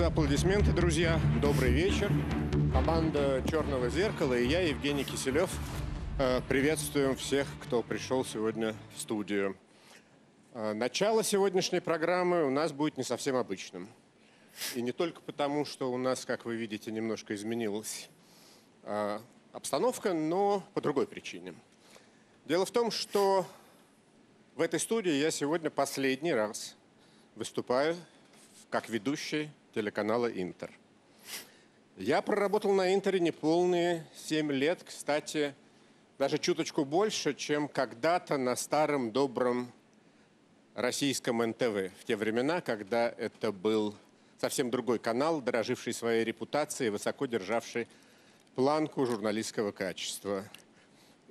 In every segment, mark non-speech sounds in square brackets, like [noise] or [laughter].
За аплодисменты, друзья. Добрый вечер. Команда «Черного зеркала» и я, Евгений Киселев, э, приветствуем всех, кто пришел сегодня в студию. Э, Начало сегодняшней программы у нас будет не совсем обычным. И не только потому, что у нас, как вы видите, немножко изменилась э, обстановка, но по другой причине. Дело в том, что в этой студии я сегодня последний раз выступаю как ведущий телеканала «Интер». Я проработал на «Интере» неполные 7 лет, кстати, даже чуточку больше, чем когда-то на старом добром российском НТВ, в те времена, когда это был совсем другой канал, дороживший своей репутацией, высоко державший планку журналистского качества.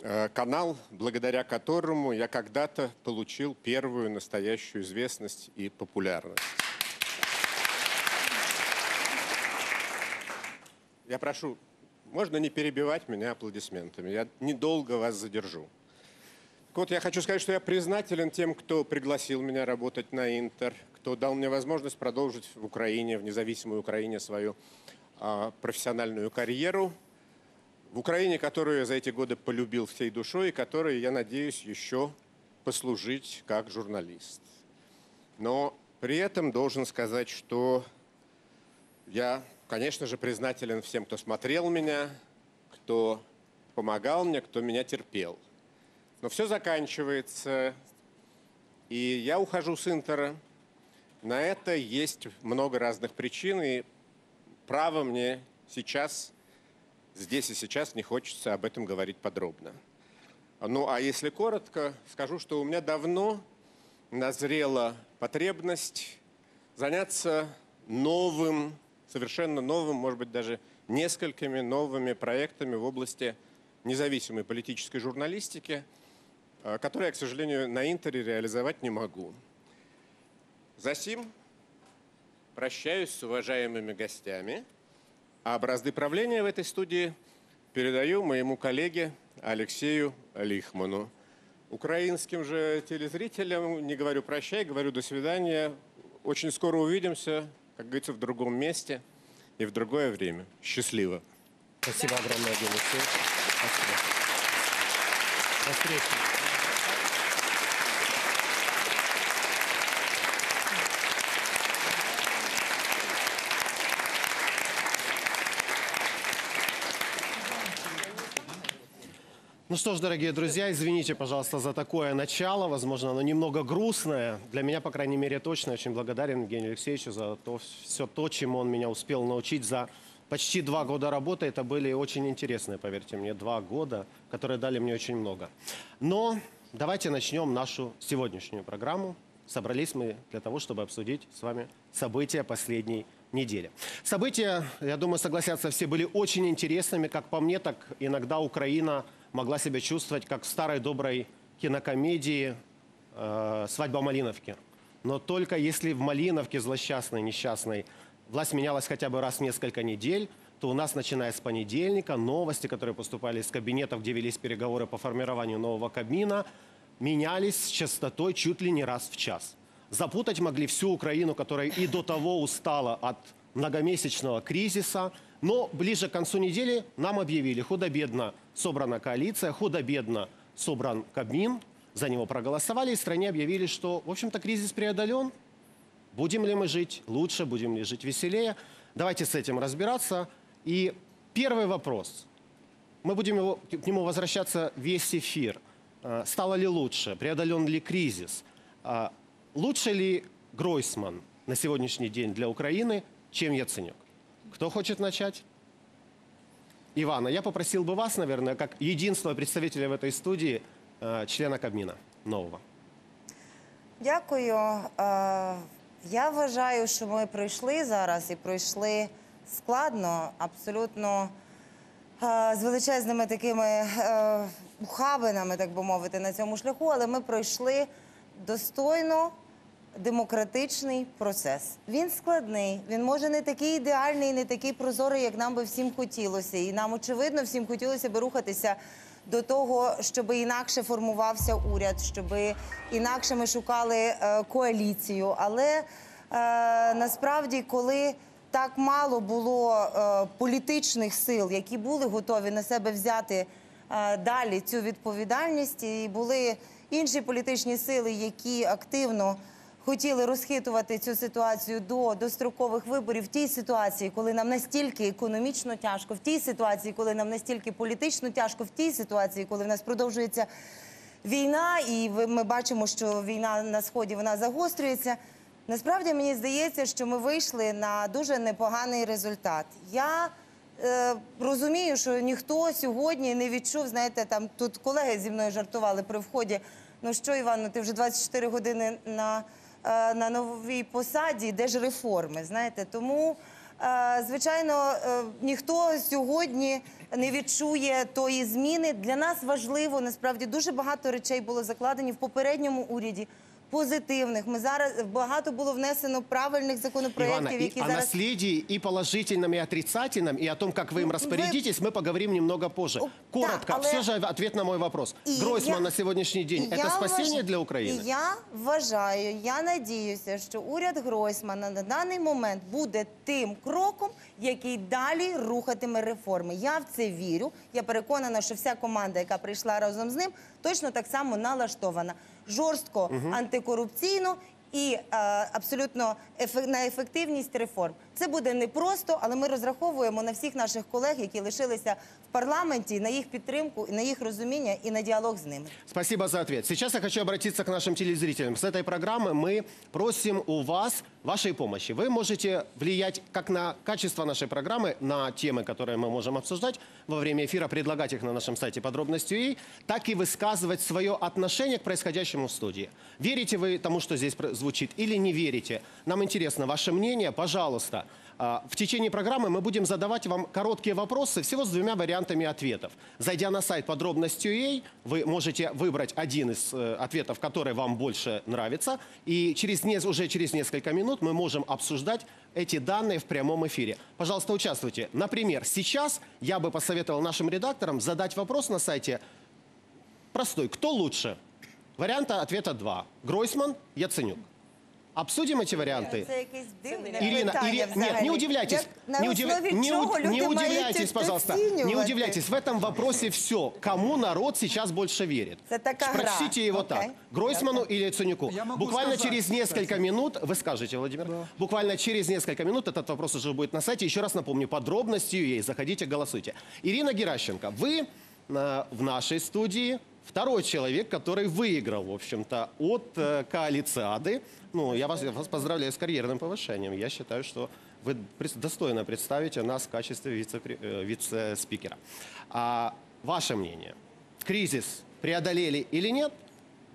Э, Канал, благодаря которому я когда-то получил первую настоящую известность и популярность. Я прошу, можно не перебивать меня аплодисментами. Я недолго вас задержу. Так вот, я хочу сказать, что я признателен тем, кто пригласил меня работать на Интер, кто дал мне возможность продолжить в Украине, в независимой Украине свою а, профессиональную карьеру. В Украине, которую я за эти годы полюбил всей душой и которой, я надеюсь, еще послужить как журналист. Но при этом должен сказать, что я, конечно же, признателен всем, кто смотрел меня, кто помогал мне, кто меня терпел. Но все заканчивается, и я ухожу с Интера. На это есть много разных причин, и право мне сейчас, здесь и сейчас не хочется об этом говорить подробно. Ну, а если коротко, скажу, что у меня давно назрела потребность заняться новым совершенно новым, может быть, даже несколькими новыми проектами в области независимой политической журналистики, э, которые я, к сожалению, на Интере реализовать не могу. Засим прощаюсь с уважаемыми гостями, а бразды правления в этой студии передаю моему коллеге Алексею Лихману. Украинским же телезрителям не говорю прощай, говорю до свидания. Очень скоро увидимся как говорится, в другом месте и в другое время. Счастливо. Спасибо огромное, Алексей. Спасибо. До встречи. Ну что ж, дорогие друзья, извините, пожалуйста, за такое начало. Возможно, оно немного грустное. Для меня, по крайней мере, точно очень благодарен Евгению Алексеевичу за то, все то, чему он меня успел научить за почти два года работы. Это были очень интересные, поверьте мне, два года, которые дали мне очень много. Но давайте начнем нашу сегодняшнюю программу. Собрались мы для того, чтобы обсудить с вами события последней недели. События, я думаю, согласятся все, были очень интересными. Как по мне, так иногда Украина могла себя чувствовать как в старой доброй кинокомедии э, «Свадьба Малиновки». Но только если в Малиновке злосчастной, несчастной, власть менялась хотя бы раз в несколько недель, то у нас, начиная с понедельника, новости, которые поступали из кабинетов, где велись переговоры по формированию нового Кабмина, менялись с частотой чуть ли не раз в час. Запутать могли всю Украину, которая и до того устала от многомесячного кризиса – но ближе к концу недели нам объявили, худо-бедно собрана коалиция, худо-бедно собран Кабмин, за него проголосовали, и стране объявили, что, в общем-то, кризис преодолен. Будем ли мы жить лучше, будем ли жить веселее? Давайте с этим разбираться. И первый вопрос. Мы будем его, к нему возвращаться весь эфир. А, стало ли лучше? Преодолен ли кризис? А, лучше ли Гройсман на сегодняшний день для Украины, чем Яценюк? Кто хочет начать? Ивана, я попросил бы вас, наверное, как единственного представителя в этой студии, э, члена Кабміна нового. Дякую. Е, Я вважаю, що ми пройшли зараз і пройшли складно, абсолютно е, з величезними такими е, ухабинами, так би мовити, на цьому шляху, але ми пройшли достойно демократичний процес. Він складний, він може не такий ідеальний, не такий прозорий, як нам би всім хотілося. І нам, очевидно, всім хотілося би рухатися до того, щоб інакше формувався уряд, щоб інакше ми шукали е, коаліцію. Але е, насправді, коли так мало було е, політичних сил, які були готові на себе взяти е, далі цю відповідальність, і були інші політичні сили, які активно хотіли розхитувати цю ситуацію до дострокових виборів в тій ситуації, коли нам настільки економічно тяжко, в тій ситуації, коли нам настільки політично тяжко, в тій ситуації, коли в нас продовжується війна, і ми бачимо, що війна на сході вона загострюється. Насправді мені здається, що ми вийшли на дуже непоганий результат. Я е, розумію, що ніхто сьогодні не відчув. Знаєте, там тут колеги зі мною жартували при вході. Ну що, Івано, ти вже 24 години на, на новій посаді, де ж реформи? Знаєте, тому. Е, Звичайно, е, ніхто сьогодні не відчує тої зміни. Для нас важливо насправді дуже багато речей було закладені в попередньому уряді Позитивних ми зараз багато було внесено правильних законопроєктів, Ивана, и які о зараз наследии и положительном, и отрицательном, и о том, как вы им Ну, вы- распорядитесь, мы поговорим немного позже. О, Коротко, да, але- все же ответ на мой вопрос. І Гройсман я- на сегодняшний день – і это я спасение вваж- для Украины? І я вважаю, я надіюся, що уряд Гройсмана на даний момент буде тим кроком, який далі рухатиме реформи. Я в це вірю. Я переконана, що вся команда, яка прийшла разом з ним, точно так само налаштована. Жорстко антикорупційно і е, абсолютно на ефективність реформ. Це буде непросто, але ми розраховуємо на всіх наших колег, які лишилися в парламенті, на їх підтримку, і на їх розуміння і на діалог з ними. Спасибо за ответ. Сейчас я хочу обратиться к нашим телезрителям. С этой программы мы просим у вас вашей помощи. Вы можете влиять как на качество нашей программы, на темы, которые мы можем обсуждать во время эфира, предлагать их на нашем сайте подробностью, так и высказывать свое отношение к происходящему в студии. Верите вы тому, что здесь про- звучит, или не верите? Нам интересно ваше мнение. Пожалуйста, а, В течение программы мы будем задавать вам короткие вопросы всего с двумя вариантами ответов. Зайдя на сайт подробностью.ua, вы можете выбрать один из э, ответов, который вам больше нравится. И через, уже через несколько минут мы можем обсуждать эти данные в прямом эфире. Пожалуйста, участвуйте. Например, сейчас я бы посоветовал нашим редакторам задать вопрос на сайте простой. Кто лучше? Варианта ответа два. Гройсман, Яценюк. Обсудим эти варианты. Це якесь дивне Ирина, питання Ири- взагалі. нет, не удивляйтесь. Як, не, на удив- основі не чого уд- люди не мають удивляйтесь, пожалуйста. Не оцінювати? удивляйтесь. В этом вопросе все. Кому народ сейчас больше верит? Это такая гра. Спросите его Окей. так. Гройсману или Яценюку? Я могу Буквально сказать, через несколько кстати. минут, вы скажете, Владимир, буквально через несколько минут этот вопрос уже будет на сайте. Еще раз напомню, подробностью есть. Заходите, голосуйте. Ирина Геращенко, вы э, в нашей студии второй человек, который выиграл, в общем-то, от э, коалициады. Ну, я вас, вас поздравляю с карьерным повышением. Я считаю, что вы достойно представите нас в качестве вице- э, вице-спикера. А ваше мнение? Кризис преодолели или нет?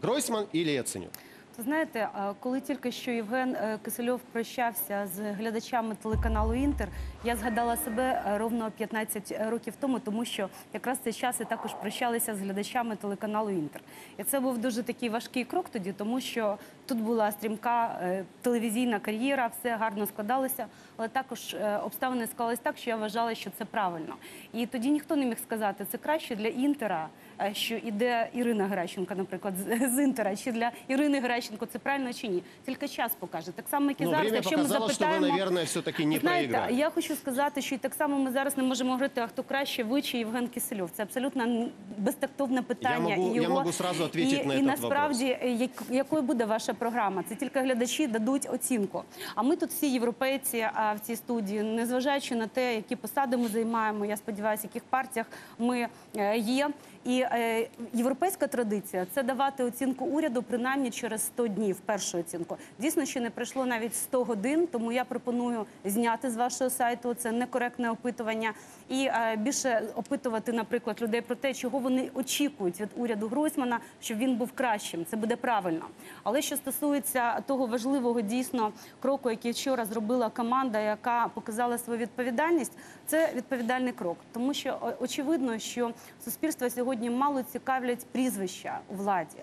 Гройсман или Яценюк? Ви Знаєте, коли тільки що Євген е, Кисельов прощався з глядачами телеканалу Інтер, я згадала себе е, ровно 15 років тому, тому що якраз цей час і також прощалися з глядачами телеканалу Інтер. І це був дуже такий важкий крок тоді, тому що тут була стрімка е, телевізійна кар'єра, все гарно складалося, але також обставини склались так, що я вважала, що це правильно. І тоді ніхто не міг сказати, це краще для Інтера, що іде Ірина Геращенко, наприклад, з, Інтера, чи для Ірини Геращенко це правильно чи ні. Тільки час покаже. Так само, як і Ну, зараз, якщо ми показало, что вы, запитаємо. все-таки не Знаєте, проиграли. я хочу сказати, що і так само ми зараз не можемо говорити, а хто краще, ви чи Євген Кисельов. Це абсолютно безтактовне питання. Я можу- і я його... можу сразу ответить і, на і насправді, е, як, якою буде ваша програма? Це тільки глядачі дадуть оцінку. А ми тут всі європейці в цій студії, незважаючи на те, які посади ми займаємо, я сподіваюся, яких партіях ми е, є. І е, європейська традиція це давати оцінку уряду принаймні через 100 днів. Першу оцінку. Дійсно, ще не пройшло навіть 100 годин, тому я пропоную зняти з вашого сайту це некоректне опитування і е, більше опитувати, наприклад, людей про те, чого вони очікують від уряду Гройсмана, щоб він був кращим. Це буде правильно. Але що стосується того важливого дійсно кроку, який вчора зробила команда, яка показала свою відповідальність, це відповідальний крок, тому що очевидно, що суспільство сьогодні мало цікавлять прізвища у владі.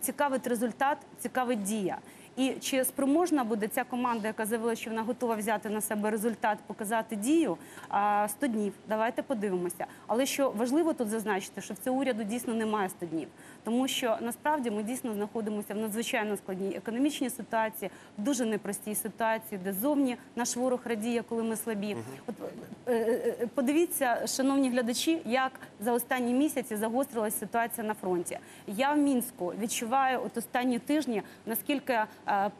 Цікавить результат, цікавить дія. І чи спроможна буде ця команда, яка заявила, що вона готова взяти на себе результат, показати дію а, 100 днів? Давайте подивимося. Але що важливо тут зазначити, що в цього уряду дійсно немає 100 днів, тому що насправді ми дійсно знаходимося в надзвичайно складній економічній ситуації, в дуже непростій ситуації, де зовні наш ворог радіє, коли ми слабі. От е, е, е, подивіться, шановні глядачі, як за останні місяці загострилась ситуація на фронті. Я в мінську відчуваю от останні тижні, наскільки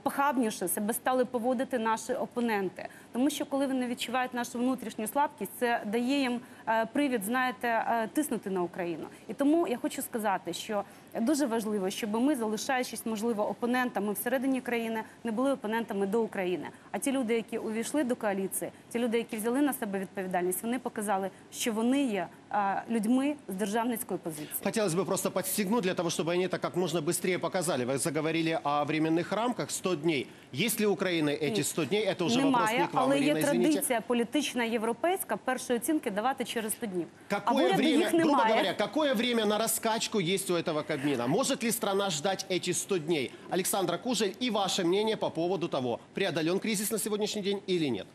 похабніше себе стали поводити наші опоненти. Тому що коли вони відчувають нашу внутрішню слабкість, це дає їм е, привід, знаєте, е, тиснути на Україну. І тому я хочу сказати, що дуже важливо, щоб ми, залишаючись можливо опонентами всередині країни, не були опонентами до України. А ті люди, які увійшли до коаліції, ті люди, які взяли на себе відповідальність, вони показали, що вони є е, людьми з державницької позиції. Хотелось бы просто подстегнуть для того, чтобы они это как можно быстрее показали. Вы заговорили о временных рамках 100 дней. Есть ли у Украины эти 100 дней? Это уже вопрос не Немає, к вам, але є Ирина, извините. традиція політична європейська першої оцінки давати через 100 днів. а в Какое уряду время, їх грубо немає. говоря, какое время на раскачку есть у этого Кабмина? Может ли страна ждать эти 100 дней? Александра Кужель и ваше мнение по поводу того, преодолен кризис на сегодняшний день или нет?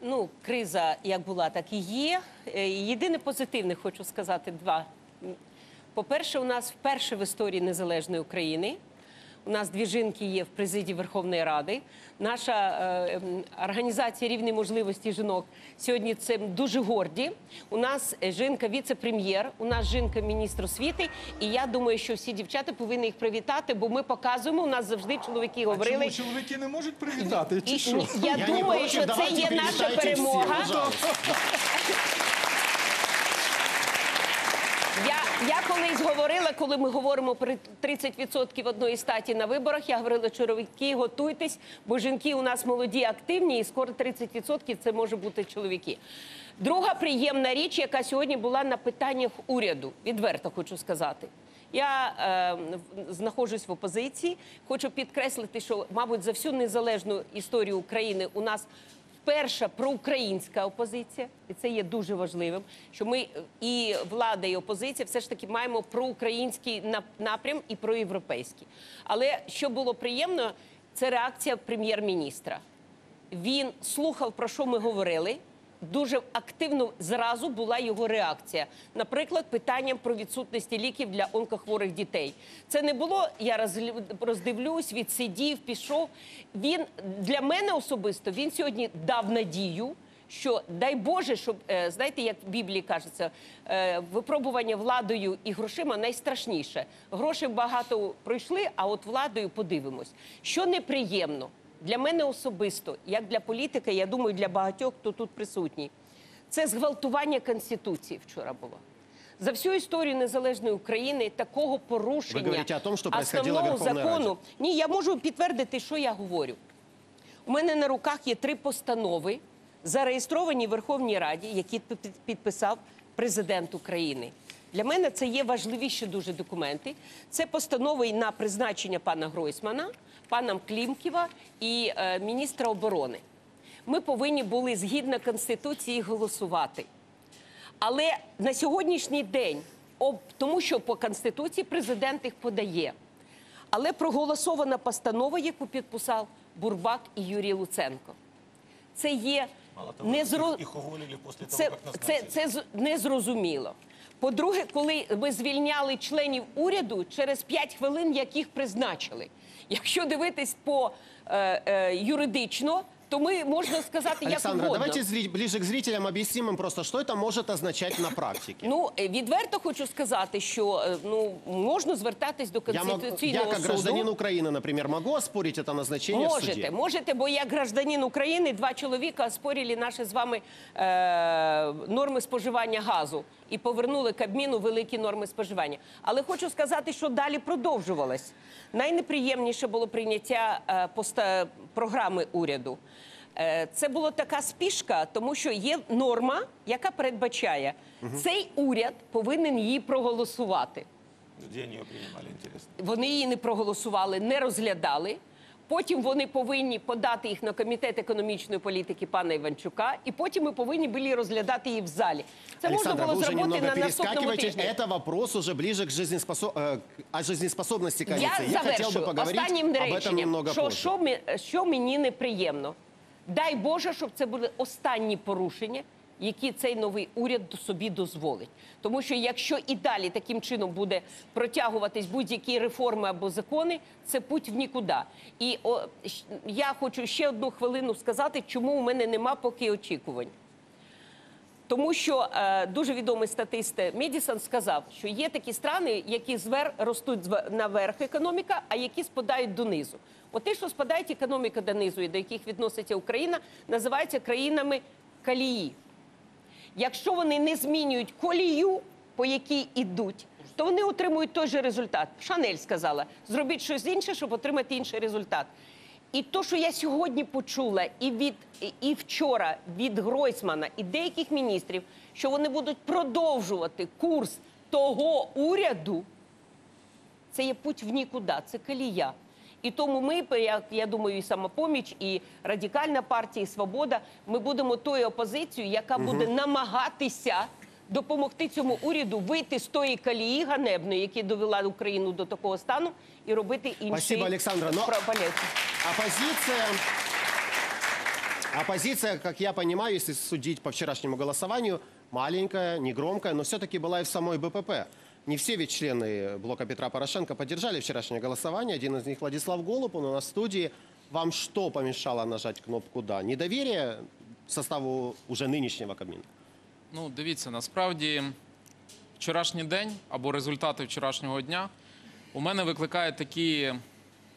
Ну, криза як була, так і є. Е, Єдине позитивне хочу сказати два. По-перше, у нас вперше в історії незалежної України. У нас дві жінки є в президії Верховної Ради. Наша е, організація рівні можливості жінок сьогодні цим дуже горді. У нас жінка віце-прем'єр, у нас жінка міністр освіти. І я думаю, що всі дівчата повинні їх привітати, бо ми показуємо. У нас завжди чоловіки говорили. Чому чоловіки не можуть привітати? Чи І, що? ні, я, думаю, що це є наша всі, перемога. пожалуйста. [laughs] Я, я колись говорила, коли ми говоримо про 30% одної статі на виборах, я говорила, чоловіки, готуйтесь, бо жінки у нас молоді, активні, і скоро 30% це може бути чоловіки. Друга приємна річ, яка сьогодні була на питаннях уряду, відверто хочу сказати. Я е, знаходжусь в опозиції. Хочу підкреслити, що, мабуть, за всю незалежну історію України у нас перша проукраїнська опозиція, і це є дуже важливим. Що ми е, і влада, і опозиція все ж таки маємо проукраїнський нап- напрям і проєвропейський. Але що було приємно, це реакція прем'єр-міністра. Він слухав, про що ми говорили. Дуже активно зразу була його реакція. Наприклад, питанням про відсутності ліків для онкохворих дітей. Це не було я роздивлюсь, відсидів, пішов. Він для мене особисто він сьогодні дав надію. Що дай Боже, щоб е, знаєте, як в Біблії кажеться, е, випробування владою і грошима найстрашніше. Грошей багато пройшли, а от владою подивимось. Що неприємно для мене особисто, як для політика, я думаю, для багатьох, хто тут присутній, це зґвалтування конституції вчора було. За всю історію незалежної України такого порушення о том, що основного закону. Раді. Ні, я можу підтвердити, що я говорю. У мене на руках є три постанови, зареєстровані в Верховній Раді, які під- підписав президент України. Для мене це є важливіші дуже документи. Це постанови на призначення пана Гройсмана, пана Клімківа і е, міністра оборони. Ми повинні були згідно конституції голосувати. Але на сьогоднішній день, об, тому що по конституції президент їх подає. Але проголосована постанова, яку підписав Бурбак і Юрій Луценко. Це є незро... Их уволили после того, це, нас це, це незрозуміло. По-друге, коли ми звільняли членів уряду через 5 хвилин, яких призначили. Якщо дивитись по е, е, юридично, то ми можна сказати як Александра, угодно. давайте зри- ближе к зрителям объясним им просто, что это может означать на практике. Ну е, відверто хочу сказати, що е, ну можна звертатись до Я, мог- конституційного я как суду. гражданин Украины, например, могу оспорить это назначение в Можете, суде? можете, бо як гражданин України два чоловіка оспорили наші з вами е, норми споживання газу і повернули Кабміну великі норми споживання. Але хочу сказати, що далі продовжувалось. Найнеприємніше було прийняття е, поста, програми уряду. Е, Це була така спішка, тому що є норма, яка передбачає, цей уряд повинен її проголосувати. Де. Вони її не проголосували, не розглядали. Потім вони повинні подати їх на комітет економічної політики пана Іванчука, і потім ми повинні були розглядати їх в залі. Це можна Александра, було вы уже зробити немного на наступному перескакиваете. тижні. Это вопрос уже ближе к жизнеспособ... э, к- о жизнеспособности Я коалиции. Я, хотел бы завершую поговорить останнім об этом реченням, немного що, позже. що, ми- що мені неприємно. Дай Боже, щоб це були останні порушення, які цей новий уряд собі дозволить. Тому що якщо і далі таким чином буде протягуватись будь-які реформи або закони, це путь в нікуди. І о, я хочу ще одну хвилину сказати, чому у мене нема поки очікувань. Тому що е, дуже відомий статист Медісон сказав, що є такі страни, які звер ростуть наверх економіка, а які спадають донизу. От те, що спадають економіка донизу, і до яких відноситься Україна, називаються країнами калії. Якщо вони не змінюють колію, по якій ідуть, то вони отримують той же результат. Шанель сказала: зробіть щось інше, щоб отримати інший результат. І то, що я сьогодні почула, і від і- вчора від Гройсмана і деяких міністрів, що вони будуть продовжувати курс того уряду, це є путь в нікуди, це колія. І тому ми, як я думаю, і самопоміч, і радикальна партія, і свобода, ми будемо тою опозицією, яка буде намагатися допомогти цьому уряду вийти з тої колії ганебної, яка довела Україну до такого стану, і робити інший Спасибо, Александра. Но-. Оппозиция, как я понимаю, если судить по вчерашнему голосованию, маленькая, негромкая, но все-таки была и в самой БПП. Не все ведь члены блока Петра Порошенко поддержали вчерашнее голосование. Один из них Владислав Голуб, он у нас в студии. Вам что помешало нажать кнопку «Да»? Недоверие составу уже нынешнего Кабмина? Ну, дивіться, насправді вчорашній день або результати вчорашнього дня у мене викликають такі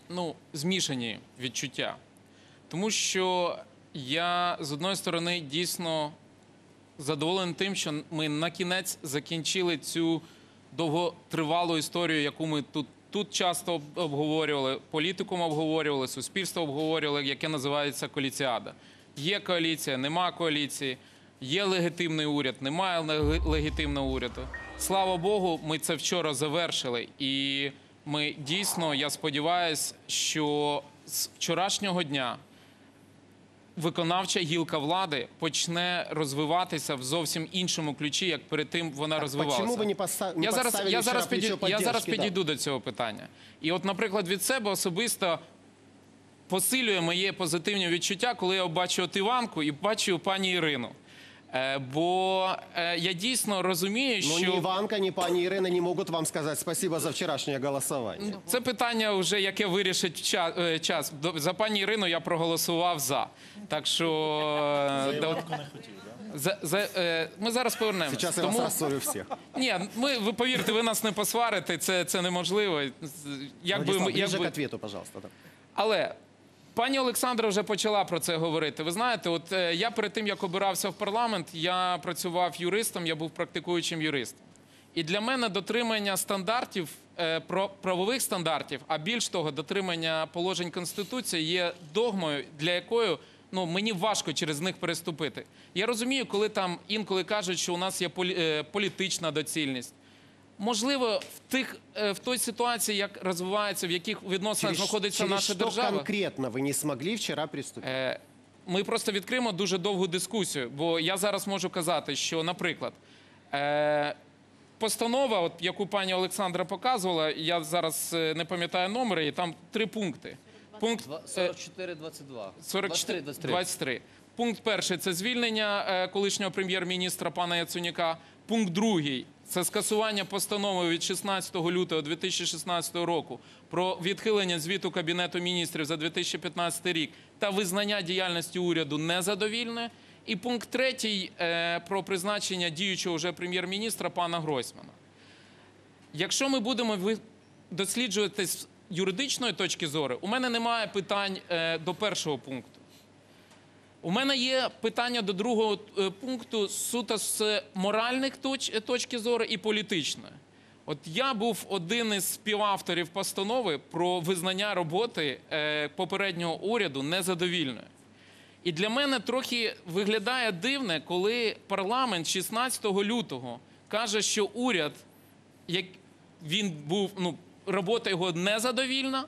ну, змішані відчуття. Тому що я з одної сторони дійсно задоволений тим, що ми на кінець закінчили цю довготривалу історію, яку ми тут, тут часто обговорювали, політикум обговорювали, суспільство обговорювали, яке називається коаліціада. Є коаліція, нема коаліції, є легітимний уряд, немає легітимного уряду. Слава Богу, ми це вчора завершили. І ми дійсно, я сподіваюся, що з вчорашнього дня виконавча гілка влади почне розвиватися в зовсім іншому ключі, як перед тим вона розвивалася. Чому ви не поставили я зараз, я зараз, підійду, я зараз підійду да? до цього питання. І от, наприклад, від себе особисто посилює моє позитивні відчуття, коли я бачу от Іванку і бачу пані Ірину. Е, бо е, я дійсно розумію, Но що ни Иванка, ни пани Ирина не могут вам сказать спасибо за вчерашнее голосование. Це питання, вже яке вирішить ча- е, час. До- За пані Ірину я проголосував за. Так що е, да, от- за, за, е, ми зараз повернемося. Сейчас я вас рассорю всех. Ні, ми ви повірте, ви нас не посварите. Це, це неможливо. Якби Владислав, ми- ближе якби... к ответу, пожалуйста. да. Але пані Олександра вже почала про це говорити. Ви знаєте, от е, я перед тим як обирався в парламент, я працював юристом, я був практикуючим юристом. І для мене дотримання стандартів, е, правових стандартів, а більш того, дотримання положень конституції є догмою, для якої ну мені важко через них переступити. Я розумію, коли там інколи кажуть, що у нас є е, політична доцільність. Можливо, в тих е, в той ситуації, як розвивається, в яких відносинах Через, знаходиться через наша что держава. конкретно вы не смогли вчера приступить? Е, Ми просто відкриємо дуже довгу дискусію, бо я зараз можу казати, що, наприклад, е, постанова, от, яку пані Олександра показувала, я зараз не пам'ятаю номери, і там три пункти. Пункт е, 44-22. 44, 23. 23. Пункт перший це звільнення колишнього прем'єр-міністра пана Яценюка. Пункт другий це скасування постанови від 16 лютого 2016 року про відхилення звіту Кабінету міністрів за 2015 рік та визнання діяльності уряду незадовільною. І пункт третій е, про призначення діючого вже прем'єр-міністра пана Гройсмана. Якщо ми будемо ви- досліджувати з юридичної точки зору, у мене немає питань е, до першого пункту. У мене є питання до другого е, пункту суто з моральних точ, е, точки зору і політичної. От я був один із співавторів постанови про визнання роботи е, попереднього уряду незадовільною. І для мене трохи виглядає дивне, коли парламент 16 лютого каже, що уряд, як він був, ну, робота його незадовільна,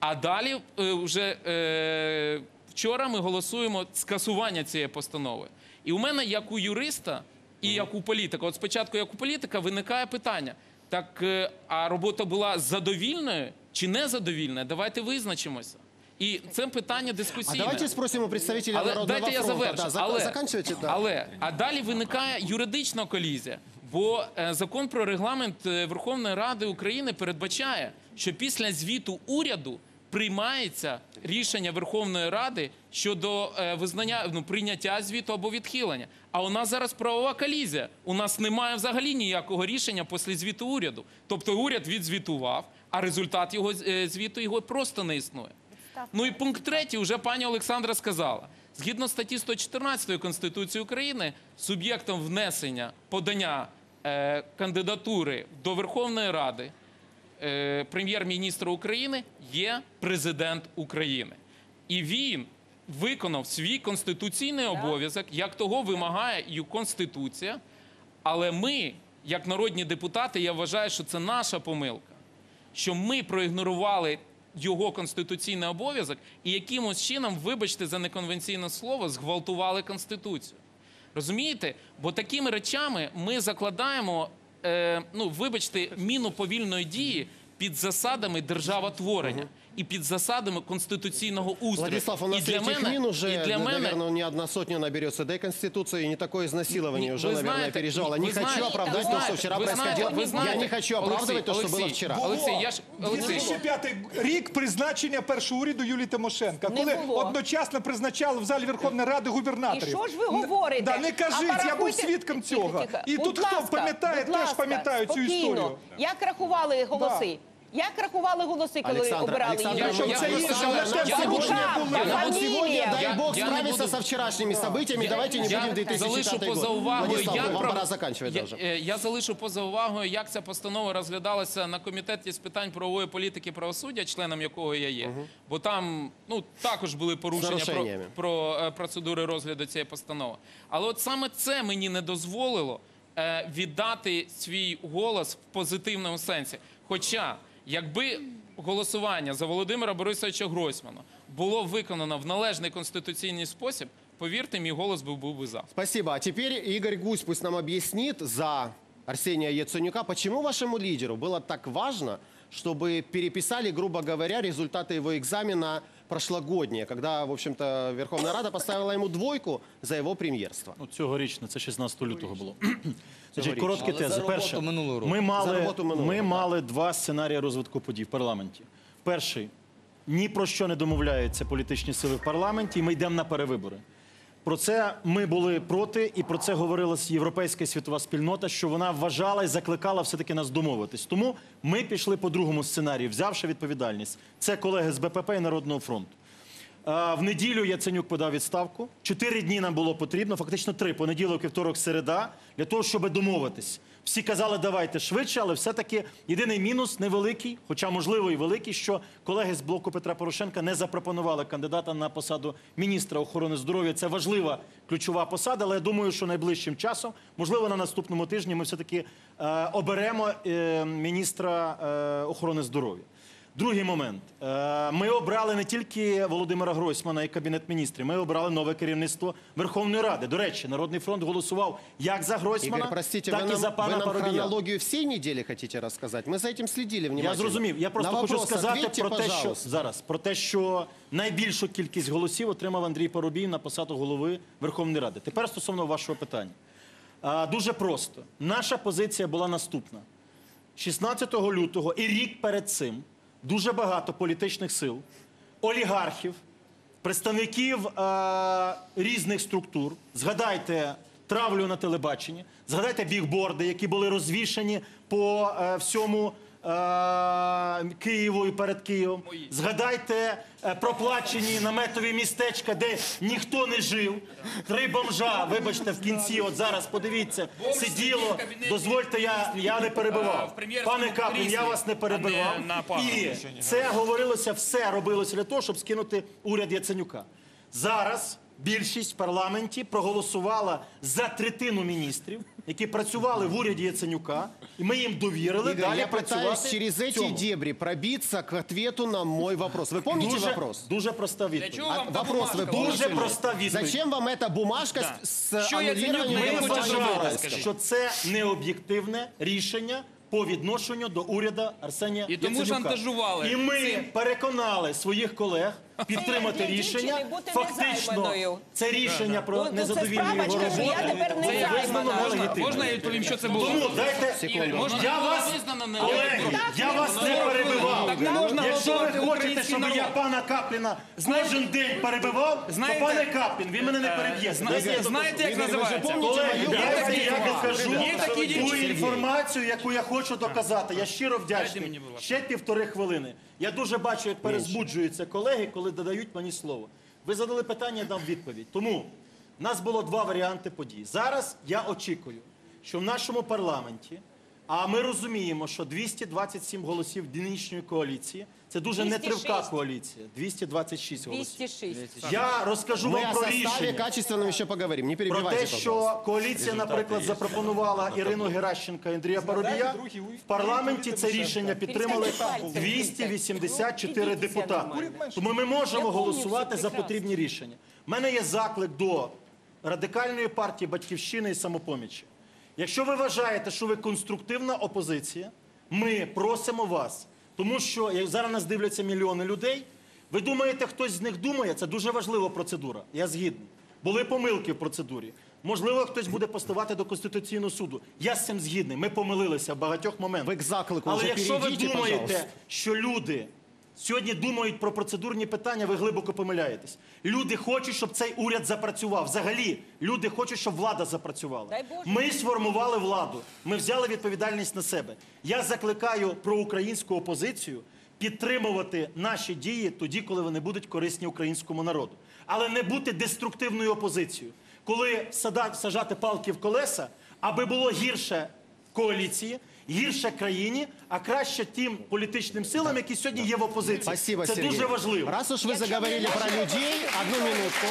А далі вже е, вчора ми голосуємо скасування цієї постанови. І у мене, як у юриста і як у політика, от спочатку, як у політика, виникає питання: так, е, а робота була задовільною чи незадовільною? Давайте визначимося. І це питання А дискусійне. давайте спросим у представителя Але Народного дайте я завершу. Да, але, заканчивайте, да. але а далі виникає юридична колізія. Бо е, закон про регламент е, Верховної Ради України передбачає, що після звіту уряду приймається рішення Верховної Ради щодо е, визнання ну, прийняття звіту або відхилення. А у нас зараз правова колізія. У нас немає взагалі ніякого рішення після звіту уряду. Тобто уряд відзвітував, а результат його е, звіту його просто не існує. Ну і пункт третій, вже пані Олександра сказала. Згідно статті 114 Конституції України, суб'єктом внесення подання е, кандидатури до Верховної Ради прем'єр-міністра України є президент України. І він виконав свій конституційний обов'язок, як того вимагає і Конституція. Але ми, як народні депутати, я вважаю, що це наша помилка що ми проігнорували його конституційний обов'язок і якимось чином, вибачте за неконвенційне слово, зґвалтували конституцію. Розумієте? Бо такими речами ми закладаємо, е, ну вибачте, міну повільної дії під засадами державотворення і під засадами конституційного устрою. Владислав, у і нас для этих мене, мин уже, і для мене наверное, не одна сотня наберется. Да и Конституция, и не такое изнасилование Не- уже, вы наверное, знаете, переживала. Не вы хочу знаете, оправдать вы то, знаете, что вчера вы знаете, происходило. вы знаете, Я не хочу Олексій, оправдывать то, что было Олексій, вчера. Олексій, я ж Олексій, 2005 рік призначення першого уряду Юлії Тимошенка, Не коли було. одночасно призначали в залі Верховної Ради губернаторів. І що ж ви говорите? Да, не А кажіть, я був порахуйте- свідком Тихо, цього. тихо. І Будь тут хто ласка, пам'ятає, будь теж ласка, пам'ятає цю спокійно. історію. Як рахували голоси? Як рахували голоси, коли Александр, обирали Александр, її? Якщо я- це я- сегодня, дай бог, я не справиться буду- со вчерашними событиями. Давайте не будем 2010 залишу поза год. увагою, Владислав, як вам про- пора заканчивать я, даже. е, я залишу поза увагою, як ця постанова розглядалася на комітеті з питань правової політики і правосуддя, членом якого я є. Бо там ну також були порушення про, нарушеннями. про е, процедури розгляду цієї постанови. Але от саме це мені не дозволило е, віддати свій голос в позитивному сенсі. Хоча, якби голосування за Володимира Борисовича Гройсмана було виконано в належний конституційний спосіб, повірте, мій голос був, був би за. Спасибо. А теперь Игорь Гусь пусть нам объяснит за Арсения Яценюка, почему вашему лидеру было так важно, чтобы переписали, грубо говоря, результаты его экзамена прошлогодние, когда, в общем-то, Верховная Рада поставила ему двойку за его премьерство. Ну, цьогорічно, це 16 лютого було. Значить, короткі Але за тези. роботу Перше, минулого року. ми За мали, роботу минулого, ми так. мали два сценарії розвитку подій в парламенті. Перший ні про що не домовляються політичні сили в парламенті, і ми йдемо на перевибори. Про це ми були проти, і про це говорила європейська світова спільнота, що вона вважала і закликала все-таки нас домовитись. Тому ми пішли по другому сценарію, взявши відповідальність. Це колеги з БПП і Народного фронту. В неділю Яценюк подав відставку. Чотири дні нам було потрібно, фактично три понеділок, вівторок, середа, для того, щоб домовитись. Всі казали, давайте швидше, але все-таки єдиний мінус невеликий, хоча можливо і великий, що колеги з блоку Петра Порошенка не запропонували кандидата на посаду міністра охорони здоров'я. Це важлива ключова посада, але я думаю, що найближчим часом, можливо, на наступному тижні ми все-таки е, оберемо е, міністра е, охорони здоров'я. Другий момент. Е, Ми обрали не тільки Володимира Гройсмана і Кабінет міністрів, ми обрали нове керівництво Верховної Ради. До речі, Народний фронт голосував як за Гройсмана, Игорь, простите, так вы і нам, за вы пана нам Парубія. хронологию всей недели хотите рассказать? Мы за этим следили внимательно. Я зрозумів. Я просто На хочу вопрос сказати ответьте, про те, що пожалуйста. зараз про те, що найбільшу кількість голосів отримав Андрій Парубій на посаду голови Верховної Ради. Тепер стосовно вашого питання. А, Дуже просто. Наша позиція була наступна: 16 лютого і рік перед цим дуже багато політичних сил, олігархів, представників е, різних структур. Згадайте травлю на телебаченні, згадайте бігборди, які були розвішані по е, всьому Києву і перед Києвом. Згадайте е, проплачені наметові містечка, де ніхто не жив. Три бомжа, вибачте, в кінці, от зараз подивіться, сиділо. Дозвольте, я, я не перебивав. Пане Каплін, я вас не перебивав. І це говорилося, все робилося для того, щоб скинути уряд Яценюка. Зараз більшість в парламенті проголосувала за третину міністрів які працювали в уряді Яценюка, і ми їм довірили Игорь, далі я пытаюсь працювати через в эти цьому. дебри пробиться к ответу на мой вопрос. Вы помните Дуже, вопрос? дуже проста Для відповідь. чого вам та вопрос ви бумажка? помните? Дуже проста відповідь. Зачем вам эта бумажка Да. с, с Что я ценю, аннулированием мы Ми хочемо голосования зробити, вважали, Зеленского? скажіть. що це необ'єктивне рішення по відношенню до уряду Арсенія І тому Яценюка. шантажували І ми цим. переконали своїх колег підтримати рішення. Фактично, це рішення Ну, про ну, це незадовільну його роботу. я тепер не Це визнано займана. нелегітимним. Можна я відповім, що це було? Тому дайте Секунду. Я вас, колеги, я вас не перебивав. Якщо ви хочете, щоб я пана Капліна кожен день перебивав, то пане Каплін, він мене не переб'є. Знаєте, як називається? Колеги, я докажу ту інформацію, яку я хочу доказати. Я щиро вдячний. Ще півтори хвилини. Я дуже бачу, як перезбуджуються колеги, коли додають мені слово. Ви задали питання, я дам відповідь. Тому в нас було два варіанти подій. Зараз я очікую, що в нашому парламенті, а ми розуміємо, що 227 голосів нинішньої коаліції це дуже нетривка 206. коаліція. 226 голосів. 206. Я розкажу Мы вам о про составе рішення. качественном еще поговорим. Не Про перебивайте, те, пожалуйста. що коаліція, наприклад, запропонувала Ірину Геращенка і Андрія Парубія, в парламенті це рішення підтримали 284 депутати. Тому ми можемо голосувати за потрібні рішення. У мене є заклик до радикальної партії Батьківщини і самопомічі. Якщо ви вважаєте, що ви конструктивна опозиція, ми просимо вас, тому що як зараз нас дивляться мільйони людей. Ви думаєте, хтось з них думає? Це дуже важлива процедура. Я згідний. Були помилки в процедурі. Можливо, хтось буде поставати до Конституційного суду. Я з цим згідний. Ми помилилися в багатьох моментах. Ви к заклику Але вже якщо ви перейдіть, думаєте, пожалуйста. що люди сьогодні думають про процедурні питання, ви глибоко помиляєтесь. Люди хочуть, щоб цей уряд запрацював. Взагалі, люди хочуть, щоб влада запрацювала. Ми сформували владу. Ми взяли відповідальність на себе. Я закликаю проукраїнську опозицію підтримувати наші дії тоді, коли вони будуть корисні українському народу. Але не бути деструктивною опозицією. Коли сажати палки в колеса, аби було гірше коаліції, гірше країні, а краще тим політичним силам, які сьогодні є в опозиції. Спасибо, Це Сергей. дуже важливо. Раз уж вы заговорили про людей, одну минутку.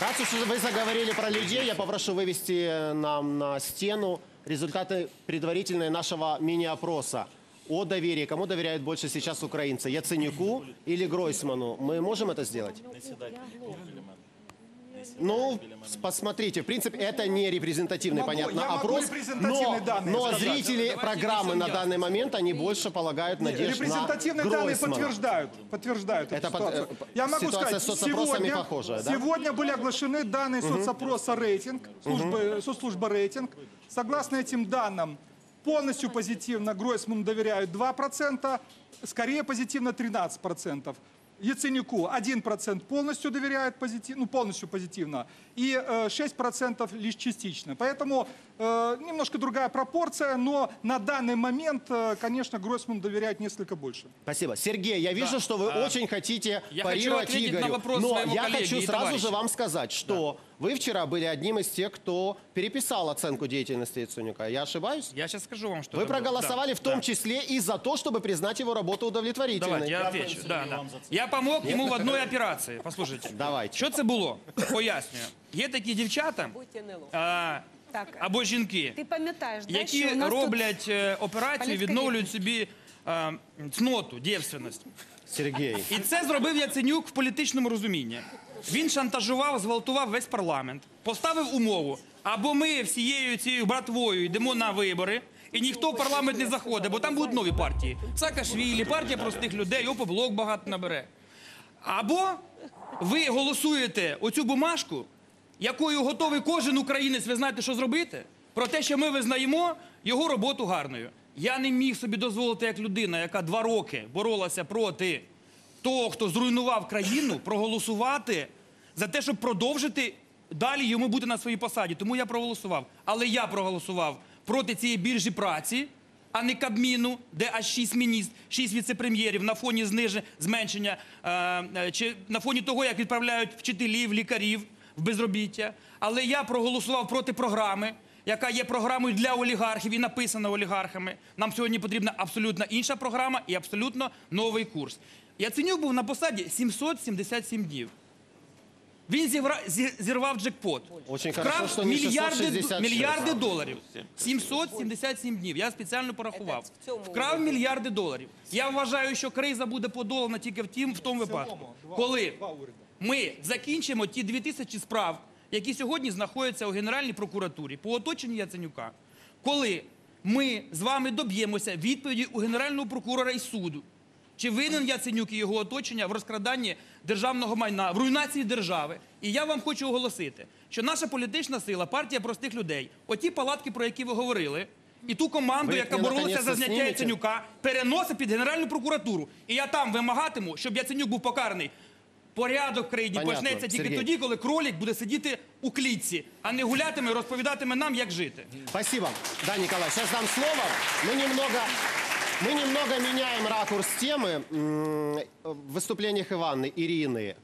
Раз уж вы заговорили про людей, я попрошу вывести э, нам на стену результаты предварительные нашего мини-опроса о доверии. Кому доверяют больше сейчас украинцы? Яценюку или Гройсману? Мы можем это сделать? Ну, посмотрите, в принципе, это не репрезентативный, Могу, понятно, я могу опрос, репрезентативные но, данные но зрители Давайте программы на данный момент, они больше полагают надежд на Репрезентативные данные Гройсмана. подтверждают, подтверждают Это эту под- ситуацию. э, Я могу ситуация сказать, с сегодня, похожая, да? сегодня были оглашены данные соцопроса рейтинг, службы, соцслужба рейтинг. Согласно этим данным, полностью позитивно Гройсману доверяют 2%, скорее позитивно 13%. Яценюку 1% полностью доверяет позитивно, ну полностью позитивно, и э, 6% лишь частично. Поэтому э, немножко другая пропорция, но на данный момент, э, конечно, Гройсману доверяют несколько больше. Спасибо. Сергей, я вижу, что вы очень хотите я парировать хочу ответить на Игорю. вопрос но я коллеги хочу сразу товарища. же вам сказать, что вы вчера были одним из тех, кто переписал оценку деятельности Яценюка. Я ошибаюсь? Я сейчас скажу вам, что Вы это было. проголосовали Да, в том да. числе и за то, чтобы признать его работу удовлетворительной. Давайте, я отвечу. Да, да. Я помог йому в одній операції. Послухайте. Давайте. Що це було? Пояснюю. Є такі дівчата Будьте не лох. а, Так. або жінки, Ти пам'ятаєш, да, які що у нас тут роблять е, операцію, політика відновлюють собі а, цноту, дівственність. Сергей. І це зробив Яценюк в політичному розумінні. Він шантажував, зґвалтував весь парламент, поставив умову, або ми всією цією братвою йдемо на вибори, і ніхто в парламент не заходить, бо там будуть нові партії. Саакашвілі, партія простих людей, опоблок багато набере. Або ви голосуєте оцю бумажку, якою готовий кожен українець, ви знаєте, що зробити, про те, що ми визнаємо його роботу гарною. Я не міг собі дозволити, як людина, яка два роки боролася проти того, хто зруйнував країну, проголосувати за те, щоб продовжити далі йому бути на своїй посаді. Тому я проголосував. Але я проголосував проти цієї біржі праці, а не Кабміну, де аж шість міністр, шість віцепрем'єрів на фоні зниження, зменшення, е, е, чи на фоні того, як відправляють вчителів, лікарів в безробіття. Але я проголосував проти програми, яка є програмою для олігархів і написана олігархами. Нам сьогодні потрібна абсолютно інша програма і абсолютно новий курс. Яценюк був на посаді 777 днів. Він зірвав джекпот. Очень Вкрав хорошо, що не мільярди, 666. мільярди доларів. 777 днів. Я спеціально порахував. в цьому Вкрав мільярди доларів. Я вважаю, що криза буде подолана тільки в тім, в тому випадку, коли ми закінчимо ті дві тисячі справ, які сьогодні знаходяться у Генеральній прокуратурі по оточенню Яценюка. Коли ми з вами доб'ємося відповіді у Генерального прокурора і суду, чи винен Яценюк і його оточення в розкраданні державного майна, в руйнації держави? І я вам хочу оголосити, що наша політична сила, партія простих людей, оті палатки, про які ви говорили, і ту команду, Ви яка боролася за зняття? Яценюка, переносить під Генеральну прокуратуру. І я там вимагатиму, щоб Яценюк був покараний. Порядок в країні Понятно, почнеться тільки Сергій. тоді, коли кролік буде сидіти у клітці, а не гулятиме розповідатиме нам, як жити. Спасибо. Да, Николай, сейчас дам слово. Мы немного, мы немного меняем ракурс темы. В выступлениях Иваны, Ирины.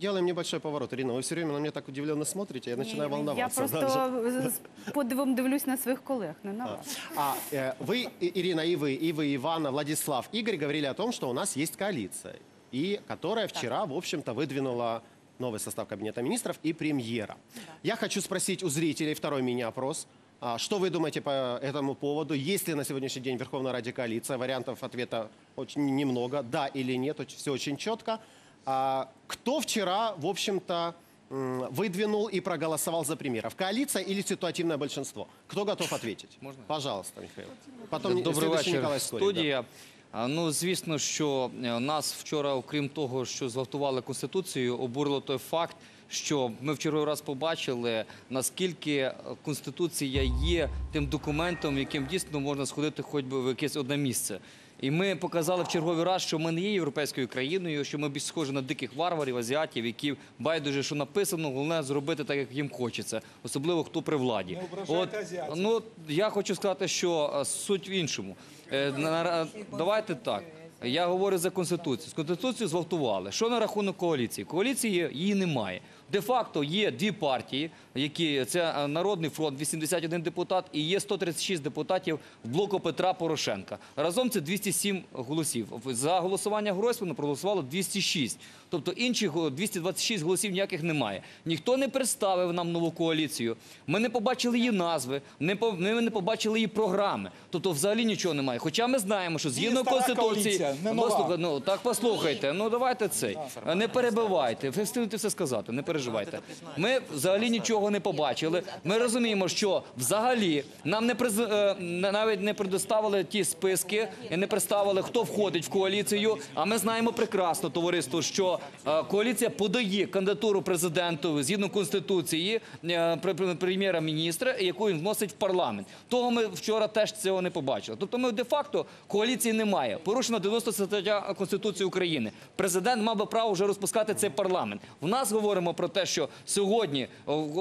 Делаем небольшой поворот. Ирина, вы все время на меня так удивленно смотрите, я начинаю Я волноваться. даже. просто з подивом дивлюсь на своїх колег, не на вас. А, э, вы, И- Ирина, и вы, и вы, Ивана, Владислав, Игорь говорили о том, что у нас есть коалиция, и которая вчера, в общем-то, выдвинула новый состав Кабинета министров и премьера. Я хочу спросить у зрителей второй мини-опрос. А, Что вы думаете по этому поводу? Есть ли на сегодняшний день в Верховной Раде коалиция? Вариантов ответа очень немного. Да или нет, все очень четко. А, Кто вчера, в общем-то, м, выдвинул и проголосовал за премьеров? Коалиция или ситуативное большинство? Кто готов ответить? Можно? Пожалуйста, Михаил. Потом Добрий следующий вечір, Николай Скорик, да. студія. А, Ну, звісно, що е, нас вчора, окрім того, що зґвалтували Конституцію, обурило той факт, що ми в черговий раз побачили, наскільки е, Конституція є тим документом, яким дійсно можна сходити хоч би в якесь одне місце. І ми показали в черговий раз, що ми не є європейською країною, що ми більш схожі на диких варварів, азіатів, які байдуже, що написано, головне зробити так, як їм хочеться, особливо хто при владі. азіатів. ну я хочу сказати, що е, суть в іншому. Е, Давайте так. Я говорю за конституцію. З конституцією зґвалтували. Що на рахунок коаліції? Коаліції її немає. Де-факто є дві партії, які це е, Народний фронт, 81 депутат, і є 136 депутатів блоку Петра Порошенка. Разом це 207 голосів. За голосування Гройсмана проголосувало 206. Тобто інших о, 226 голосів ніяких немає. Ніхто не представив нам нову коаліцію. Ми не побачили її назви, не по- ми не побачили її програми. Тобто, взагалі нічого немає. Хоча ми знаємо, що згідно стара конституції, коаліція, не нова. Ну так послухайте. Ну давайте цей. Не перебивайте. Ви встигнете все сказати. Не переживайте. Ми взагалі нічого не побачили. Ми розуміємо, що взагалі нам не приз... е, навіть не предоставили ті списки і не представили, хто входить в коаліцію. А ми знаємо прекрасно, товариство, що коаліція подає кандидатуру президенту згідно конституції е, пр- пр- прем'єра-міністра, яку він вносить в парламент. Того ми вчора теж цього не побачили. Тобто, ми де-факто коаліції немає. Порушена 90 стаття Конституції України. Президент мав би право вже розпускати цей парламент. В нас говоримо про те, що сьогодні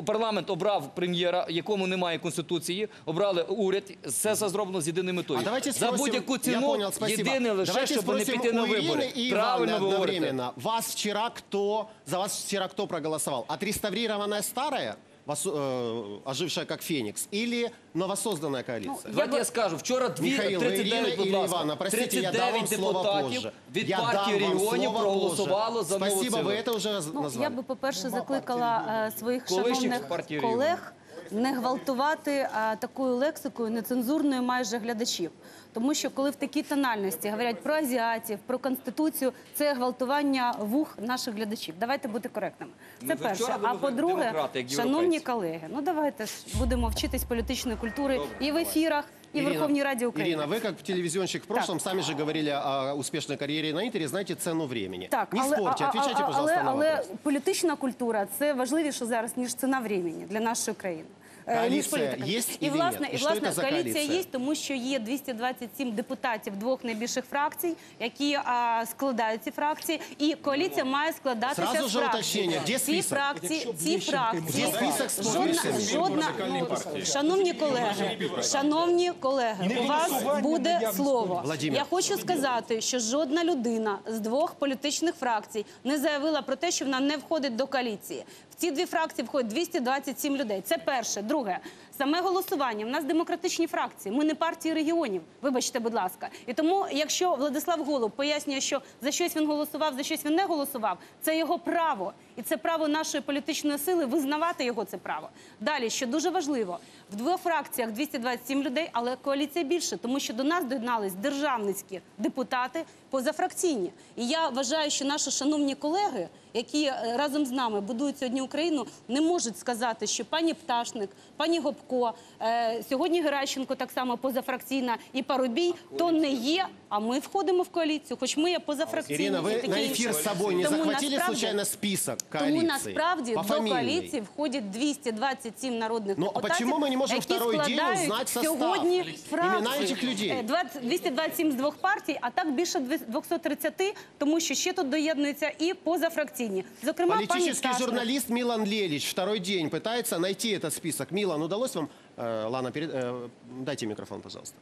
парламент обрав прем'єра, якому немає конституції, обрали уряд. Все це зроблено з єдиною метою. А За будь-яку ціну понял, єдине лише, Давайте щоб не піти на вибори. Правильно говорите. Вас вчера кто, за вас вчера кто проголосовал? Отреставрированная старая, вос- э, ожившая как Феникс, или новосозданная коалиция? Давайте я скажу, вчора дві Михаил, вы 39, Ирина будь или ласка, Ивана? Простите, я дам вам 39 слово депутатів позже. від Я партії дам вам регіонів слово проголосувало позже. за нову Спасибо, ЦВК. вы это уже раз- Ну, назвали. я би, по-перше, закликала е, своїх Колишніх шановних партій колег не гвалтувати е, такою лексикою нецензурною майже глядачів. Тому що коли в такій тональності говорять про азіатів, про конституцію, це гвалтування вух наших глядачів. Давайте бути коректними. Це Ми перше. А по-друге, шановні колеги, ну давайте ж будемо вчитись політичної культури і в ефірах, і в Ирина, Верховній Раді України. Ирина, вы как телевизионщик в прошлом сами же говорили о успешной карьере на Интере, знаете цену времени. Так, Не спорьте, а- а- отвечайте, а- пожалуйста, але, на але вопрос. політична культура це важливіше зараз ніж ціна времени для нашої країни. Коаліція ніж політика. є і власне, і І власне коаліція коаліція? є, тому що є 227 депутатів двох найбільших фракцій, які а, складають ці фракції, і коаліція має складатися Сразу з фракцій. уточнення, де ці фракції, ці фракції, Де список жодна, жодна, ну, шановні колеги, шановні колеги, у вас буде слово. Владимир. Я хочу сказати, що жодна людина з двох політичних фракцій не заявила про те, що вона не входить до коаліції. В ці дві фракції входять 227 людей. Це перше. Друге, саме голосування. У нас демократичні фракції. Ми не партії регіонів. Вибачте, будь ласка. І тому, якщо Владислав Голуб пояснює, що за щось він голосував, за щось він не голосував, це його право. І це право нашої політичної сили визнавати його це право. Далі, що дуже важливо, в двох фракціях 227 людей, але коаліція більше, тому що до нас доєднались державницькі депутати позафракційні. І я вважаю, що наші шановні колеги, які е, разом з нами будують сьогодні Україну, не можуть сказати, що пані Пташник, пані Гопко, е, сьогодні Геращенко так само позафракційна і Парубій, то не є. А ми входимо в коаліцію, хоч ми є позафракційні. Ирина, і вы таке на інше. эфир с собой не Тому захватили насправді- случайно список коалиции? Тому насправді до Пофамильный? коаліції входять 227 народних Ну, а депутатів, почему мы не можем які второй день складають узнать состав? сьогодні Имена фракції. этих людей. Е, 20 227 з двох партій, а так більше 230, тому що ще тут доєднуються і позафракційні. Зокрема, пані Политический Пташник. журналист Милан Лелич второй день пытается найти этот список. Милан, удалось вам? Э, Лана, перед- э, дайте микрофон, пожалуйста.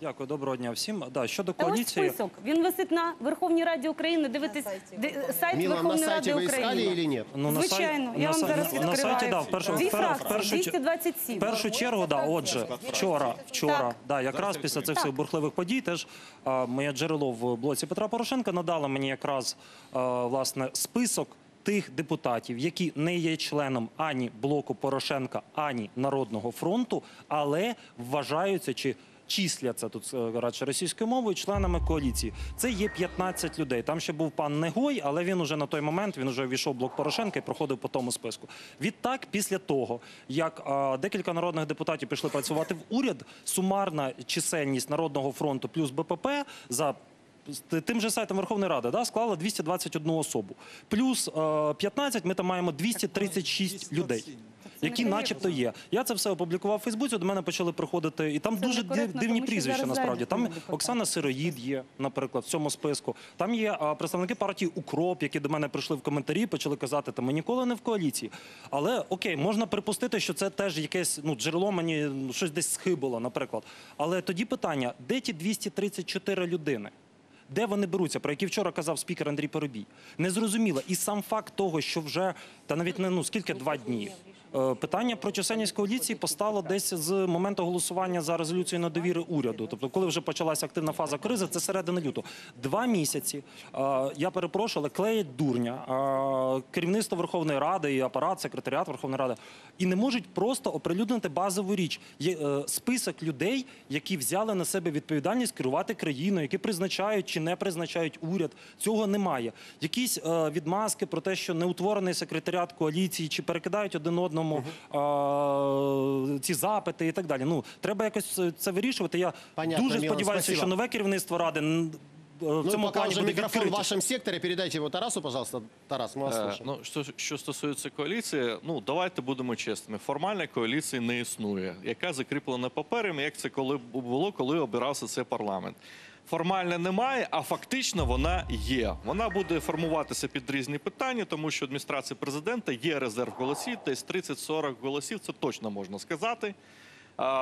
Дякую, доброго дня всім. Да, щодо Та ось список. Він висить на Верховній Раді України. Дивитись де- сайт на Верховної сайте Ради вы искали України. или нет? ну на Звичайно, я на, вам зараз на, сайті, да, в першу, Дві в пер- в фракції, першу, чер- 227. в першу чергу, да, отже, вчора, вчора, Так. да, якраз після цих всіх бурхливих подій, теж а, моє джерело в блоці Петра Порошенка надало мені якраз а, власне список. Тих депутатів, які не є членом ані блоку Порошенка, ані Народного фронту, але вважаються чи числяться тут е, радше російською мовою членами коаліції. Це є 15 людей. Там ще був пан Негой, але він уже на той момент він уже війшов в блок Порошенка і проходив по тому списку. Відтак, після того, як е, декілька народних депутатів пішли працювати в уряд, сумарна чисельність Народного фронту плюс БПП за тим же сайтом Верховної Ради да, склала 221 особу. Плюс е, 15 ми там маємо 236 людей. Які начебто є. Я це все опублікував у Фейсбуці, до мене почали приходити, і там Це дуже дивні прізвища насправді. Там. Оксана Сироїд є, наприклад, в цьому списку. Там є а, представники партії Укроп, які до мене прийшли в коментарі, почали казати, та ми ніколи не в коаліції. Але окей, можна припустити, що це теж якесь ну, джерело мені ну, щось десь схибило, наприклад. Але тоді питання: де ті 234 людини? Де вони беруться, про які вчора казав спікер Андрій Поробій? Незрозуміло. І сам факт того, що вже та навіть не ну скільки два дні. Е, Питання про чисельність коаліції постало десь з моменту голосування за резолюцію недовіри уряду. Тобто, коли вже почалася активна фаза кризи, це середина лютого. Два місяці. е, Я перепрошую, але клеять дурня. е, Керівництво Верховної Ради і апарат, секретаріат Верховної Ради і не можуть просто оприлюднити базову річ. Є список людей, які взяли на себе відповідальність керувати країною, які призначають чи не призначають уряд. Цього немає. Якісь відмазки про те, що не утворений секретаріат коаліції, чи перекидають один одному е, ці запити і так далі. Ну треба якось е, це вирішувати. Я Понятно, дуже Мілан, сподіваюся, спасибо. що нове керівництво ради м, е, в Ну, цьому пока плані уже буде микрофон в відкритіше. вашем секторе, передайте его Тарасу, пожалуйста. Тарас, мы вас Е, слушаем. Ну, що, що стосується коаліції, ну давайте будемо чесними. Формальної коаліції не існує, яка закріплена паперами, як це коли було, коли обирався цей парламент. Формально немає, а фактично вона є. Вона буде формуватися під різні питання, тому що адміністрації президента є резерв голосів, десь 30-40 голосів, це точно можна сказати.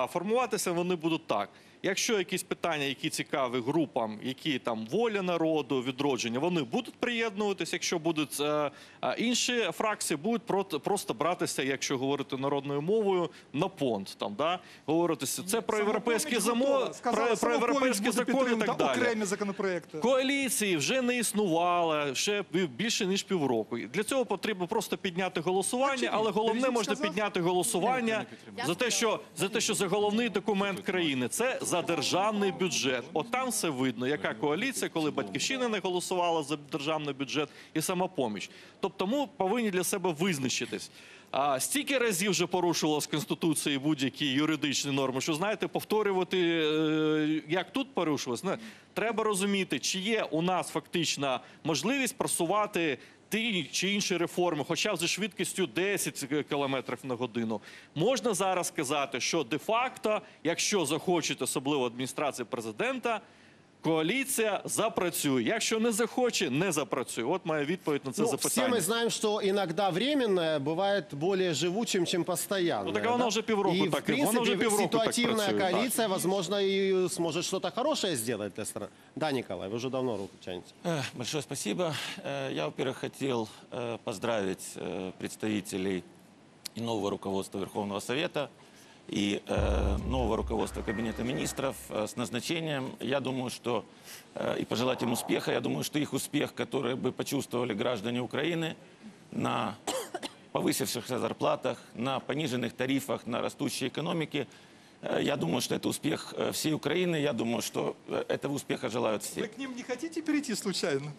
Формуватися вони будуть так. Якщо якісь питання, які цікаві групам, які там воля народу, відродження, вони будуть приєднуватися. Якщо будуть е, е, інші фракції, будуть прот- просто братися, якщо говорити народною мовою, на понт. Там да говоритися. Це про європейські замо, про, про європейські закони і так далі. Окремі законопроекти. Коаліції вже не існувало ще бі- більше ніж півроку. Для цього потрібно просто підняти голосування, але головне можна підняти голосування за те, що за те, що це головний документ країни. Це за державний бюджет. От там все видно, яка коаліція, коли батьківщина не голосувала за державний бюджет і самопоміч. Тобто, ми повинні для себе визначитись. А стільки разів вже порушувалось Конституції будь-які юридичні норми, що знаєте, повторювати, е, як тут порушувалось, треба розуміти, чи є у нас фактично можливість просувати ті чи інші реформи, хоча б зі швидкістю 10 км на годину. Можна зараз сказати, що де-факто, якщо захочуть, особливо адміністрація президента, коаліція запрацює. Якщо не захоче, не запрацює. От моя відповідь на це Ну, все запитання. мы знаем, что иногда временное бывает более живучим, чем постоянное. Ну, так оно да? уже півроку и, так, в принципе, оно уже півроку так ситуативная працює, так. коалиция, возможно, и сможет что-то хорошее сделать для страны. Да, Николай, вы уже давно руку тянете. Э, Большое спасибо. Э, Я, во-первых, хотел э, поздравить э, представителей и нового руководства Верховного Совета и э, нового руководства Кабинета министров э, с назначением. Я думаю, что э, и пожелать им успеха. Я думаю, что их успех, который бы почувствовали граждане Украины на повысившихся зарплатах, на пониженных тарифах, на растущей экономике, э, я думаю, что это успех э, всей Украины. Я думаю, что э, этого успеха желают все. Вы к ним не хотите перейти случайно?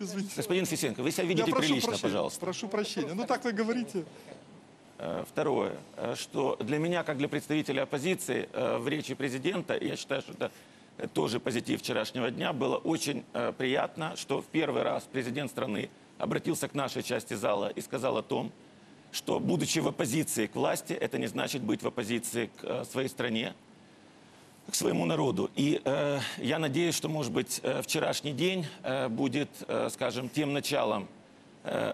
Извините. Господин Фисенко, вы себя Я ведите прошу прилично, прощения, пожалуйста. Прошу прощения. Ну так вы говорите. Э, Второе, э, что для меня, как для представителя оппозиции, э, в речи президента, я считаю, что это тоже позитив вчерашнего дня, было очень приятно, что в первый раз президент страны обратился к нашей части зала и сказал о том, что, будучи в оппозиции к власти, это не значит быть в оппозиции к своей стране, к своему народу. И э, я надеюсь, что, может быть, вчерашний день э, будет, э, скажем, тем началом,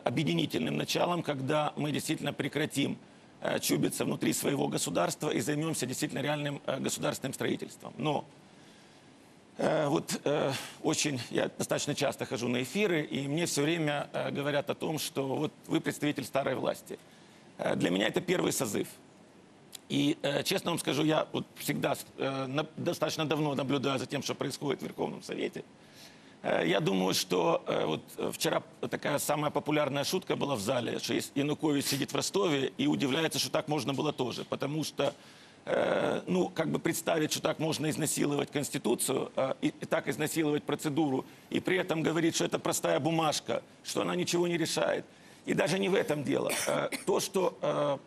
объединительным началом, когда мы действительно прекратим э, чубиться внутри своего государства и займемся действительно реальным э, государственным строительством. Но э, вот э, очень, я достаточно часто хожу на эфиры, и мне все время э, говорят о том, что вот вы представитель старой власти. Э, для меня это первый созыв. И, э, честно вам скажу, я вот всегда э, достаточно давно наблюдаю за тем, что происходит в Верховном Совете. Э, я думаю, что э, вот э, вчера такая самая популярная шутка была в зале, что Янукович сидит в Ростове и удивляется, что так можно было тоже. Потому что, ну, как бы представить, что так можно изнасиловать Конституцию и, так изнасиловать процедуру, и при этом говорить, что это простая бумажка, что она ничего не решает. И даже не в этом дело. То, что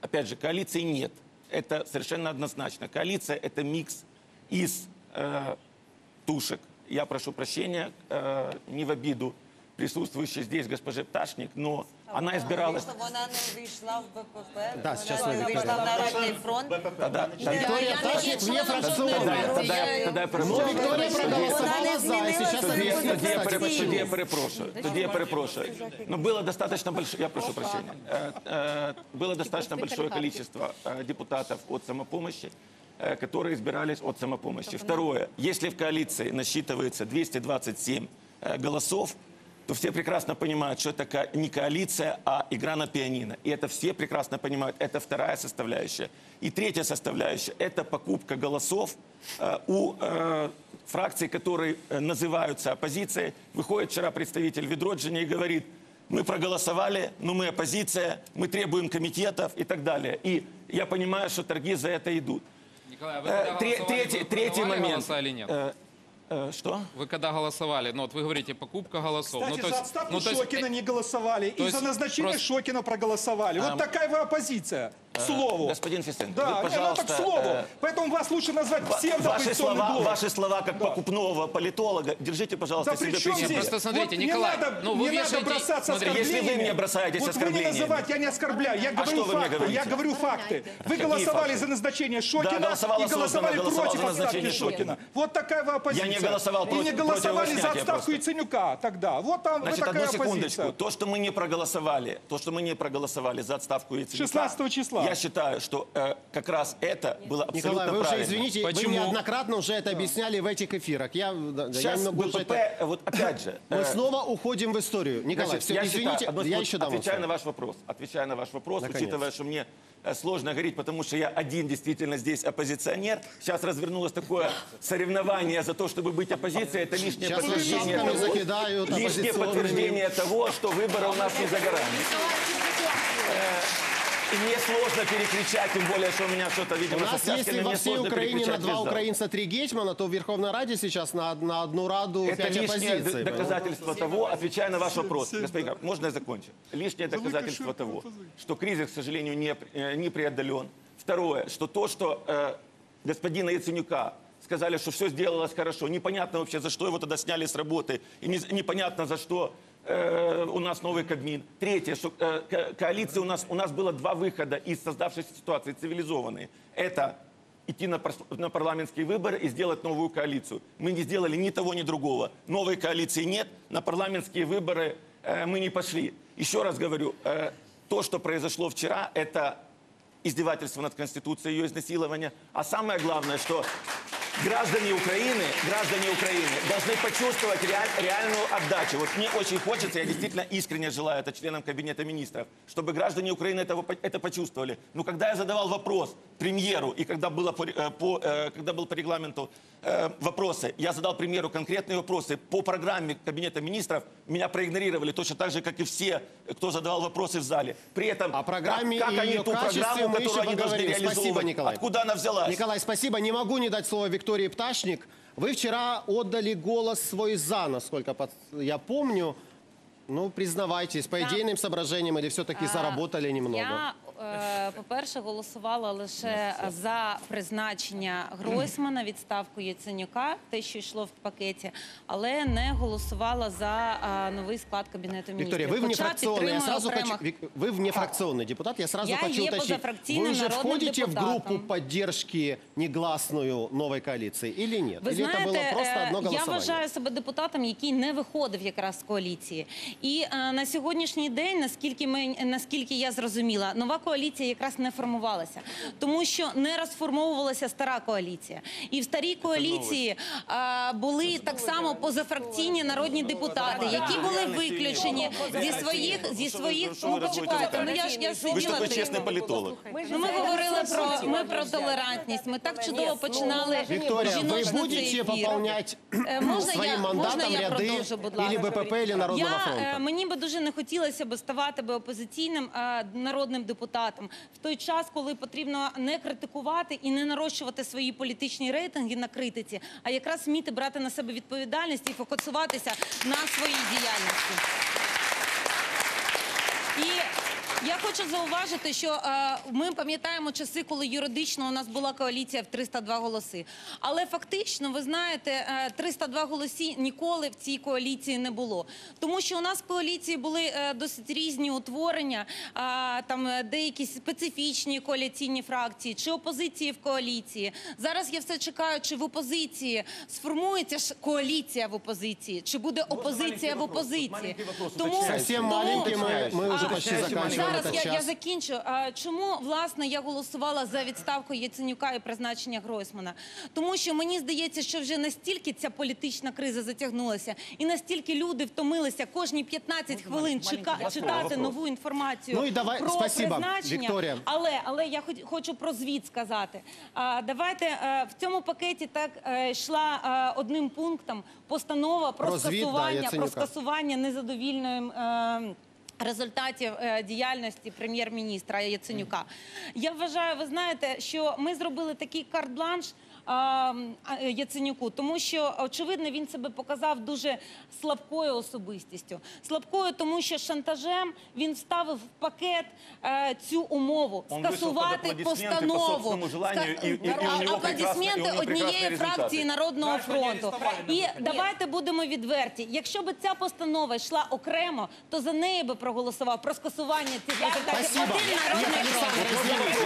опять же, коалиции нет. Это совершенно однозначно. Коалиция – это микс из тушек. Я прошу прощения, э, не в обиду присутствующей здесь госпожи Пташник, но она избиралась... Вона не війшла в БПП. Да, сейчас вона мы вийшла в Народний фронт. Тогда, Виктория Пташник вне тогда, фракционная. тогда, я- тогда я Но перепрошую. Виктория проголосовала за, и сейчас Тоді, ответит тоді, я пере- кстати. тоді я перепрошую. Тоді я перепрошую. Но было достаточно большое, я прошу прощения, Э, э, было достаточно большое количество э, депутатов от самопомощи, э, которые избирались от самопомощи. Второе, если в коалиции насчитывается 227 э, голосов, то все прекрасно понимают, что это не коалиция, а игра на пианино. И это все прекрасно понимают. Это вторая составляющая. И третья составляющая – это покупка голосов э, у э, фракций, которые э, называются оппозицией. Выходит вчера представитель Ведроджини и говорит, мы проголосовали, но мы оппозиция, мы требуем комитетов и так далее. И я понимаю, что торги за это идут. Николай, а вы Э, когда тре- голосовали, третий, вы третий продавали момент. голоса или нет? Э, э, что? Вы когда голосовали, ну вот вы говорите покупка голосов. Кстати, ну, то за есть- отставку ну, то есть, Шокина э, не голосовали. то И есть за назначение просто- Шокина проголосовали. Вот такая вы оппозиция. К слову. Господин Фисенко, Да, вы, она пожалуйста... так к слову. э, Поэтому вас лучше назвать Ва- Ваши слова, блок. ваши слова как Да. покупного политолога, держите, пожалуйста, Да себе чем при себе. здесь? Просто смотрите, вот Николай, не надо, ну, вы не надо вешаете- бросаться смотри, если вы оскорблениями. мне бросаетесь вот вы не оскорблениями. называть, я не оскорбляю, я говорю что вы мне факты. говорите? Я говорю факты. Вы Какие голосовали факты? за назначение Шокина Да, и голосовали против за отставки Шокина. Вот такая вы оппозиция. Я не голосовал И против- не против голосовали за отставку. Яценюка тогда. Вот там Значит, такая одну секундочку. То, что мы не проголосовали, то, что мы не проголосовали за отставку Яценюка, 16 числа. Я считаю, что э, как раз это было абсолютно Николай, вы уже правильно. извините, вы Почему? неоднократно уже это объясняли в этих эфирах. Я, да, я Сейчас уже БПП, это- вот опять же... Мы э, снова уходим в историю. Николай, Значит, все, я извините, считаю, я секунду, еще дам слово. на ваш вопрос, отвечая на ваш вопрос, Наконец. учитывая, что мне э, сложно говорить, потому что я один действительно здесь оппозиционер. Сейчас развернулось такое соревнование за то, чтобы быть оппозицией. Это лишнее Сейчас подтверждение того, закидают лишнее подтверждение того, что выборы у нас не за горами. И мне сложно перекричать, тем более, что у меня что-то, У видимо, со нас, если во всей Украине на два украинца три гетьмана, то в Верховной Раде сейчас на, на одну раду Это пять лишнее оппозиций. доказательство того, отвечая на ваш вопрос, господин можно я закончу? Лишнее доказательство того, что кризис, к сожалению, не, э, не преодолен. Второе, что то, что э, господина Яценюка сказали, что все сделалось хорошо, непонятно вообще, за что его тогда сняли с работы, и не- непонятно, за что э, у нас новый Кабмин. Третье, что э, ко- коалиция у нас, у нас было два выхода из создавшейся ситуации цивилизованные. Это идти на, на парламентские выборы и сделать новую коалицию. Мы не сделали ни того, ни другого. Новой коалиции нет, на парламентские выборы э, мы не пошли. Еще раз говорю, э, то, что произошло вчера, это издевательство над Конституцией, ее изнасилование. А самое главное, что граждане Украины, граждане Украины должны почувствовать реаль- реальную отдачу. Вот мне очень хочется, я действительно искренне желаю это членам Кабинета министров, чтобы граждане Украины по- это почувствовали. Но когда я задавал вопрос премьеру, и когда, было по, э, по, э, когда был по регламенту э, вопросы, я задал премьеру конкретные вопросы по программе Кабинета министров, меня проигнорировали точно так же, как и все, кто задавал вопросы в зале. При этом, О программе как, как и они ее ту качестве программу, мы еще которую они должны поговорим. Спасибо, реализовывать, Николай. откуда она взялась? Николай, спасибо. Не могу не дать слово Виктории Пташник. Вы вчера отдали голос свой за, насколько я помню. Ну, признавайтесь, по идейным соображениям или все-таки заработали немного? Я, по-перше, голосувала лише за призначення Гройсмана, відставку Яценюка, те, що йшло в пакеті, але не голосувала за е, новий склад кабінету міністрів. Виктория, вы Хоча внефракционный. Я підтримую сразу хочу... окремих- Вик- Вы внефракционный депутат. Я сразу Я хочу є уточнить. позафракційним Вы же народним входите в депутатом. группу поддержки негласную новой коалиции или нет? Ви или знаєте, это было просто е, одно я голосование? вважаю себе депутатом, який не виходив якраз з коаліції. І е, на сьогоднішній день, наскільки ми наскільки я зрозуміла, нова коаліція якраз не формувалася, тому що не розформовувалася стара коаліція. І в старій коаліції е, були так само позафракційні народні депутати, які були виключені зі своїх зі своїх. Ну почекайте, ну я ж я Вы же сиділа такой тут. честный политолог. Ну, ми говорили про ми про толерантність. Ми так чудово починали Виктория, вы жіночний цей будете ефір. пополнять Е, можна своим я, мандатом можна я ряды продовжу, будь или ласка? БПП, или Народного я, фронта? е, Мені би дуже не хотілося б ставати би опозиційним е, народним депутатом в той час, коли потрібно не критикувати і не нарощувати свої політичні рейтинги на критиці, а якраз вміти брати на себе відповідальність і фокусуватися на своїй діяльності. Я хочу зауважити, що е, ми пам'ятаємо часи, коли юридично у нас була коаліція в 302 голоси. Але фактично, ви знаєте, е, 302 голоси ніколи в цій коаліції не було. Тому що у нас в коаліції були е, досить різні утворення, е, там е, деякі специфічні коаліційні фракції чи опозиції в коаліції. Зараз я все чекаю, чи в опозиції сформується ж коаліція в опозиції, чи буде опозиція в опозиції. Тому Совсем маленький, мы, мы уже почти заканчиваем Зараз я, я закінчу. А, чому власне я голосувала за відставку Яценюка і призначення Гройсмана? Тому що мені здається, що вже настільки ця політична криза затягнулася, і настільки люди втомилися кожні 15 хвилин чека, читати нову інформацію Ну і давай- про спасибо, призначення. Вікторія. Але але я хоч- хочу про звіт сказати. А, давайте е, в цьому пакеті так е, йшла е, одним пунктом постанова про, Про звіт, да, скасування про скасування незадовільної. Е, Результатів е, діяльності прем'єр-міністра Яценюка. Я вважаю, ви знаєте, що ми зробили такий карт-бланш Яценюку, тому що очевидно він себе показав дуже слабкою особистістю. Слабкою, тому що шантажем він вставив в пакет е, цю умову Он вышел под скасувати аплодисменты по постанову. собственному желанию, Ска- и- и- и у А- него прекрасный- аплодисменти и у него однієї прекрасные фракції результаты. Народного фронту. І давайте будемо відверті. Якщо б ця постанова йшла окремо, то за неї би проголосував про скасування цих результатів. Спасибо. Один народний Нет, Александр, фронт. извините.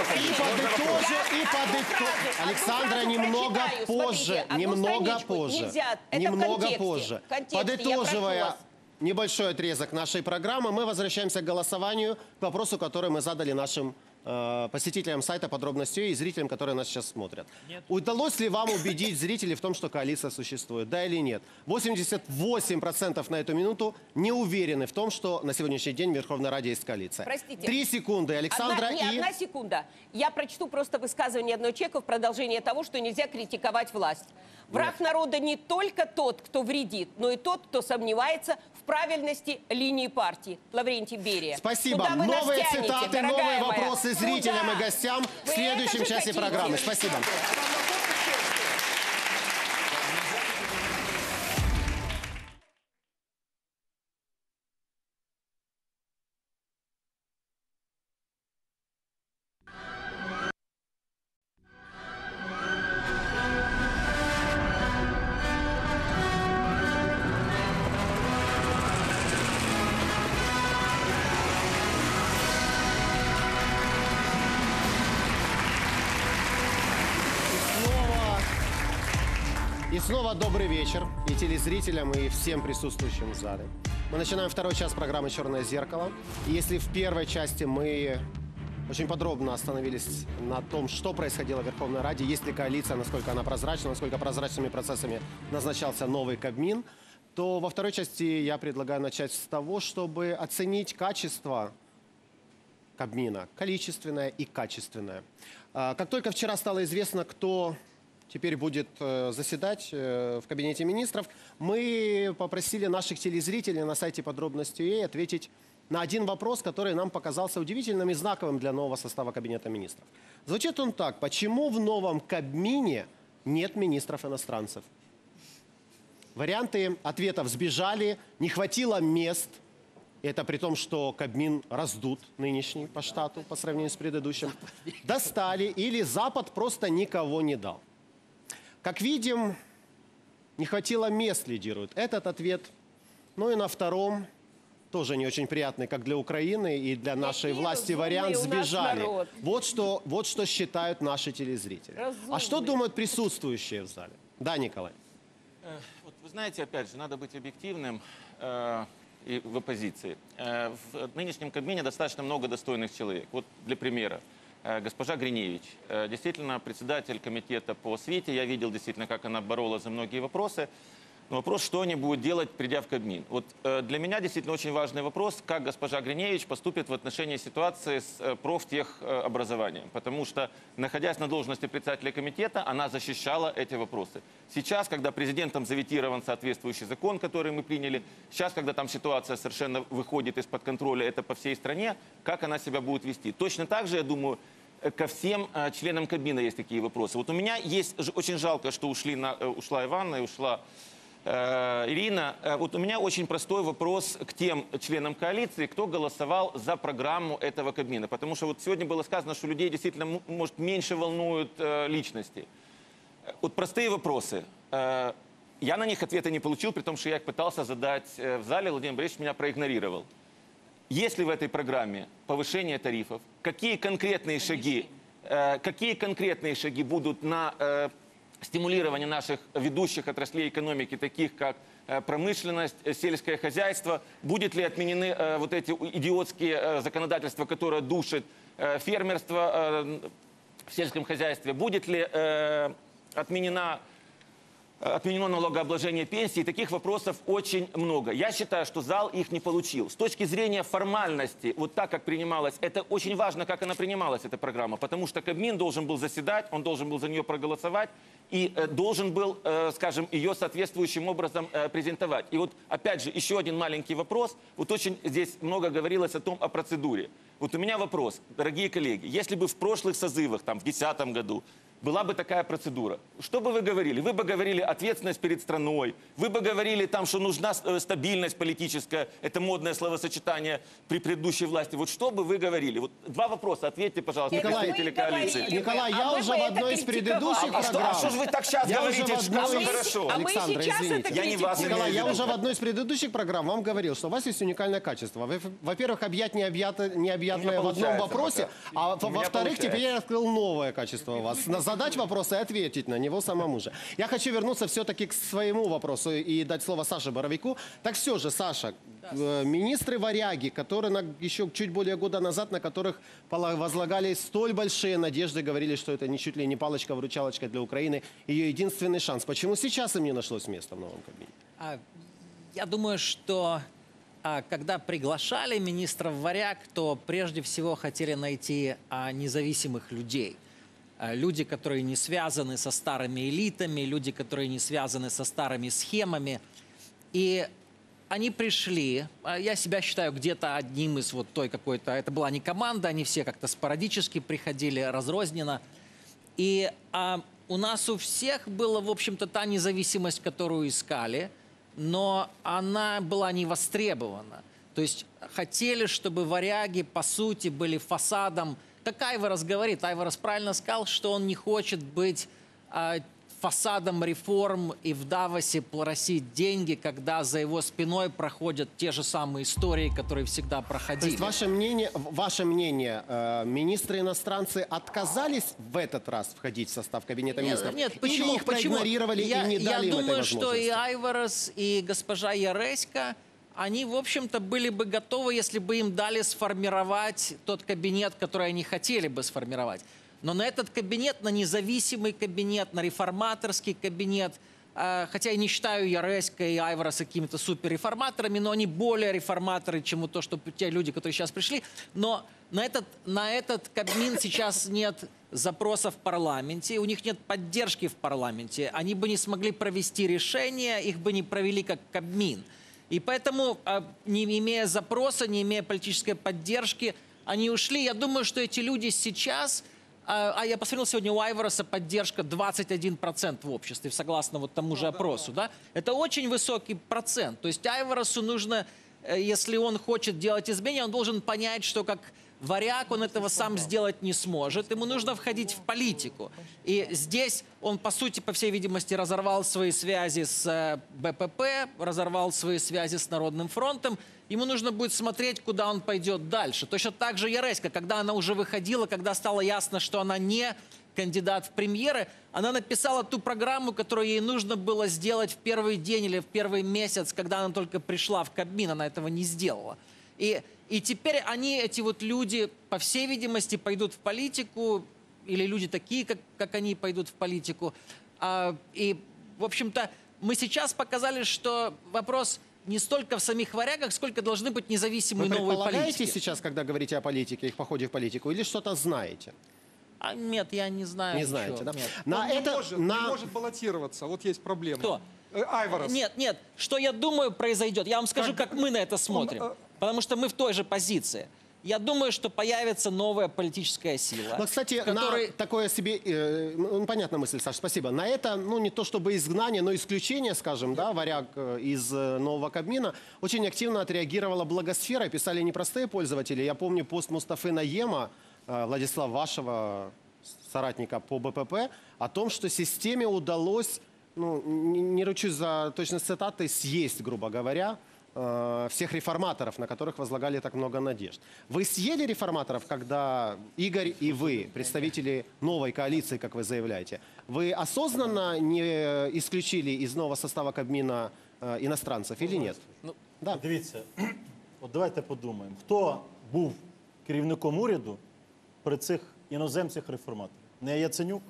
И немного прочитаю. позже, Смотрите, немного позже, нельзя. Это немного контексте. позже. Контексте, Подытоживая небольшой отрезок нашей программы, мы возвращаемся к голосованию, к вопросу, который мы задали нашим э, посетителям сайта подробностей и зрителям, которые нас сейчас смотрят. Удалось ли вам убедить зрителей в том, что коалиция существует? Да или нет? 88% на эту минуту не уверены в том, что на сегодняшний день в Верховной Раде есть коалиция. Простите. Три секунды, Александра, Одна, не, и... одна секунда. Я прочту просто высказывание одного человека в продолжение того, что нельзя критиковать власть. Враг народа не только тот, кто вредит, но и тот, кто сомневается правильности линии партии. Лаврентий Берия. Спасибо. Куда вы нас Новые тянете, цитаты, дорогая новые моя? вопросы зрителям Куда? и гостям в Вы следующем это же часе хотите? программы. Спасибо. И снова добрый вечер и телезрителям, и всем присутствующим в зале. Мы начинаем второй час программы «Черное зеркало». И если в первой части мы очень подробно остановились на том, что происходило в Верховной Раде, есть ли коалиция, насколько она прозрачна, насколько прозрачными процессами назначался новый Кабмин, то во второй части я предлагаю начать с того, чтобы оценить качество Кабмина, количественное и качественное. А, Как только вчера стало известно, кто теперь будет э, заседать э, в кабинете министров, мы попросили наших телезрителей на сайте подробности.ua ответить на один вопрос, который нам показался удивительным и знаковым для нового состава кабинета министров. Звучит он так. Почему в новом Кабмине нет министров иностранцев? Варианты ответов сбежали, не хватило мест. Это при том, что Кабмин раздут нынешний по штату по сравнению с предыдущим. Достали или Запад просто никого не дал. Как видим, не хватило мест лидирует этот ответ. Ну и на втором, тоже не очень приятный, как для Украины и для нашей Какие власти разумные вариант, сбежали. Вот что, вот что считают наши телезрители. А что Разумные. думают присутствующие в зале? Да, Николай. Э, Вот вы знаете, опять же, надо быть объективным э, и в оппозиции. Э, в нынешнем Кабмине достаточно много достойных человек. Вот для примера. Э, Госпожа Гриневич, э, действительно председатель комитета по освете. Я видел действительно, как она боролась за многие вопросы. Но вопрос, что они будут делать, придя в Кабмин. Вот э, для меня действительно очень важный вопрос, как госпожа Гриневич поступит в отношении ситуации с профтехобразованием. Потому что, находясь на должности председателя комитета, она защищала эти вопросы. Сейчас, когда президентом заветирован соответствующий закон, который мы приняли, сейчас, когда там ситуация совершенно выходит из-под контроля, это по всей стране, как она себя будет вести. Точно так же, я думаю, ко всем э, членам Кабмина есть такие вопросы. Вот у меня есть, очень жалко, что ушли на, э, ушла Иванна и ушла Э, Ирина, э, вот у меня очень простой вопрос к тем членам коалиции, кто голосовал за программу этого Кабмина. Потому что вот сегодня было сказано, что людей действительно, может, меньше волнуют э, личности. Э, Вот простые вопросы. Э, Я на них ответа не получил, при том, что я их пытался задать э, в зале. Владимир Борисович меня проигнорировал. Есть ли в этой программе повышение тарифов? Какие конкретные шаги, э, какие конкретные шаги будут на э, стимулирование наших ведущих отраслей экономики, таких как э, промышленность, э, сельское хозяйство? Будет ли отменены э, вот эти идиотские э, законодательства, которые душат э, фермерство э, в сельском хозяйстве? Будет ли э, отменена отменено налогообложение пенсий. Таких вопросов очень много. Я считаю, что зал их не получил. С точки зрения формальности, вот так, как принималась, это очень важно, как она принималась, эта программа, потому что Кабмин должен был заседать, он должен был за нее проголосовать и э, должен был, э, скажем, ее соответствующим образом э, презентовать. И вот, опять же, еще один маленький вопрос. Вот очень здесь много говорилось о том, о процедуре. Вот у меня вопрос, дорогие коллеги, если бы в прошлых созывах, там, в 2010 году, была бы такая процедура. Что бы вы говорили? Вы бы говорили ответственность перед страной, вы бы говорили там, что нужна э, стабильность политическая, это модное словосочетание при предыдущей власти. Вот что бы вы говорили? Вот два вопроса, ответьте, пожалуйста, Николай, представители коалиции. Николай, я А мы уже в одной из предыдущих А что, программ... а что же вы так сейчас Я уже говорите, в что одной из- хорошо? А мы сейчас извините. это Я не вас. Николай, я уже в одной из предыдущих программ вам говорил, что у вас есть уникальное качество. Вы, во-первых, объять необъятное меня в одном вопросе, пока. а во-вторых, теперь я открыл новое качество у вас. Задать вопрос и ответить на него самому же. Я хочу вернуться все-таки к своему вопросу и дать слово Саше Боровику. Так все же, Саша, э, министры варяги, которые на- еще чуть более года назад, на которых возлагали столь большие надежды, говорили, что это не чуть ли не палочка-выручалочка для Украины, ее единственный шанс. Почему сейчас им не нашлось места в новом кабинете? А, Я думаю, что а, когда приглашали министров варяг, то прежде всего хотели найти а, независимых людей. А, Люди, которые не связаны со старыми элитами, люди, которые не связаны со старыми схемами. И они пришли, а, я себя считаю где-то одним из вот той какой-то, это была не команда, они все как-то спорадически приходили, разрозненно. И а, у нас у всех была, в общем-то, та независимость, которую искали, но она была не востребована. То есть хотели, чтобы варяги, по сути, были фасадом. Так Айворос говорит, Айворос правильно сказал, что он не хочет быть а, фасадом реформ и в Давосе просить деньги, когда за его спиной проходят те же самые истории, которые всегда То проходили. есть ваше мнение, ваше мнение э, министры иностранцы отказались в этот раз входить в состав кабинета министров? Нет, Или почему? их почему? проигнорировали я, и не я дали им думаю, этой что и Айварас, и госпожа Яреська, они, в общем-то, были бы готовы, если бы им дали сформировать тот кабинет, который они хотели бы сформировать. Но на этот кабинет, на независимый кабинет, на реформаторский кабинет, э, хотя я не считаю Яресько и Айварас какими-то суперреформаторами, но они более реформаторы, чем то, что те люди, которые сейчас пришли. Но на этот, на этот кабмин сейчас нет запроса в парламенте, у них нет поддержки в парламенте. Они бы не смогли провести решение, их бы не провели как кабмин. И поэтому, э, не имея запроса, не имея политической поддержки, они ушли. Я думаю, что эти люди сейчас... А а я посмотрел сегодня у Айвороса поддержка 21% в обществе, согласно вот тому же опросу. Да? Это очень высокий процент. То есть Айворосу нужно, э, если он хочет делать изменения, он должен понять, что как варяг он этого сам сделать не сможет. Ему нужно входить в политику. И здесь он, по сути, по всей видимости, разорвал свои связи с э, БПП, разорвал свои связи с Народным фронтом. Ему нужно будет смотреть, куда он пойдет дальше. Точно так же Яреська, когда она уже выходила, когда стало ясно, что она не кандидат в премьеры, она написала ту программу, которую ей нужно было сделать в первый день или в первый месяц, когда она только пришла в Кабмин, она этого не сделала. И, и теперь они, эти вот люди, по всей видимости, пойдут в политику, или люди такие, как, как они, пойдут в политику. А, и, в общем-то, мы сейчас показали, что вопрос не столько в самих варягах, сколько должны быть независимые Вы новые предполагаете политики. сейчас, когда говорите о политике, их походе в политику, или что-то знаете? А, нет, я не знаю. Не ничего, знаете, да? нет. На Он не это, может, на... не может баллотироваться. Вот есть проблема. Кто? Э, Айварес. Нет, нет, что я думаю произойдет. Я вам скажу, как, мы на это смотрим. э, Потому что мы в той же позиции. Я думаю, что появится новая политическая сила. Но, кстати, которой- на такое себе, э, ну, понятная мысль, Саша, спасибо. На это, ну, не то чтобы изгнание, но исключение, скажем, да, варяг э, из э, нового Кабмина, очень активно отреагировала благосфера, писали непростые пользователи. Я помню пост Мустафы Наема, э, Владислава вашего соратника по БПП, о том, что системе удалось, ну, не, не ручусь за точность цитаты, съесть, грубо говоря, э, всех реформаторов, на которых возлагали так много надежд. Вы съели реформаторов, когда Игорь и вы, представители новой коалиции, как вы заявляете, вы осознанно не исключили из нового состава Кабмина э, иностранцев или нет? Да. Дивіться, [clears throat] от давайте подумаємо, хто був керівником уряду при цих іноземцях реформаторів? Не Яценюк?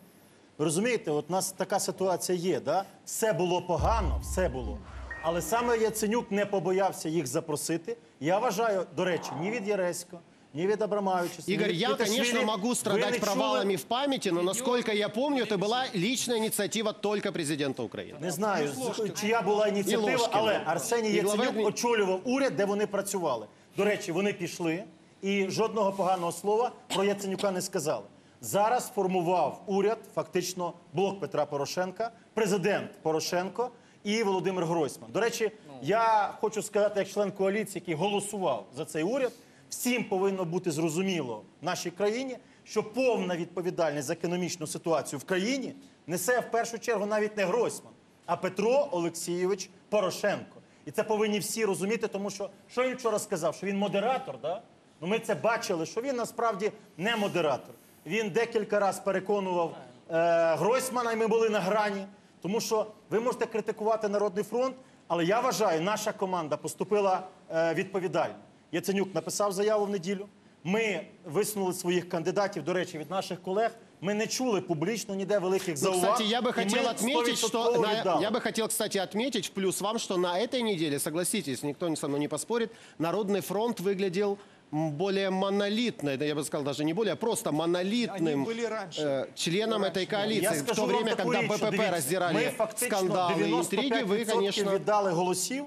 Ви розумієте, от у нас така ситуація є, да? все було погано, все було. Але саме Яценюк не побоявся їх запросити. Я вважаю, до речі, ні від Яресько, ні від Абрамавича. ні Игорь, від я, Квіташвілі конечно, могу ви страдать не чули- провалами в памяти, но, насколько я помню, это была личная инициатива только президента Украины. Не знаю, з- чия була І ініціатива, Ложкіна. але Арсеній І глава Яценюк адмі- очолював уряд, де вони працювали. До речі, вони пішли і жодного поганого слова про Яценюка не сказали. Зараз формував уряд фактично блок Петра Порошенка, президент Порошенко і Володимир Гройсман. До речі, я хочу сказати, як член коаліції, який голосував за цей уряд, всім повинно бути зрозуміло в нашій країні, що повна відповідальність за економічну ситуацію в країні несе в першу чергу навіть не Гройсман, а Петро Олексійович Порошенко. І це повинні всі розуміти, тому що що він вчора сказав, що він модератор, да? Ну ми це бачили, що він насправді не модератор. Він декілька разів переконував е, Гройсмана, і ми були на грані. Тому що ви можете критикувати Народний фронт, але я вважаю, наша команда поступила е, відповідально. Яценюк написав заяву в неділю. Ми висунули своїх кандидатів, до речі, від наших колег. Ми не чули публічно ніде великих Ну, зауваг. кстати, я бы і хотел ми отметить, что 100% на- віддали. я бы хотел, кстати, отметить в плюс вам, что на этой неделе, согласитесь, никто со мной не поспорит, Народный фронт выглядел м, более монолитно, это я бы сказал даже не более, а просто монолитным Они были раньше. э, членом этой коалиции. Я в скажу то вам время, таку когда річ, що БПП дивіться, раздирали ми фактично скандалы и интриги, вы, 95% конечно... віддали голосів.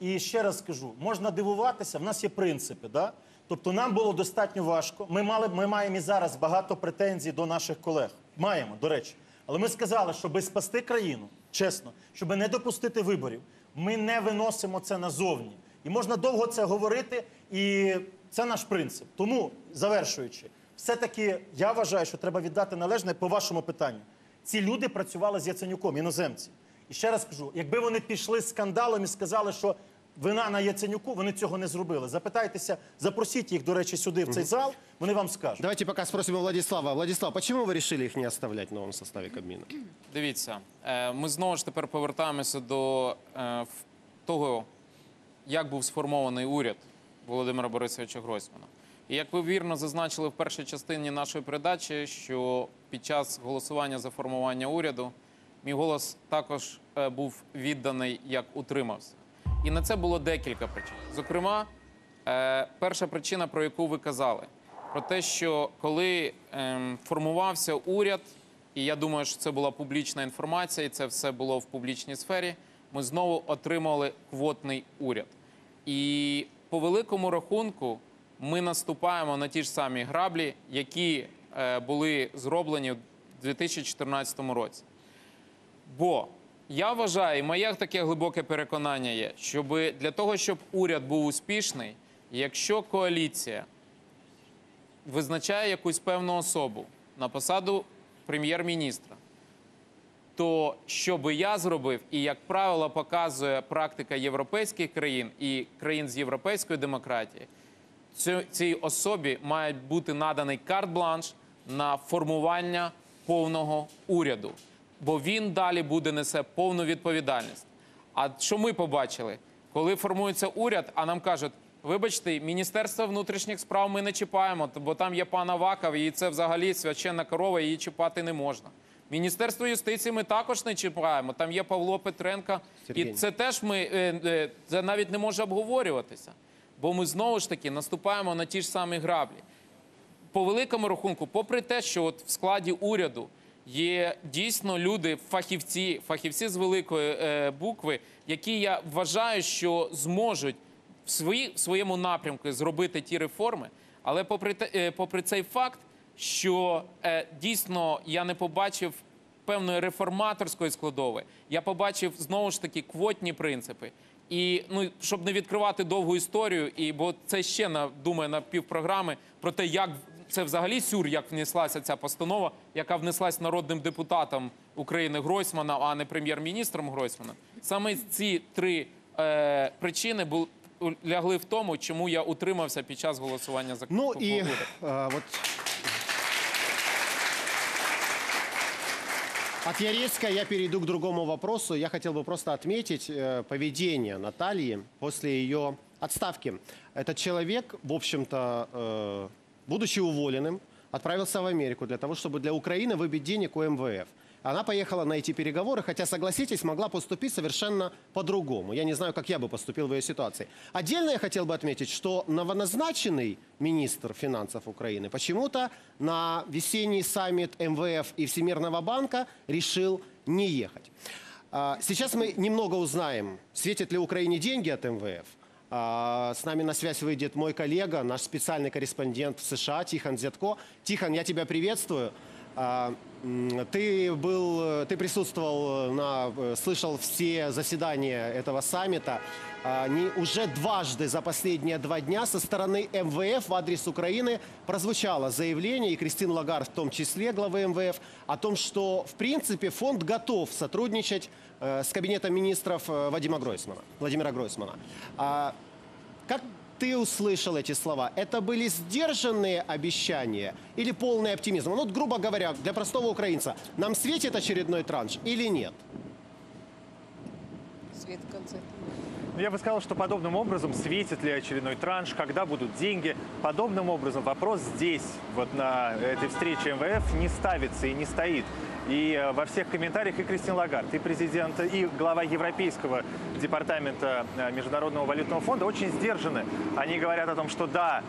І ще раз скажу, можна дивуватися, в нас є принципи, да? Тобто нам було достатньо важко. Ми, мали, ми маємо і зараз багато претензій до наших колег. Маємо, до речі. Але ми сказали, щоб спасти країну, чесно, щоб не допустити виборів, ми не виносимо це назовні. І можна довго це говорити, і це наш принцип. Тому, завершуючи, все-таки я вважаю, що треба віддати належне по вашому питанню. Ці люди працювали з Яценюком, іноземці. І ще раз кажу, якби вони пішли з скандалом і сказали, що вина на Яценюку, вони цього не зробили. Запитайтеся, запросіть їх, до речі, сюди в цей зал, вони вам скажуть. Давайте пока спросим у Владислава. Владислав, почему вы решили их не оставлять в новом составе Кабмина? Дивіться, е, ми знову ж тепер повертаємося до е, того, як був сформований уряд Володимира Борисовича Гройсмана. І як ви вірно зазначили в першій частині нашої передачі, що під час голосування за формування уряду мій голос також е, був відданий як утримався. І на це було декілька причин. Зокрема, е, перша причина, про яку ви казали, про те, що коли ем, формувався уряд, і я думаю, що це була публічна інформація, і це все було в публічній сфері. Ми знову отримали квотний уряд. І по великому рахунку ми наступаємо на ті ж самі граблі, які е, були зроблені у 2014 році. Бо я вважаю, і моє таке глибоке переконання є, щоб для того, щоб уряд був успішний, якщо коаліція визначає якусь певну особу на посаду прем'єр-міністра, то що би я зробив, і як правило показує практика європейських країн і країн з європейської демократії, цій особі має бути наданий карт-бланш на формування повного уряду, бо він далі буде несе повну відповідальність. А що ми побачили, коли формується уряд, а нам кажуть. Вибачте, Міністерство внутрішніх справ ми не чіпаємо, бо там є пан Аваков, і це взагалі священна корова, її чіпати не можна. Міністерство юстиції ми також не чіпаємо. Там є Павло Петренко, Сергій. і це теж ми е, е, це навіть не може обговорюватися. Бо ми знову ж таки наступаємо на ті ж самі граблі. По великому рахунку, попри те, що от в складі уряду є дійсно люди, фахівці, фахівці з великої е, букви, які я вважаю, що зможуть в, свої, в своєму напрямку зробити ті реформи. Але попри, те, е, попри цей факт, що е, дійсно я не побачив певної реформаторської складової, я побачив знову ж таки квотні принципи. І ну, щоб не відкривати довгу історію, і бо це ще на думаю на півпрограми про те, як це взагалі сюр, як внеслася ця постанова, яка внеслась народним депутатом України Гройсмана, а не прем'єр-міністром Гройсмана. Саме ці три е, причини бу- лягли в тому, чому я утримався під час голосування за Ну за и уряд. От Ярецка я перейду к другому вопросу. Я хотел бы просто отметить э, поведение Натальи после ее отставки. Этот человек, в общем-то, э, будучи уволенным, отправился в Америку для того, чтобы для Украины выбить денег у МВФ. Она поехала на эти переговоры, хотя, согласитесь, могла поступить совершенно по-другому. Я не знаю, как я бы поступил в ее ситуации. Отдельно я хотел бы отметить, что новоназначенный министр финансов Украины почему-то на весенний саммит МВФ и Всемирного банка решил не ехать. А, Сейчас мы немного узнаем, светят ли Украине деньги от МВФ. А, С нами на связь выйдет мой коллега, наш специальный корреспондент в США Тихон Зятко. Тихон, я тебя приветствую. Ты был, ты присутствовал на, э, слышал все заседания этого саммита. А, не- Уже дважды за последние два дня со стороны МВФ в адрес Украины прозвучало заявление, и Кристин Лагард в том числе, главы МВФ, о том, что в принципе фонд готов сотрудничать э, с кабинетом министров э, Вадима Гройсмана, Владимира Гройсмана. А, как ты услышал эти слова? Это были сдержанные обещания или полный оптимизм? Ну, вот, грубо говоря, для простого украинца, нам светит очередной транш или нет? Свет в конце. Ну, Я бы сказал, что подобным образом светит ли очередной транш, когда будут деньги. Подобным образом вопрос здесь, вот на этой встрече МВФ, не ставится и не стоит. И э, во всех комментариях и Кристин Лагард, и президент, и глава Европейского департамента э, Международного валютного фонда очень сдержаны. Они говорят о том, что да,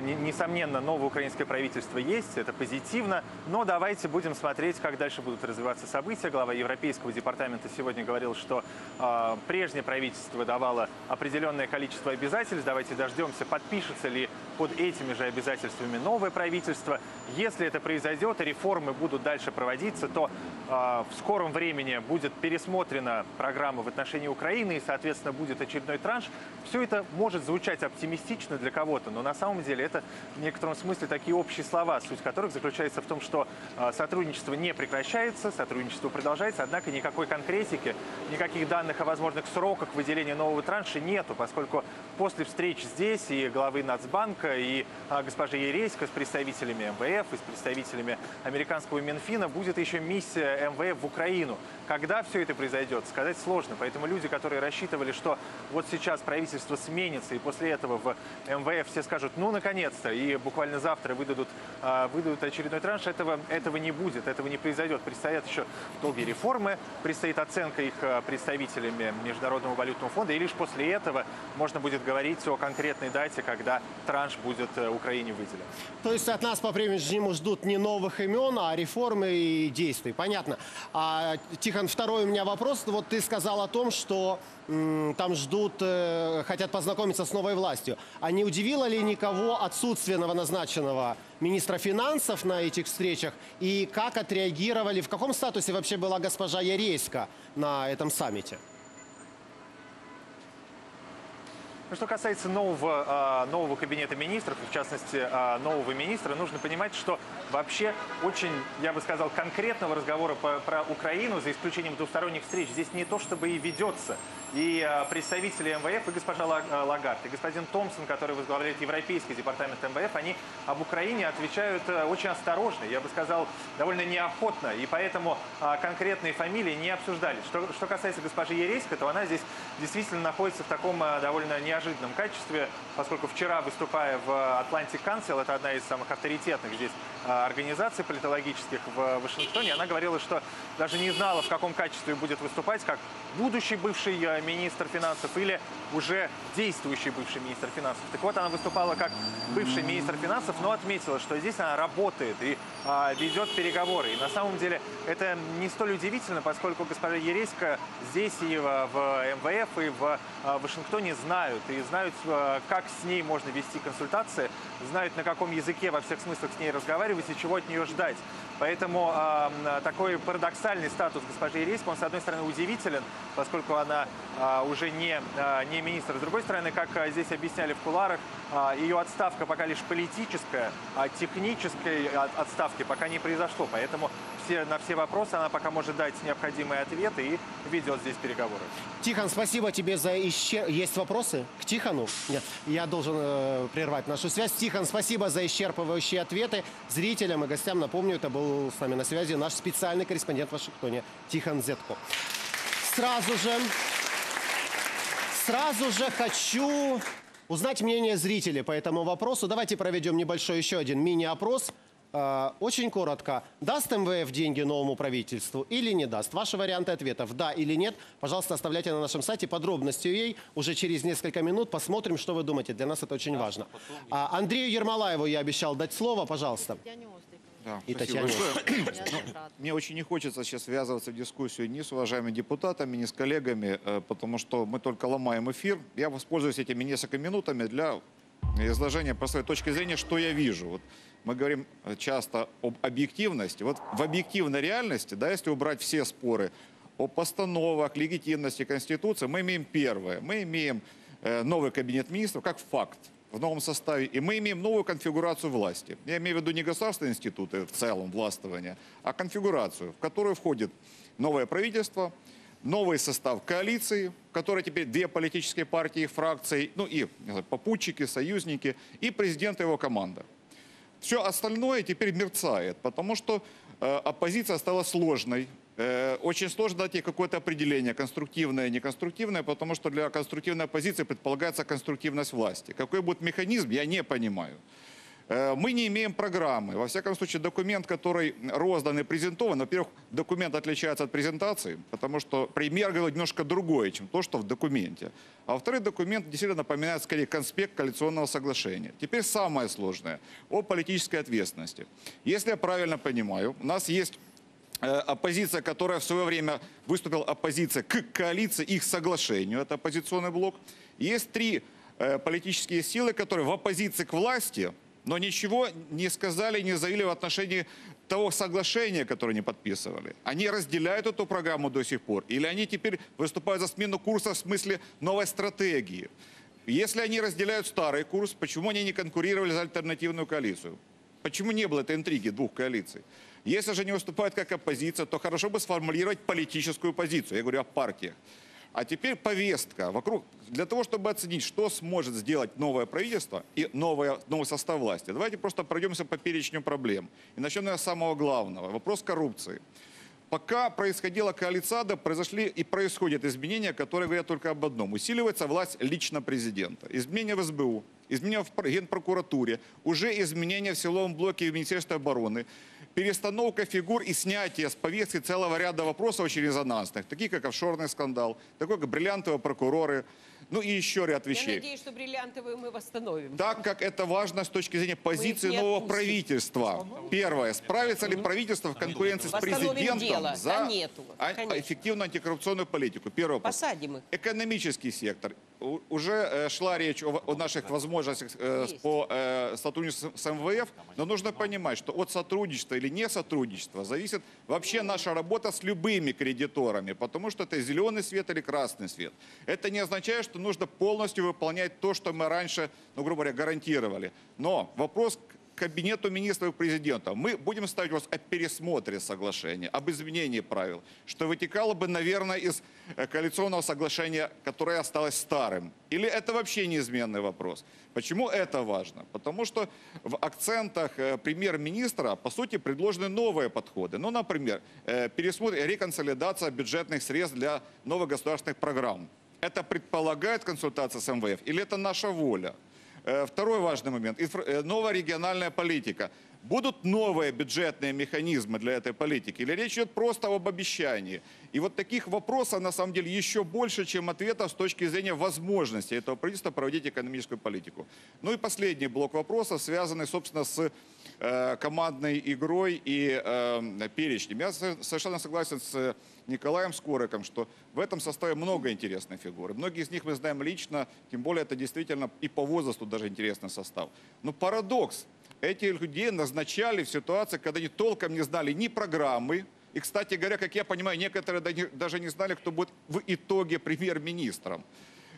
не- несомненно, новое украинское правительство есть, это позитивно, но давайте будем смотреть, как дальше будут развиваться события. Глава Европейского департамента сегодня говорил, что прежнее правительство давало определенное количество обязательств. Давайте дождемся, подпишется ли под этими же обязательствами новое правительство. Если это произойдет и реформы будут дальше проводиться, то э, в скором времени будет пересмотрена программа в отношении Украины и, соответственно, будет очередной транш. Все это может звучать оптимистично для кого-то, но на самом деле это в некотором смысле такие общие слова, суть которых заключается в том, что э, сотрудничество не прекращается, сотрудничество продолжается, однако никакой конкретики, никаких данных о возможных сроках выделения нового транша нету, поскольку после встреч здесь и главы Нацбанка, и а, госпожи Ерейска с представителями МВФ и с представителями американского Минфина будет еще миссия МВФ в Украину. Когда все это произойдет, сказать сложно. Поэтому люди, которые рассчитывали, что вот сейчас правительство сменится, и после этого в МВФ все скажут, ну, наконец-то, и буквально завтра выдадут, а, выдадут очередной транш, этого, этого не будет, этого не произойдет. Предстоят еще долгие реформы, предстоит оценка их а, представителями Международного валютного фонда, и лишь после этого можно будет говорить о конкретной дате, когда транш будет э, Украине выделен. То есть от нас по-прежнему ждут не новых имен, а реформы и действий. Понятно. А, Тихон, второй у меня вопрос. Вот ты сказал о том, что там ждут, э, хотят познакомиться с новой властью. А не удивило ли никого отсутствие новоназначенного министра финансов на этих встречах? И как отреагировали, в каком статусе вообще была госпожа Яреська на этом саммите? Ну, что касается нового, а, нового кабинета министров, в частности, а, нового министра, нужно понимать, что вообще очень, я бы сказал, конкретного разговора по- про Украину, за исключением двусторонних встреч, здесь не то чтобы и ведется. И а, представители МВФ, и госпожа а, Лагард, и господин Томпсон, который возглавляет Европейский департамент МВФ, они об Украине отвечают э, очень осторожно, я бы сказал, довольно неохотно, и поэтому а, конкретные фамилии не обсуждались. Что, что касается госпожи Ереська, то она здесь действительно находится в таком а, довольно неожиданном качестве, поскольку вчера, выступая в Atlantic Council, это одна из самых авторитетных здесь организаций политологических в Вашингтоне, она говорила, что даже не знала, в каком качестве будет выступать, как будущий бывший министр финансов или уже действующий бывший министр финансов. Так вот, она выступала как бывший министр финансов, но отметила, что здесь она работает и а, ведет переговоры. И на самом деле это не столь удивительно, поскольку госпожа Ереська здесь и в, в МВФ, и в а, Вашингтоне знают. И знают, а, как с ней можно вести консультации, знают, на каком языке во всех смыслах с ней разговаривать и чего от нее ждать. Поэтому м, такой парадоксальный статус госпожи Ереськи, он, с одной стороны, удивителен, поскольку она а, уже не, а, не министр. С другой стороны, как здесь объясняли в куларах, а, ее отставка пока лишь политическая, а технической от- отставки пока не произошло. Поэтому все, на все вопросы она пока может дать необходимые ответы и ведет здесь переговоры. Тихон, спасибо тебе за исчер... Есть вопросы к Тихону? Нет, я должен э, прервать нашу связь. Тихон, спасибо за исчерпывающие ответы. Зрителям и гостям, напомню, это был с нами на связи наш специальный корреспондент в Вашингтоне Тихон Зетко. Сразу же, сразу же хочу узнать мнение зрителей по этому вопросу. Давайте проведем небольшой еще один мини-опрос. Э, Очень коротко. Даст МВФ деньги новому правительству или не даст? Ваши варианты ответов «да» или «нет» пожалуйста, оставляйте на нашем сайте подробности ей. Уже через несколько минут посмотрим, что вы думаете. Для нас это очень важно. А, Андрею Ермолаеву я обещал дать слово. Пожалуйста. Да, И Татьяне. [coughs] Ну, Мне очень не хочется сейчас ввязываться в дискуссию ни с уважаемыми депутатами, ни с коллегами, э, потому что мы только ломаем эфир. Я воспользуюсь этими несколькими минутами для изложения по своей точки зрения, что я вижу. Вот мы говорим часто об объективности. Вот в объективной реальности, да, если убрать все споры о постановах, легитимности Конституции, мы имеем первое. Мы имеем э, новый кабинет министров как факт в новом составе. И мы имеем новую конфигурацию власти. Я имею в виду не государственные институты в целом властвования, а конфигурацию, в которую входит новое правительство, новый состав коалиции, в которой теперь две политические партии, фракции, ну и знаю, попутчики, союзники, и президент и его команда. Все остальное теперь мерцает, потому что э, оппозиция стала сложной. Э, очень сложно дать ей какое-то определение, конструктивное, неконструктивное, потому что для конструктивной оппозиции предполагается конструктивность власти. Какой будет механизм, я не понимаю. Э, Мы не имеем программы. Во всяком случае, документ, который роздан и презентован, во-первых, документ отличается от презентации, потому что премьер говорил немножко другое, чем то, что в документе. А во-вторых, документ действительно напоминает скорее конспект коалиционного соглашения. Теперь самое сложное – о политической ответственности. Если я правильно понимаю, у нас есть э, оппозиция, которая в свое время выступила оппозиция к коалиции, их соглашению, это оппозиционный блок. Есть три э, политические силы, которые в оппозиции к власти, но ничего не сказали, не заявили в отношении того соглашения, которое они подписывали. Они разделяют эту программу до сих пор? Или они теперь выступают за смену курса в смысле новой стратегии? Если они разделяют старый курс, почему они не конкурировали за альтернативную коалицию? Почему не было этой интриги двух коалиций? Если же они выступают как оппозиция, то хорошо бы сформулировать политическую позицию. Я говорю о партиях. А теперь повестка вокруг. Для того, чтобы оценить, что сможет сделать новое правительство и новое, новый состав власти, давайте просто пройдемся по перечню проблем. И начнем наверное, с самого главного. Вопрос коррупции. Пока происходила коалицада, произошли и происходят изменения, которые говорят только об одном. Усиливается власть лично президента. Изменения в СБУ, изменения в пр- Генпрокуратуре, уже изменения в силовом блоке и в Министерстве обороны, перестановка фигур и снятие с повестки целого ряда вопросов очень резонансных, таких как офшорный скандал, такой как бриллиантовые прокуроры, ну и еще ряд Я вещей. надеюсь, что бриллиантовую мы восстановим. Так как это важно с точки зрения позиции нового правительства. Первое. Справится ли правительство в конкуренции с президентом дело. за Да нету, а- эффективную антикоррупционную политику? Первый вопрос. Посадим их. Экономический сектор. У- Уже э, шла речь о, о наших возможностях э, с- по э, сотрудничеству с МВФ, но нужно понимать, что от сотрудничества или не сотрудничества зависит вообще наша работа с любыми кредиторами, потому что это зеленый свет или красный свет. Это не означает, что нужно полностью выполнять то, что мы раньше, ну, грубо говоря, гарантировали. Но вопрос к кабинету министров и президента. Мы будем ставить вопрос о пересмотре соглашения, об изменении правил, что вытекало бы, наверное, из э, коалиционного соглашения, которое осталось старым. Или это вообще неизменный вопрос? Почему это важно? Потому что в акцентах э, премьер-министра, по сути, предложены новые подходы. Ну, например, э, пересмотр реконсолидация бюджетных средств для новых государственных программ. Это предполагает консультация с МВФ или это наша воля? Э, Второй важный момент. Э, Новая региональная политика. Будут новые бюджетные механизмы для этой политики? Или речь идет просто об обещании? И вот таких вопросов, на самом деле, еще больше, чем ответов с точки зрения возможности этого правительства проводить экономическую политику. Ну и последний блок вопросов, связанный, собственно, с командной игрой и э, перечнем. Я со- совершенно согласен с Николаем Скориком, что в этом составе много интересных фигур. Многие из них мы знаем лично, тем более это действительно и по возрасту даже интересный состав. Но парадокс. Этих людей назначали в ситуации, когда они толком не знали ни программы, и, кстати говоря, как я понимаю, некоторые да- не- даже не знали, кто будет в итоге премьер-министром.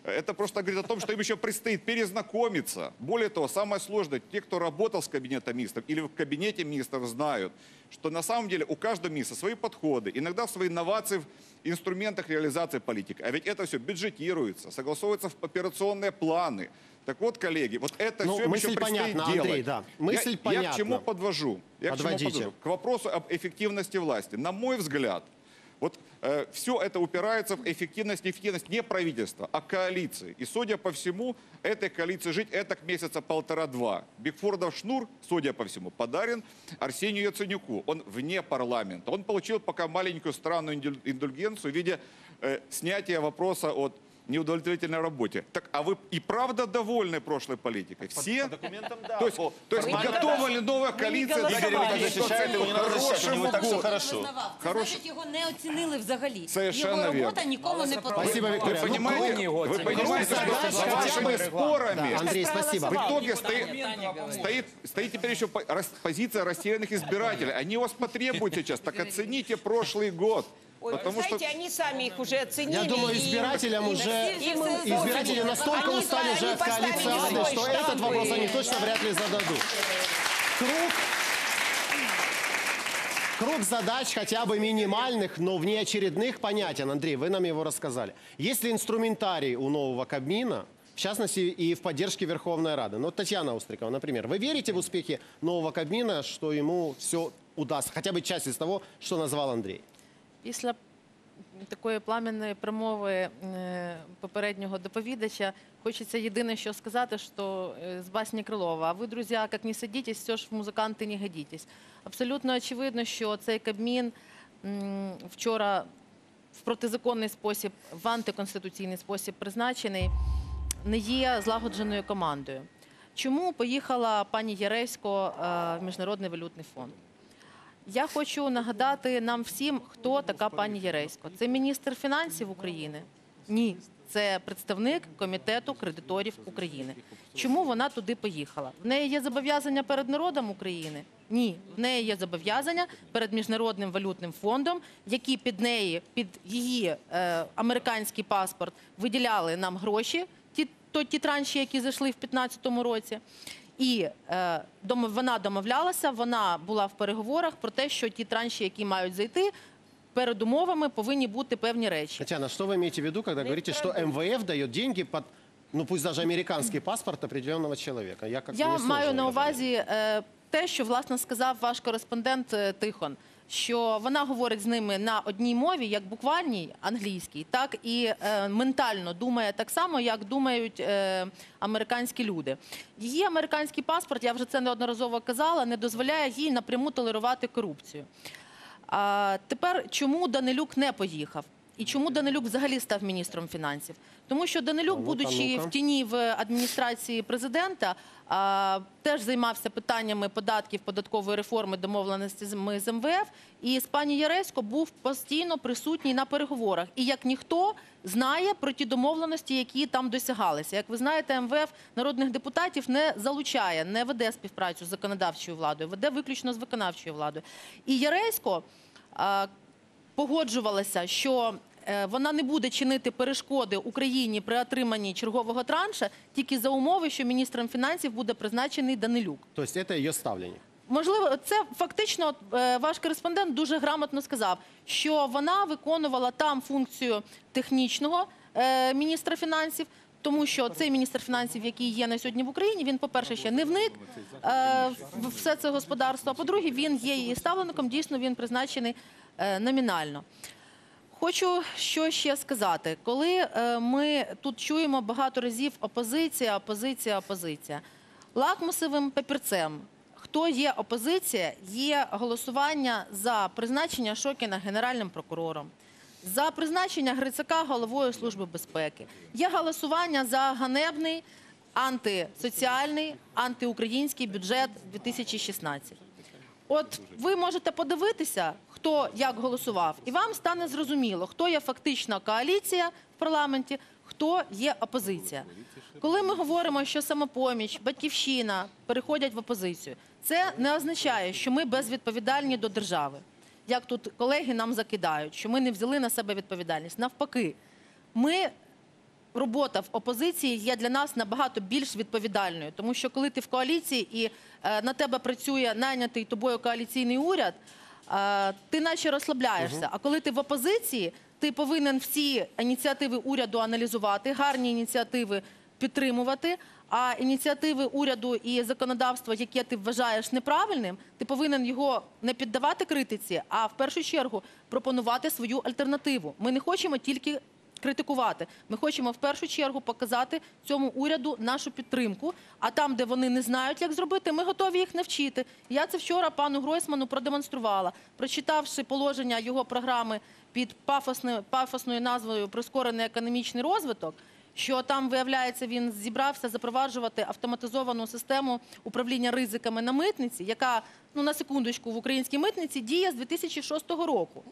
Это просто говорит о том, что им еще предстоит перезнакомиться. Более того, самое сложное, те, кто работал с кабинетом министров или в кабинете министров, знают, что на самом деле у каждого министра свои подходы, иногда свои инновации в инструментах реализации политики. А ведь это все бюджетируется, согласовывается в операционные планы. Так вот, коллеги, вот это Ну, все еще мысль предстоит понятна, делать. Андрей, да. Мысль я, Я к понятна. чему подвожу? Я к чему Подводите. подвожу? К вопросу об эффективности власти. На мой взгляд, вот все это упирается в эффективность, неэффективность не правительства, а коалиции. И, судя по всему, этой коалиции жить это к месяца полтора-два. Бигфордов шнур, судя по всему, подарен Арсению Яценюку. Он вне парламента. Он получил пока маленькую странную индуль- индульгенцию в виде э, снятия вопроса от неудовлетворительной работе. Так, а вы и правда довольны прошлой политикой? Все? документам, да. То есть, По- то есть Формально, готова да. ли новая Мы коалиция не дать голосовали. эту защищает его, не надо защищать, у него и так всё году? хорошо. Це значить, його не оцінили взагалі. Совершенно його робота верно. нікому не подобається. Спасибо, Вы Виктория. Ну, понимаете, вы понимаете, что за вашими спорами Да, Андрей, спасибо. в итоге стоит, стоит, стоит теперь еще по- рас- позиция растерянных избирателей. Они вас потребуют сейчас. Так оцените прошлый год. Ой, Потому вы что знаете, они сами их уже оценили. Я думаю, избирателям и- уже, и избиратели настолько Они- устали уже от коалициады, свой что штамп этот вопрос они точно вряд ли зададут. Круг, круг задач хотя бы минимальных, но внеочередных понятен. Андрей, вы нам его рассказали. Есть ли инструментарий у нового Кабмина, в частности и в поддержке Верховной Рады? Ну, Татьяна Устрикова, например. Вы верите в успехи нового Кабмина, что ему все удастся? Хотя бы часть из того, что назвал Андрей. Після такої пламенної промови е, попереднього доповідача хочеться єдине, що сказати, що е, з басні Крилова. А ви, друзі, як не садитесь, все ж в музиканти не годитесь. Абсолютно очевидно, що цей Кабмін вчора в протизаконний спосіб, в антиконституційний спосіб призначений, не є злагодженою командою. Чому поїхала пані Яресько е, в Міжнародний валютний фонд? Я хочу нагадати нам всім, хто така пані Яресько. Це міністр фінансів України? Ні, це представник комітету кредиторів України. Чому вона туди поїхала? В неї є зобов'язання перед народом України? Ні, в неї є зобов'язання перед міжнародним валютним фондом, які під неї, під її е, американський паспорт виділяли нам гроші, ті, то, ті транші, які зайшли в 2015 році. І е, вона домовлялася, вона була в переговорах про те, що ті транші, які мають зайти, перед умовами повинні бути певні речі. Тетяна, що ви маєте в виду, коли говорите, що МВФ дає деньги під, ну пусть навіть американський паспорт определеного чоловіка? Я, как Я маю на увазі е, те, що власне сказав ваш кореспондент е, Тихон. Що вона говорить з ними на одній мові, як буквальній англійській, так і е, ментально думає так само, як думають е, американські люди. Її американський паспорт, я вже це неодноразово казала, не дозволяє їй напряму толерувати корупцію. А тепер чому Данилюк не поїхав? І чому Данилюк взагалі став міністром фінансів? Тому що Данилюк, будучи в тіні в адміністрації президента, теж займався питаннями податків, податкової реформи, домовленості з МВФ. І з пані Яресько був постійно присутній на переговорах. І як ніхто знає про ті домовленості, які там досягалися. Як ви знаєте, МВФ народних депутатів не залучає, не веде співпрацю з законодавчою владою, веде виключно з виконавчою владою. І Яресько погоджувалася, що вона не буде чинити перешкоди Україні при отриманні чергового транша тільки за умови, що міністром фінансів буде призначений Данилюк. То есть это ее ставление? Можливо, це фактично е, ваш кореспондент дуже грамотно сказав, що вона виконувала там функцію технічного е, міністра фінансів. Тому що цей міністр фінансів, який є на сьогодні в Україні, він, по-перше, ще не вник е, в все це господарство. А по-друге, він є її ставленником. Дійсно, він призначений е, номінально. Хочу що ще сказати. Коли е, ми тут чуємо багато разів опозиція, опозиція, опозиція. Лакмусовим папірцем, хто є опозиція, є голосування за призначення Шокіна генеральним прокурором, за призначення Грицака головою Служби безпеки. Є голосування за ганебний антисоціальний, антиукраїнський бюджет 2016. От ви можете подивитися, хто як голосував, і вам стане зрозуміло, хто є фактично коаліція в парламенті, хто є опозиція. Коли ми говоримо, що самопоміч, батьківщина переходять в опозицію, це не означає, що ми безвідповідальні до держави. Як тут колеги нам закидають, що ми не взяли на себе відповідальність. Навпаки, ми робота в опозиції є для нас набагато більш відповідальною, тому що коли ти в коаліції і е, на тебе працює найнятий тобою коаліційний уряд, ти наче розслабляєшся. А коли ти в опозиції, ти повинен всі ініціативи уряду аналізувати, гарні ініціативи підтримувати. А ініціативи уряду і законодавства, яке ти вважаєш неправильним, ти повинен його не піддавати критиці, а в першу чергу пропонувати свою альтернативу. Ми не хочемо тільки критикувати. Ми хочемо в першу чергу показати цьому уряду нашу підтримку. А там, де вони не знають, як зробити, ми готові їх навчити. Я це вчора пану Гройсману продемонструвала, прочитавши положення його програми під пафосною, пафосною назвою Прискорений економічний розвиток. Що там виявляється, він зібрався запроваджувати автоматизовану систему управління ризиками на митниці, яка ну на секундочку в українській митниці діє з 2006 року.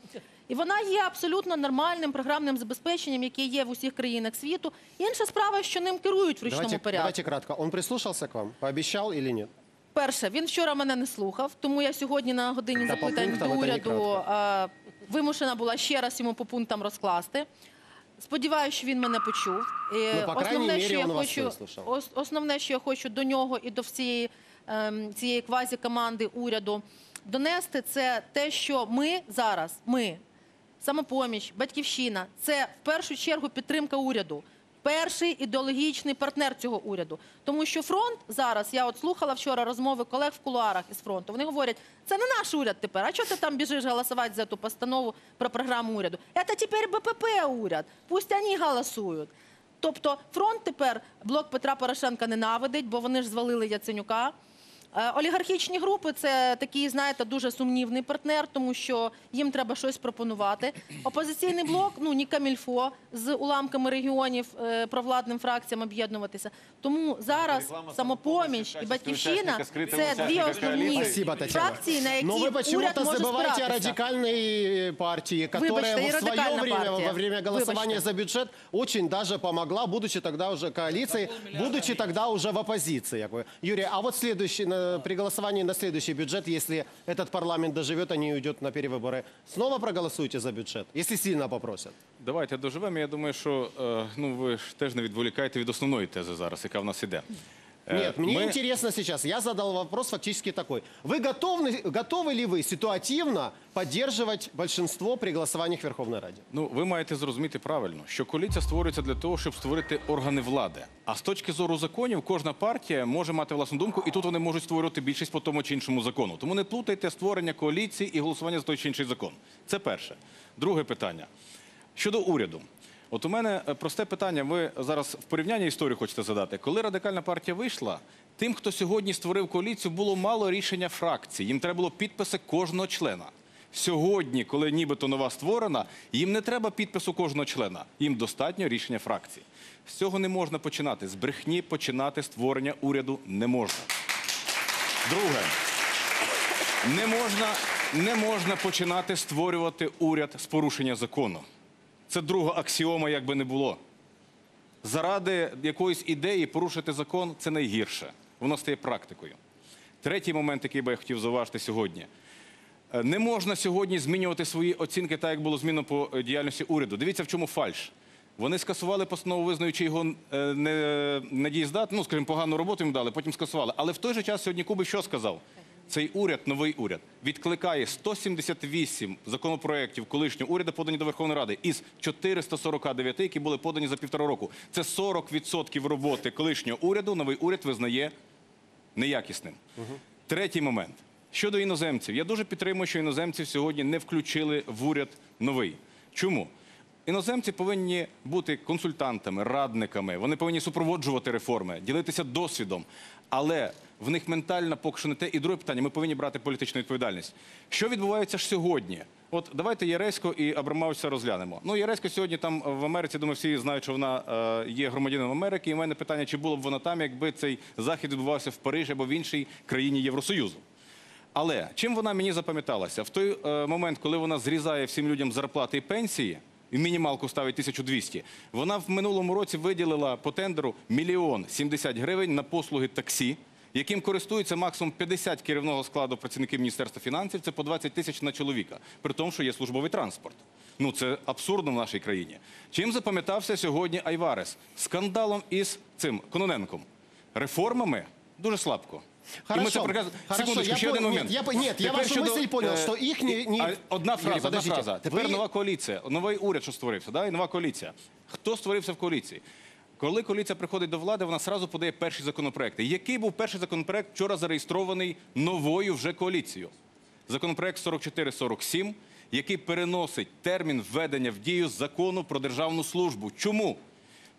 І вона є абсолютно нормальним програмним забезпеченням, яке є в усіх країнах світу. Інша справа, що ним керують в ручному Давайте, порядку. давайте кратко. Он прислушался к вам? Пообещал или нет? Перше, він вчора мене не слухав, тому я сьогодні на годині запитань до уряду вимушена була ще раз йому по пунктам розкласти. Сподіваюся, що він мене почув. І Ну, по крайній основне, що я вас хочу, вислухав. ос- основне, що я хочу до нього і до всієї ем, цієї квазі-команди уряду донести, це те, що ми зараз, ми, самопоміч, батьківщина, це в першу чергу підтримка уряду. Перший ідеологічний партнер цього уряду, тому що фронт зараз я от слухала вчора розмови колег в кулуарах із фронту. Вони говорять, це не наш уряд тепер. А чого ти там біжиш голосувати за ту постанову про програму уряду? Це тепер БПП уряд. Пусть вони голосують. Тобто фронт тепер блок Петра Порошенка ненавидить, бо вони ж звалили Яценюка. Е, Олігархічні групи це такий, знаєте, дуже сумнівний партнер, тому що їм треба щось пропонувати. Опозиційний блок, ну ні камільфо з уламками регіонів е, провладним фракціям об'єднуватися. Тому зараз самопоміч і батьківщина це дві основні Спасибо, Татьяна. фракції, на які Но вы уряд почему-то може забываете о спиратися. радикальной партии, которая Выбачьте, и в свое радикальная время, партия. во время голосования Выбачьте. за бюджет, очень даже помогла, будучи тогда уже коалицией, будучи тогда уже в оппозиции. как бы. Юрий, а вот следующий, на- при голосовании на следующий бюджет, если этот парламент доживет, а не уйдет на перевыборы, снова проголосуете за бюджет, если сильно попросят? Давайте доживемо. Я думаю, що е, ну ви ж теж не відволікаєте від основної тези зараз, яка в нас іде. Е, Нет, мне ми- интересно сейчас. Я задал вопрос фактически такой. Вы готовы, готовы ли вы ситуативно поддерживать большинство при голосованиях в Верховной Раде? Ну, ви маєте зрозуміти правильно, що коаліція створюється для того, щоб створити органи влади. А з точки зору законів, кожна партія може мати власну думку, і тут вони можуть створювати більшість по тому чи іншому закону. Тому не плутайте створення коаліції і голосування за той чи інший закон. Це перше. Друге питання. Щодо уряду. От у мене е, просте питання. Ви зараз в порівнянні історію хочете задати. Коли радикальна партія вийшла, тим, хто сьогодні створив коаліцію, було мало рішення фракцій. Їм треба було підписи кожного члена. Сьогодні, коли нібито нова створена, їм не треба підпису кожного члена. Їм достатньо рішення фракції. З цього не можна починати. З брехні починати створення уряду не можна. Друге. Не можна, не можна починати створювати уряд з порушення закону. Це друга аксіома, як би не було. Заради якоїсь ідеї порушити закон це найгірше. Воно стає практикою. Третій момент, який би я хотів зауважити сьогодні. Е, Не можна сьогодні змінювати свої оцінки, так як було змінено по е, діяльності уряду. Дивіться, в чому фальш. Вони скасували постанову, визнаючи його е, недієздатним, ну, скажімо, погану роботу їм дали, потім скасували. Але в той же час сьогодні Кубик що сказав? Цей уряд, новий уряд, відкликає 178 законопроєктів колишнього уряду, подані до Верховної Ради, із 449, які були подані за півтора року. Це 40% роботи колишнього уряду. Новий уряд визнає неякісним. Третій момент. Щодо іноземців, я дуже підтримую, що іноземців сьогодні не включили в уряд новий. Чому? Іноземці повинні бути консультантами, радниками, вони повинні супроводжувати реформи, ділитися досвідом. Але в них ментальна поки що не те. І друге питання: ми повинні брати політичну відповідальність. Що відбувається ж сьогодні? От давайте Яресько і Абрамовича розглянемо. Ну, Яресько сьогодні там в Америці, думаю, всі знають, що вона е, є громадянином Америки. І в мене питання, чи було б вона там, якби цей захід відбувався в Парижі або в іншій країні Євросоюзу. Але чим вона мені запам'яталася? В той е, момент, коли вона зрізає всім людям зарплати і пенсії, і мінімалку ставить 1200, вона в минулому році виділила по тендеру мільйон 70 гривень на послуги таксі, яким користується максимум 50 керівного складу працівників Міністерства фінансів, це по 20 тисяч на чоловіка, при тому, що є службовий транспорт. Ну це абсурдно в нашій країні. Чим запам'ятався сьогодні Айварес? Скандалом із цим Кононенком. Реформами дуже слабко. Хорошо, прекрасно- хорошо, Секундочку, я ще один момент. Нет, я я вашу щодо, мысль понял, е, что их не- не- Одна фраза, одна фраза. Тепер Ви- нова коаліція, новий уряд, що створився, да? і нова коаліція. Хто створився в коаліції? Коли коаліція приходить до влади, вона сразу подає перші законопроекти. Який був перший законопроект вчора зареєстрований новою вже коаліцією? Законопроект 4447, який переносить термін введення в дію закону про державну службу. Чому?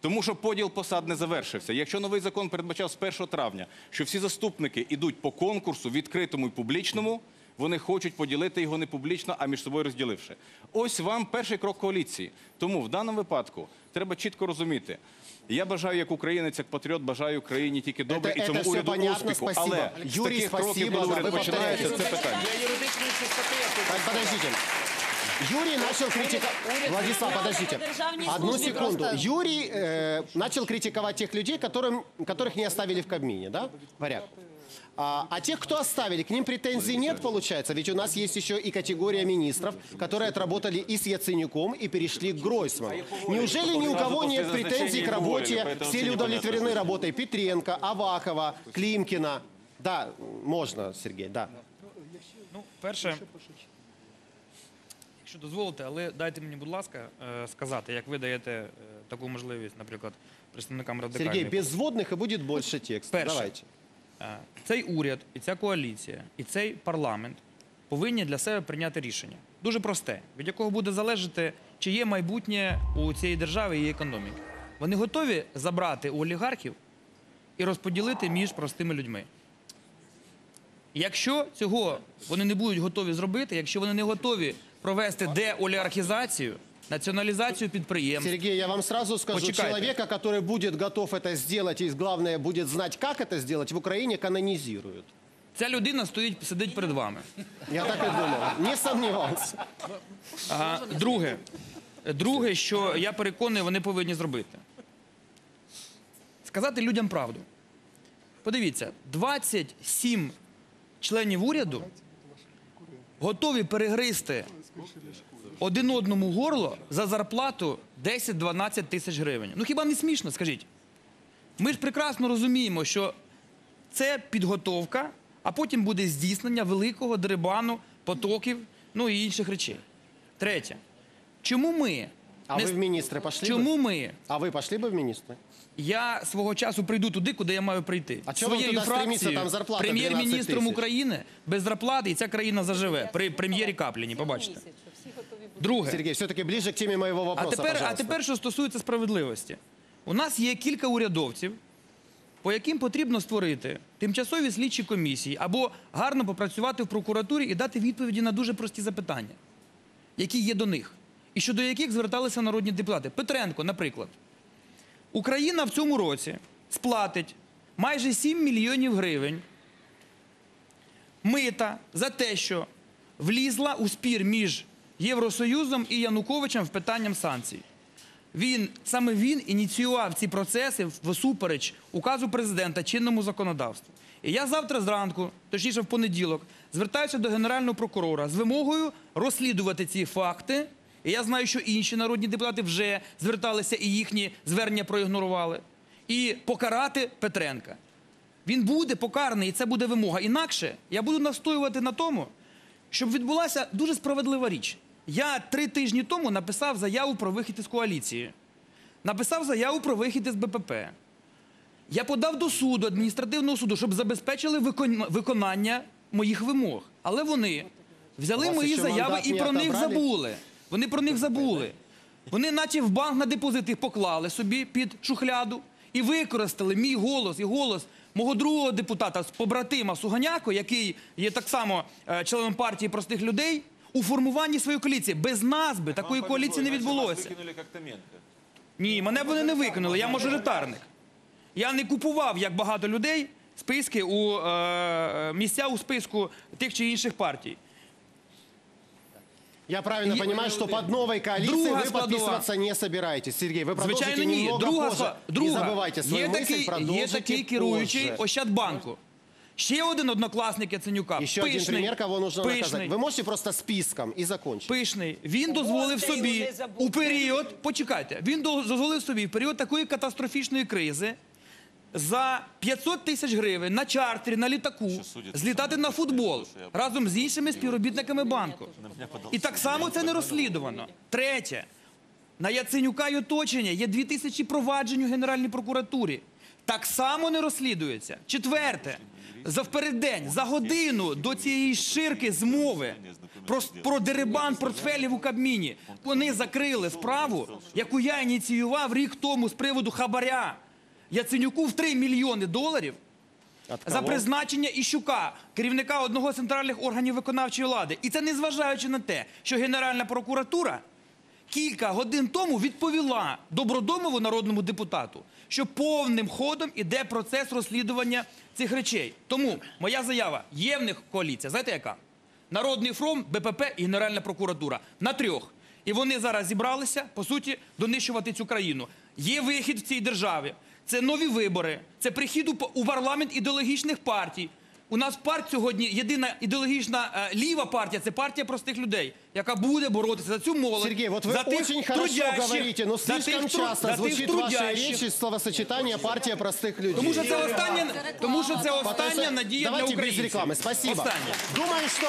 Тому що поділ посад не завершився. Якщо новий закон передбачав з 1 травня, що всі заступники йдуть по конкурсу, відкритому і публічному, вони хочуть поділити його не публічно, а між собою розділивши. Ось вам перший крок коаліції. Тому в даному випадку треба чітко розуміти. Я бажаю, як українець, як патріот, бажаю країні тільки добре Це- і цьому це все уряду понятно, успіху. спасибо. Але з Юрій, таких кроків, спасибо, коли да, уряд ви починається, це повторяєте. питання. Так, подождите. Юрий начал критиковать... Владислав, подождите. державній Одну службі секунду. просто- Юрий э, начал критиковать тех людей, которым, которых не оставили в Кабмине, да? Варяг. А, а тех, кто оставили, к ним претензий нет, получается? Ведь у нас есть еще и категория министров, которые отработали и с Яценюком, и перешли к Гройсману. Неужели ни у кого нет претензий к работе? Все ли удовлетворены работой Петренко, Авакова, Климкина? Да, можно, Сергей, да. Ну, перше, якщо дозволите, але дайте мені, будь ласка, е, сказати, як ви даєте е, таку можливість, наприклад, представникам радикальної Сергей, без вводных и будет больше текста. Перше. Давайте. Е, Цей уряд, і ця коаліція, і цей парламент повинні для себе прийняти рішення. Дуже просте, від якого буде залежати, чи є майбутнє у цієї держави і її економіки. Вони готові забрати у олігархів і розподілити між простими людьми. Якщо цього вони не будуть готові зробити, якщо вони не готові провести деолігархізацію, націоналізацію підприємств, Сергей, я вам сразу скажу, Почекайте. человека, который будет готов это сделать и, главное, будет знать, как это сделать, в Украине канонизируют. ця людина стоїть, сидить перед вами. Я так и думал. Не сомневался. А, друге, друге, що я переконаний, вони повинні зробити. Сказати людям правду. Подивіться, 27 членів уряду готові перегризти один одному горло за зарплату 10-12 тисяч гривень. Ну хіба не смішно, скажіть? Ми ж прекрасно розуміємо, що це підготовка, а потім буде здійснення великого дерибану, потоків, ну і інших речей. Третє. Чому ми? А не вы с- в министры пошли Чому бы? ми? А вы пошли бы в министры? Я свого часу прийду туди, куди я маю прийти. А чого вам туди стремиться? Там зарплата 12 прем'єр-міністром тисяч. України без зарплати, і ця країна заживе. При прем'єрі Капліні, побачите. Друге. Сергей, все-таки ближе к теме моего А вопроса, тепер, а тепер, що стосується справедливості. У нас є кілька урядовців, по яким потрібно створити тимчасові слідчі комісії або гарно попрацювати в прокуратурі і дати відповіді на дуже прості запитання, які є до них, і щодо яких зверталися народні депутати. Петренко, наприклад. Україна в цьому році сплатить майже 7 мільйонів гривень мита за те, що влізла у спір між Євросоюзом і Януковичем в питанням санкцій. Він саме він ініціював ці процеси всупереч указу президента чинному законодавству. І я завтра зранку, точніше в понеділок, звертаюся до генерального прокурора з вимогою розслідувати ці факти. І я знаю, що інші народні депутати вже зверталися і їхні звернення проігнорували. І покарати Петренка. Він буде покараний, і це буде вимога. Інакше я буду настоювати на тому, щоб відбулася дуже справедлива річ. Я три тижні тому написав заяву про вихід із коаліції, написав заяву про вихід із БПП. Я подав до суду, адміністративного суду, щоб забезпечили виконання моїх вимог. Але вони взяли мої заяви і про них забули. Вони про них забули. Вони, наче в банк на депозит їх поклали собі під шухляду і використали мій голос і голос мого другого депутата, побратима Суганяко, який є так само е, членом партії простих людей, у формуванні своєї коаліції. Без нас би такої коаліції не відбулося. Ні, мене б вони не викинули, я мажоритарник. Я не купував, як багато людей, списки у е, місця у списку тих чи інших партій. Я правильно Е- понимаю, что под новой коалицией Друга вы складова. подписываться не собираетесь. Сергей, вы продолжите Звичайно, ні. немного Друга, позже. сва- друга. Не забывайте свою є мысль, такий, є продолжите такий керуючий позже. Ощадбанку. Ще один однокласник Яценюка. Еще пишний, один пример, кого нужно пишний, наказать. Вы можете просто списком и закончить. Пишний. Він дозволив собі у період, почекайте, він дозволив собі в період такої катастрофічної кризи за 500 тисяч гривень на чартері, на літаку, злітати на футбол разом з іншими співробітниками банку. І так само це не розслідувано. Третє. На Яценюка й оточення є 2 тисячі проваджень у Генеральній прокуратурі. Так само не розслідується. Четверте. За впереддень, за годину до цієї ширки змови про, про дерибан портфелів у Кабміні. Вони закрили справу, яку я ініціював рік тому з приводу хабаря. Яценюку в 3 мільйони доларів за призначення Іщука, керівника одного з центральних органів виконавчої влади. І це незважаючи на те, що Генеральна прокуратура кілька годин тому відповіла добродомову народному депутату, що повним ходом іде процес розслідування цих речей. Тому моя заява є в них коаліція. Знаєте яка? Народний фронт, БПП і Генеральна прокуратура на трьох. І вони зараз зібралися, по суті, донищувати цю країну. Є вихід в цій державі. Це нові вибори, це прихід у парламент ідеологічних партій. У нас партія сьогодні єдина ідеологічна е, ліва партія це партія простих людей, яка буде боротися за цю молодь. Сергей, вот вы за тих очень хорошо трудящих, говорите, но за слишком тих тру- часто за тих звучит ваша трудящих. речь словосочетание «партия простых людей». Тому що це остання, тому що це Потому остання что- надія для Давайте без українців. рекламы. Спасибо. Остання. Думаю, что...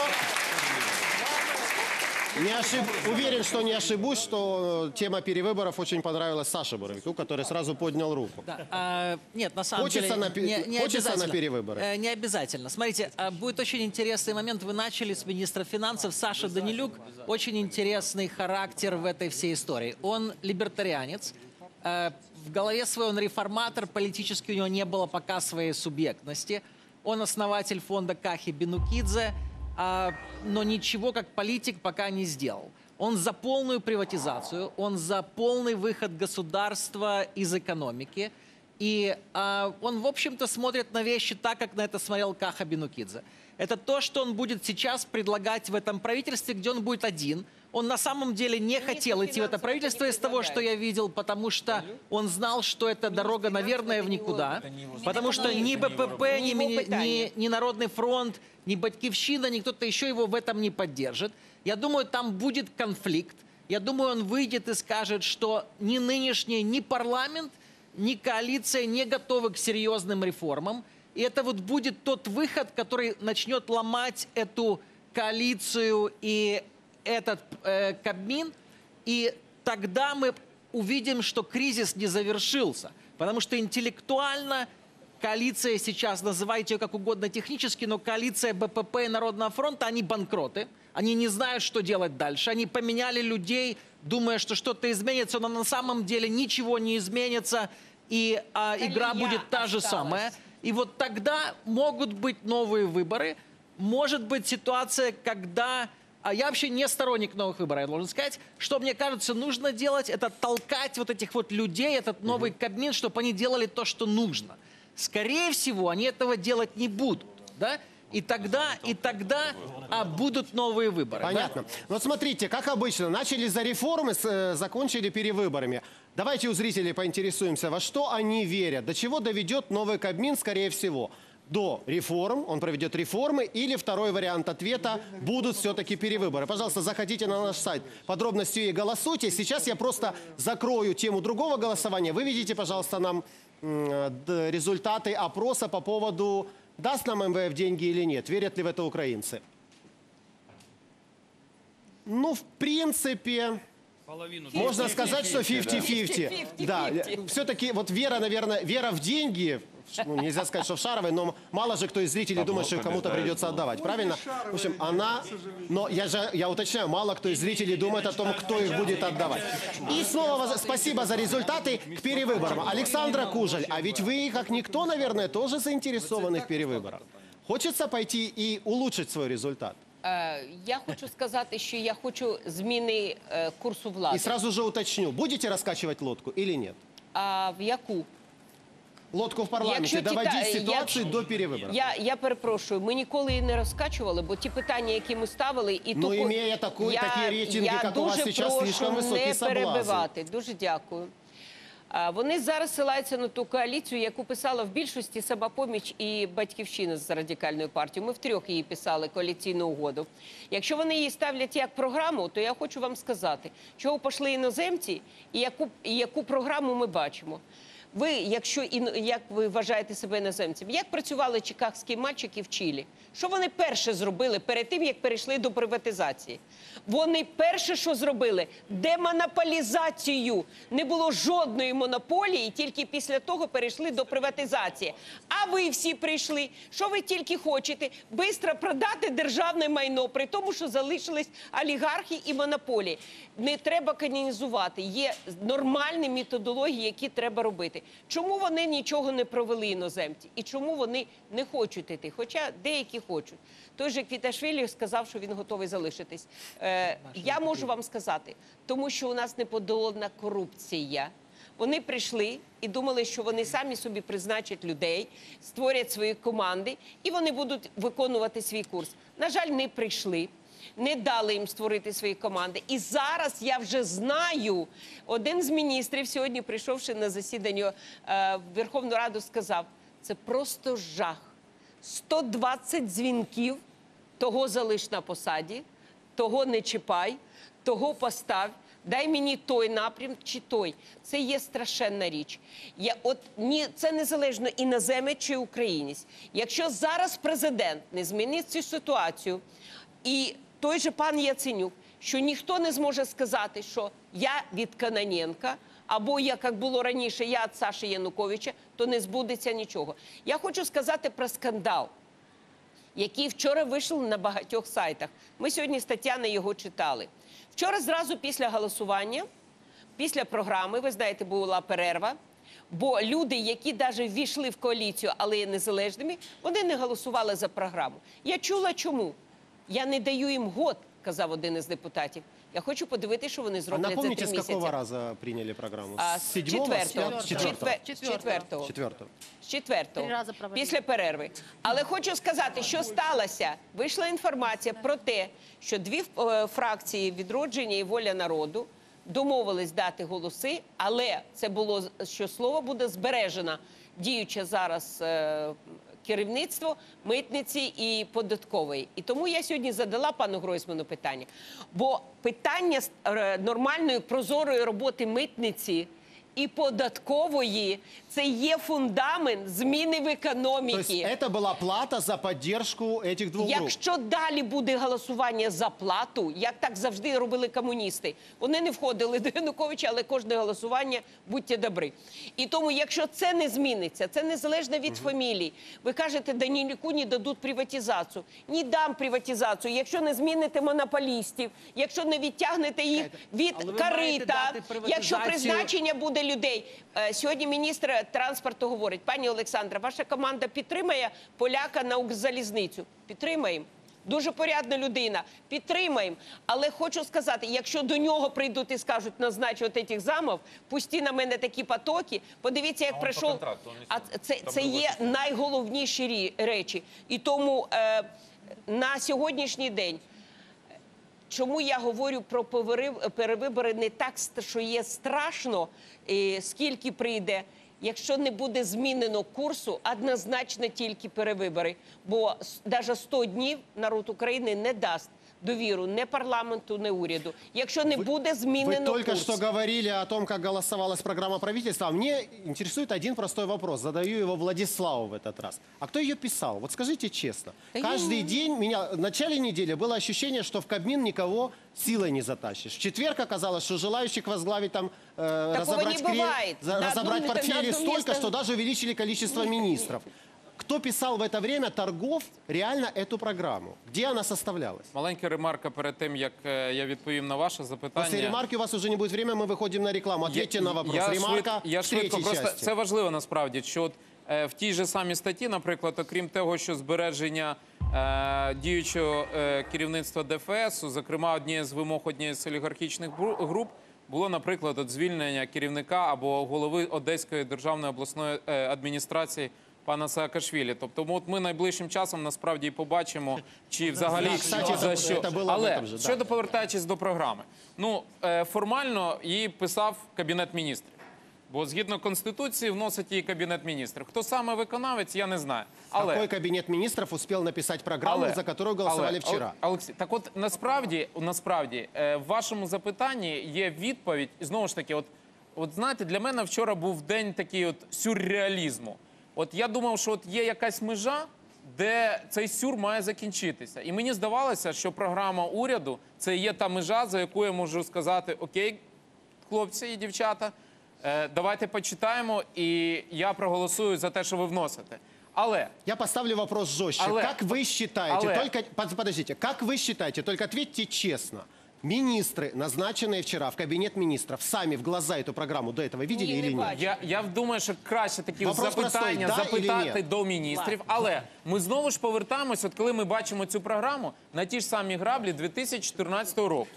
Не ошиб... Уверен, что не ошибусь, что тема перевыборов очень понравилась Саше Боровику, который сразу поднял руку. Да, а, нет, на самом Хочется деле на не, не хочется на перевыборы? Э, не обязательно. Смотрите, а, будет очень интересный момент. Вы начали с министра финансов Саша Данилюк. Очень интересный характер в этой всей истории. Он либертарианец. Э, в голове своей он реформатор. Политически у него не было пока своей субъектности. Он основатель фонда Кахи Бенукидзе, а, но ничего как политик пока не сделал. Он за полную приватизацию, он за полный выход государства из экономики. И а, он, в общем-то, смотрит на вещи так, как на это смотрел Каха Бенукидзе. Это то, что он будет сейчас предлагать в этом правительстве, где он будет один. Он на самом деле не хотел идти в это правительство из того, что я видел, потому что он знал, что это дорога, наверное, в никуда. Потому что ни БПП, ни, ни- ни Народный фронт, ни Батькивщина, ни кто-то еще его в этом не поддержит. Я думаю, там будет конфликт. Я думаю, он выйдет и скажет, что ни нынешний, ни парламент, ни коалиция не готовы к серьезным реформам. И это вот будет тот выход, который начнет ломать эту коалицию и этот э, Кабмин. И тогда мы увидим, что кризис не завершился. Потому что интеллектуально коалиция сейчас, называйте ее как угодно технически, но коалиция БПП и Народного фронта, они банкроты. Они не знают, что делать дальше. Они поменяли людей, думая, что что-то изменится, но на самом деле ничего не изменится, и а, игра будет та же самая. И вот тогда могут быть новые выборы, может быть ситуация, когда... А я вообще не сторонник новых выборов, я должен сказать. Что, мне кажется, нужно делать, это толкать вот этих вот людей, этот новый Кабмин, чтобы они делали то, что нужно. Скорее всего, они этого делать не будут, да? И тогда, и тогда а, будут новые выборы. да? Понятно. Ну, Вот смотрите, как обычно, начали за реформы, с- э, закончили перевыборами. Давайте у зрителей поинтересуемся, во что они верят, до чего доведет новый Кабмин, скорее всего. До реформ, он проведет реформы, или второй вариант ответа, будут все-таки перевыборы. Пожалуйста, заходите на наш сайт, подробностью и голосуйте. Сейчас я просто закрою тему другого голосования. Вы видите, пожалуйста, нам результаты опроса по поводу, даст нам МВФ деньги или нет, верят ли в это украинцы. Ну, в принципе, можно сказать, что 50-50. Да, все-таки вот вера, наверное, вера в деньги, ну, нельзя сказать, что в шаровой, но мало же кто из зрителей думает, что кому-то придется отдавать, правильно? В общем, она, но я же, я уточняю, мало кто из зрителей думает о том, кто их будет отдавать. И снова спасибо за результаты к перевыборам. Александра Кужель, а ведь вы, как никто, наверное, тоже заинтересованы в перевыборах. Хочется пойти и улучшить свой результат. Е, Я хочу сказати, що я хочу зміни е, курсу влади. И сразу же уточню, будете раскачивать лодку или нет? А в яку? Лодку в парламенті, Якщо доводіть ситуацію до перевиборів. Я, я перепрошую, ми ніколи її не розкачували, бо ті питання, які ми ставили, і Ну, імея таку- такі рейтинги, я як у вас прошу слишком високий не перебивати. Дуже дякую. А, Вони зараз силаються на ту коаліцію, яку писала в більшості самопоміч і батьківщина з радикальною партією. Ми втрьох її писали коаліційну угоду. Якщо вони її ставлять як програму, то я хочу вам сказати, чого пішли іноземці і яку, і яку програму ми бачимо. Ви, якщо як ви вважаєте себе іноземцем, як працювали чикагські мальчики в Чилі? Що вони перше зробили перед тим, як перейшли до приватизації? Вони перше, що зробили, демонополізацію. Не було жодної монополії, тільки після того перейшли до приватизації. А ви всі прийшли. Що ви тільки хочете? Бистро продати державне майно, при тому, що залишились олігархи і монополії. Не треба канонізувати. Є нормальні методології, які треба робити. Чому вони нічого не провели іноземці? І чому вони не хочуть йти? Хоча деякі хочуть. Той же Квіташвілі сказав, що він готовий залишитись. Е, я можу вам сказати, тому що у нас неподолана корупція. Вони прийшли і думали, що вони самі собі призначать людей, створять свої команди і вони будуть виконувати свій курс. На жаль, не прийшли. Не дали їм створити свої команди. І зараз я вже знаю. Один з міністрів сьогодні, прийшовши на засідання е, в Верховну Раду, сказав: це просто жах. 120 дзвінків, того залиш на посаді, того не чіпай, того постав. Дай мені той напрям чи той. Це є страшенна річ. Я, от, ні, це незалежно іноземець чи українець. Якщо зараз президент не змінить цю ситуацію, і той же пан Яценюк, що ніхто не зможе сказати, що я від Каноненка, або я, як було раніше, я від Саші Януковича, то не збудеться нічого. Я хочу сказати про скандал який вчора вийшов на багатьох сайтах. Ми сьогодні з Тетяною його читали. Вчора, зразу після голосування, після програми, ви знаєте, була перерва. Бо люди, які навіть ввійшли в коаліцію, але є незалежними, вони не голосували за програму. Я чула чому. Я не даю їм год, казав один із депутатів. Я хочу подивитися, що вони зроблять за три місяці. А, з седьмого? Четвертого. пят- З Четвертого. четвер- з четвертого. Четвертого. З четвертого, Три рази провели. після перерви. Але хочу сказати, що сталося. Вийшла інформація про те, що дві е, фракції відродження і воля народу домовились дати голоси, але це було що слово буде збережено діюче зараз. е, Керівництво митниці і податкової, і тому я сьогодні задала пану Гройсману питання. Бо питання е, нормальної прозорої роботи митниці і податкової це є фундамент зміни в То есть економіки. это была плата за поддержку этих двух групп? Якщо далі буде голосування за плату, як так завжди робили комуністи, вони не входили до Януковича, але кожне голосування будьте добрі. І тому, якщо це не зміниться, це незалежно від фамілій. Ви кажете, Даніліку не дадуть приватизацію. Ні дам приватизацію, якщо не зміните монополістів, якщо не відтягнете їх від але ви маєте карита, дати якщо приватизацію- призначення буде людей. Е, Сьогодні міністр транспорту говорить, пані Олександра, ваша команда підтримає поляка на Укрзалізницю. Підтримаємо. Дуже порядна людина. Підтримаємо. Але хочу сказати, якщо до нього прийдуть і скажуть, назначу от цих замов, пусті на мене такі потоки. Подивіться, як прийшов. А це, це є найголовніші речі. І тому е, на сьогоднішній день Чому я говорю про перевибори не так, що є страшно, скільки прийде. Якщо не буде змінено курсу, однозначно тільки перевибори. Бо навіть 100 днів народ України не дасть довіру не парламенту, не уряду. Якщо не буде Вы змінено только курс. что говорили о том, как голосовалась программа правительства. А Мне интересует один простой вопрос. Задаю его Владиславу в этот раз. А кто ее писал? Вот скажите честно. Да Каждый я- день, меня, в начале недели было ощущение, что в Кабмин никого силой не затащишь. В четверг оказалось, что желающих возглавить там, э, разобрать, не бывает. одно разобрать место- портфели столько, место- что даже увеличили количество [laughs] министров. Кто писал в это время торгов реально эту программу? Где она составлялась? Маленька ремарка перед тим, як е, я відповім на ваше запитання. После ремарки у вас уже не будет времени, мы выходим на рекламу. Ответьте на вопрос. Ремарка швид- я в швидко, третьей просто части. це важливо насправді, що от, е, в тій же самій статті, наприклад, окрім того, що збереження е, діючого е, керівництва ДФС, зокрема, однією з вимог однієї з олігархічних бру- груп, було, наприклад, от звільнення керівника або голови Одеської державної обласної е, адміністрації. Пана Саакашвілі. Тобто, от ми найближчим часом насправді і побачимо, чи взагалі кстати, за що. Але щодо повертаючись до програми, ну е, формально її писав кабінет міністрів. Бо згідно конституції вносить її кабінет міністрів. Хто саме виконавець, я не знаю. Але Какой кабинет министров успел написать программу, але- за которую голосовали але, вчера? Ол- Олексій, так от насправді, насправді е, в вашому запитанні є відповідь, і знову ж таки, от, от знаєте, для мене вчора був день такий от сюрреалізму. От я думав, що от є якась межа, де цей сюр має закінчитися. І мені здавалося, що програма уряду це є та межа, за яку я можу сказати: Окей, хлопці і дівчата, е, давайте почитаємо, і я проголосую за те, що ви вносите. Але Я поставлю вопрос жестче. Але- Как вы считаете, але- только, под- подождите, как вы считаете, только ответьте честно, министры, назначенные вчера в кабинет министров, сами в глаза эту программу до этого видели или нет? Я, я думаю, що краще такі Вопрос запитання простой, да запитати или ні? до міністрів. Але ми знову ж повертаємось, от коли ми бачимо цю програму на ті ж самі граблі 2014 року.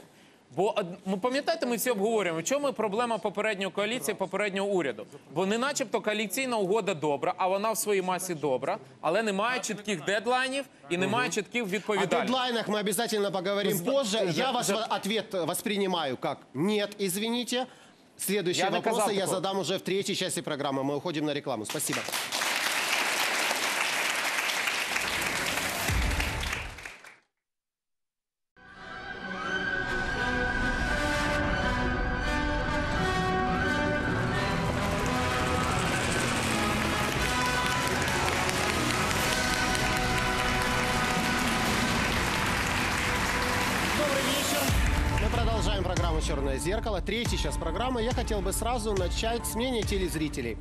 Бо од- ми пам'ятаєте, ми всі обговорюємо, в чому проблема попередньої коаліції, попереднього уряду. Бо не начебто коаліційна угода добра, а вона в своїй масі добра, але немає чітких дедлайнів і немає чітких О відповідальностей. дедлайнах мы обязательно поговорим Зна- позже. Я за- ваш за- ответ воспринимаю как «нет, извините». Следующие Я не казав вопросы я такого. задам уже в третьей части программы. Мы уходим на рекламу. Спасибо. «Черное зеркало». Третий час программы. Я хотел бы сразу начать с мнения телезрителей.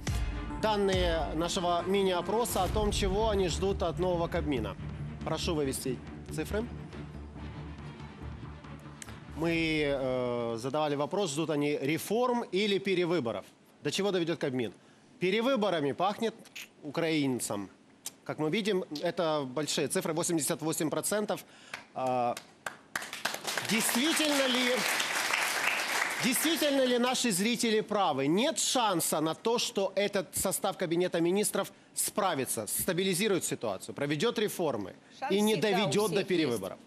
Данные нашего мини-опроса о том, чего они ждут от нового Кабмина. Прошу вывести цифры. Мы э, задавали вопрос, ждут они реформ или перевыборов. До чего доведет Кабмин? Перевыборами пахнет украинцам. Как мы видим, это большие цифры, 88%. А, Действительно ли, действительно ли наши зрители правы? Нет шанса на то, что этот состав Кабинета министров справится, стабилизирует ситуацию, проведет реформы Шанс и не всегда у доведет до всех перевыборов.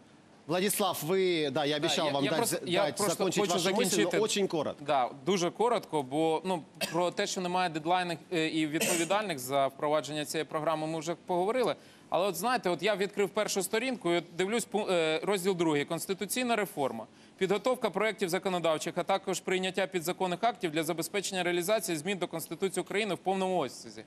Владислав, вы, да, я обещал я- вам я дать, просто- я дать просто закончить хочу вашу мысль, закінчити. но очень коротко. Да, дуже коротко, бо ну про те, що немає дедлайнів е, і відповідальних за впровадження цієї програми, ми вже поговорили. Але от знаєте, от я відкрив першу сторінку і от дивлюсь пу- е, розділ другий конституційна реформа, підготовка проєктів законодавчих, а також прийняття підзаконних актів для забезпечення реалізації змін до Конституції України в повному обсязі.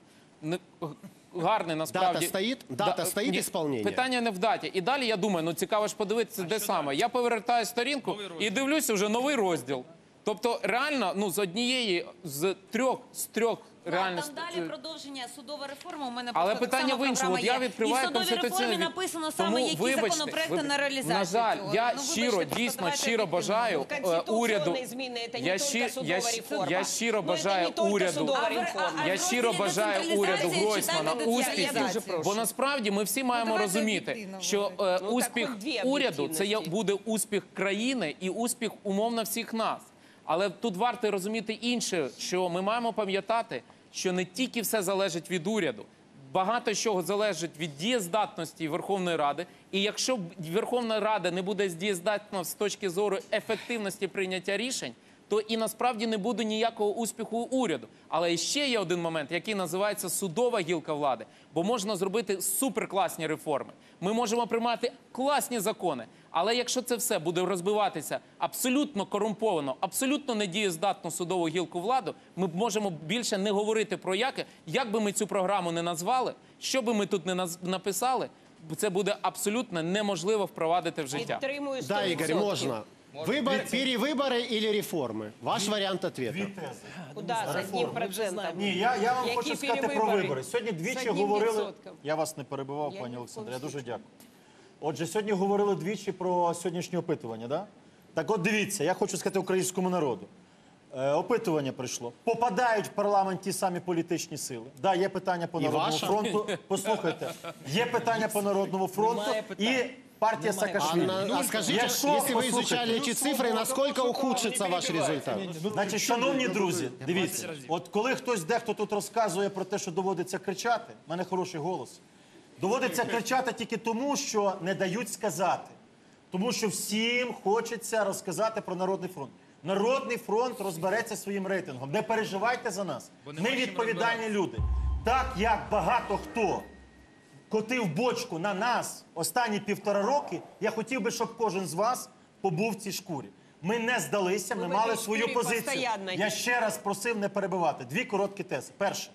Гарний насправді Дата стоїть? Дата стоїть ісполнення? Питання не в даті. І далі я думаю, ну цікаво ж подивитися, де саме. Я повертаю сторінку і дивлюся вже новий розділ. Тобто, реально, ну з однієї з трьох з трьох реально. Там далі продовження судова реформа. У мене Але просто так питання само в іншому. програма От я є. відкриваю І в судовій конституційний реформі від- написано Тому, саме, які вибачте, законопроекти вибачте, на реалізацію На жаль, цього. я Ну, щиро, вибачте, дійсно давайте щиро об'єктивно. бажаю е, уряду. Конституционные измены, это не Я, только щи- судовая я, щ- реформа. я щиро Но это бажаю не только уряду. судовая А в- реформа. а- а Я в щиро розділі бажаю децентралізації уряду Гройсмана читайте успіхів. децентралізацію. Бо насправді ми всі маємо давайте розуміти, об'єктивно що е, Ну, успіх так от дві уряду це є, об'єктивності. буде успіх країни і успіх умовно всіх нас. Але тут варто розуміти інше, що ми маємо пам'ятати, що не тільки все залежить від уряду. Багато чого залежить від дієздатності Верховної Ради. І якщо Верховна Рада не буде дієздатна з точки зору ефективності прийняття рішень, то і насправді не буде ніякого успіху уряду. Але ще є один момент, який називається судова гілка влади, бо можна зробити суперкласні реформи. Ми можемо приймати класні закони. Але якщо це все буде розбиватися абсолютно корумповано, абсолютно недієздатну судову гілку влади, ми можемо більше не говорити про яке, як би ми цю програму не назвали, що би ми тут не наз- написали, це буде абсолютно неможливо впровадити в життя. Підтримую Да, 100%. Игорь, можно. Выбор, перевыборы или реформы? Ваш вариант ответа. Куда? С одним процентом. Ні, я, я вам Які хочу сказати про перевибори? вибори. Сьогодні З двічі одним говорили. відсотком. Я вас не перебивав, Я пані ні в Олександре. коєму Я дуже дякую. Отже, сьогодні говорили двічі про сьогоднішнє опитування, да? Так от дивіться, я хочу сказати українському народу. Е, опитування прийшло. Попадають в парламент ті самі політичні сили. Да, є питання по І Народному ваша? фронту. Послухайте, є питання по Народному фронту Немає питань. і партія Саакашвілі. Анна, а скажите, Якщо, если вы послухайте, изучали эти цифры, насколько ухудшится ваш результат? Значить, шановні друзі, дивіться, от коли хтось дехто тут розказує про те, що доводиться кричати, в мене хороший голос. Доводиться кричати тільки тому, що не дають сказати. Тому що всім хочеться розказати про Народний фронт. Народний фронт розбереться своїм рейтингом. Не переживайте за нас. Ми відповідальні люди. Так як багато хто котив бочку на нас останні півтора роки, я хотів би, щоб кожен з вас побув в цій шкурі. Ми не здалися, ми мали свою позицію. Я ще раз просив не перебивати. Дві короткі тези. Перше,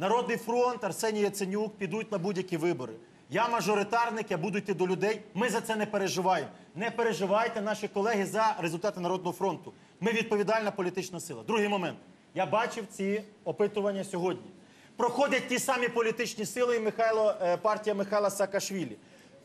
Народний фронт, Арсеній Яценюк підуть на будь-які вибори. Я мажоритарник, я буду йти до людей. Ми за це не переживаємо. Не переживайте, наші колеги, за результати Народного фронту. Ми відповідальна політична сила. Другий момент. Я бачив ці опитування сьогодні. Проходять ті самі політичні сили і Михайло, е, партія Михайла Саакашвілі.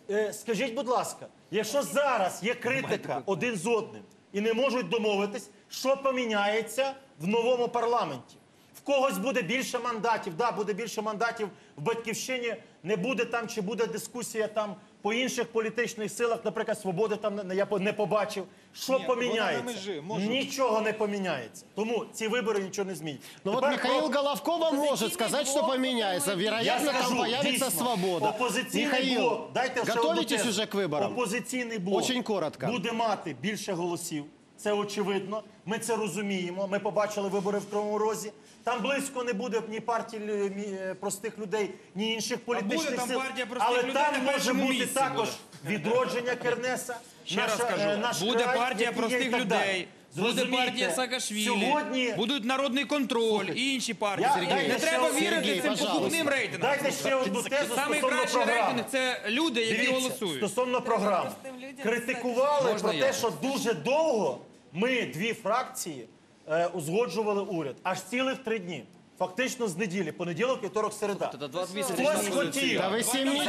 Е, Скажіть, будь ласка, якщо зараз є критика один з одним і не можуть домовитись, що поміняється в новому парламенті? Когось буде більше мандатів, да, буде більше мандатів в батьківщині. Не буде там, чи буде дискусія там по інших політичних силах, наприклад, свободи там не- я по- не побачив. Що Ні, вона на поміняється? межі, може. Нічого не поміняється. Тому ці вибори нічого не змінять. Ну вот Тепер Михаил про- Головко вам может сказать, что поменяется. я Вероятно, там скажу, появится дійсно, свобода. Опозиційний Михаил, блок, дайте ще одну готовитесь тезу. уже к выборам? Опозиційний блок Очень коротко. буде мати більше голосів. Це очевидно. Ми це розуміємо. Ми побачили вибори в Кривому Розі. Там близько не буде ні партії е, простих людей, ні інших політичних сил. Але там може бути також відродження Кернеса. Ще раз кажу, е, буде партія простих людей, буде партія Саакашвілі, Сьогодні будуть народний контроль і інші партії. Я- Сергій. Не треба одну- вірити Сергій, цим пожалуйста. покупним рейтингам. Дайте ще одну тезу Самий стосовно кращий програми. рейтинг це люди, які Дивіться, голосують. Стосовно програм. Критикували Можна про я? те, що дуже довго ми, дві фракції, е, узгоджували уряд. Аж цілих три дні. Фактично з неділі, понеділок, вівторок, середа. Та Хтось хотів, Да вы 7 недель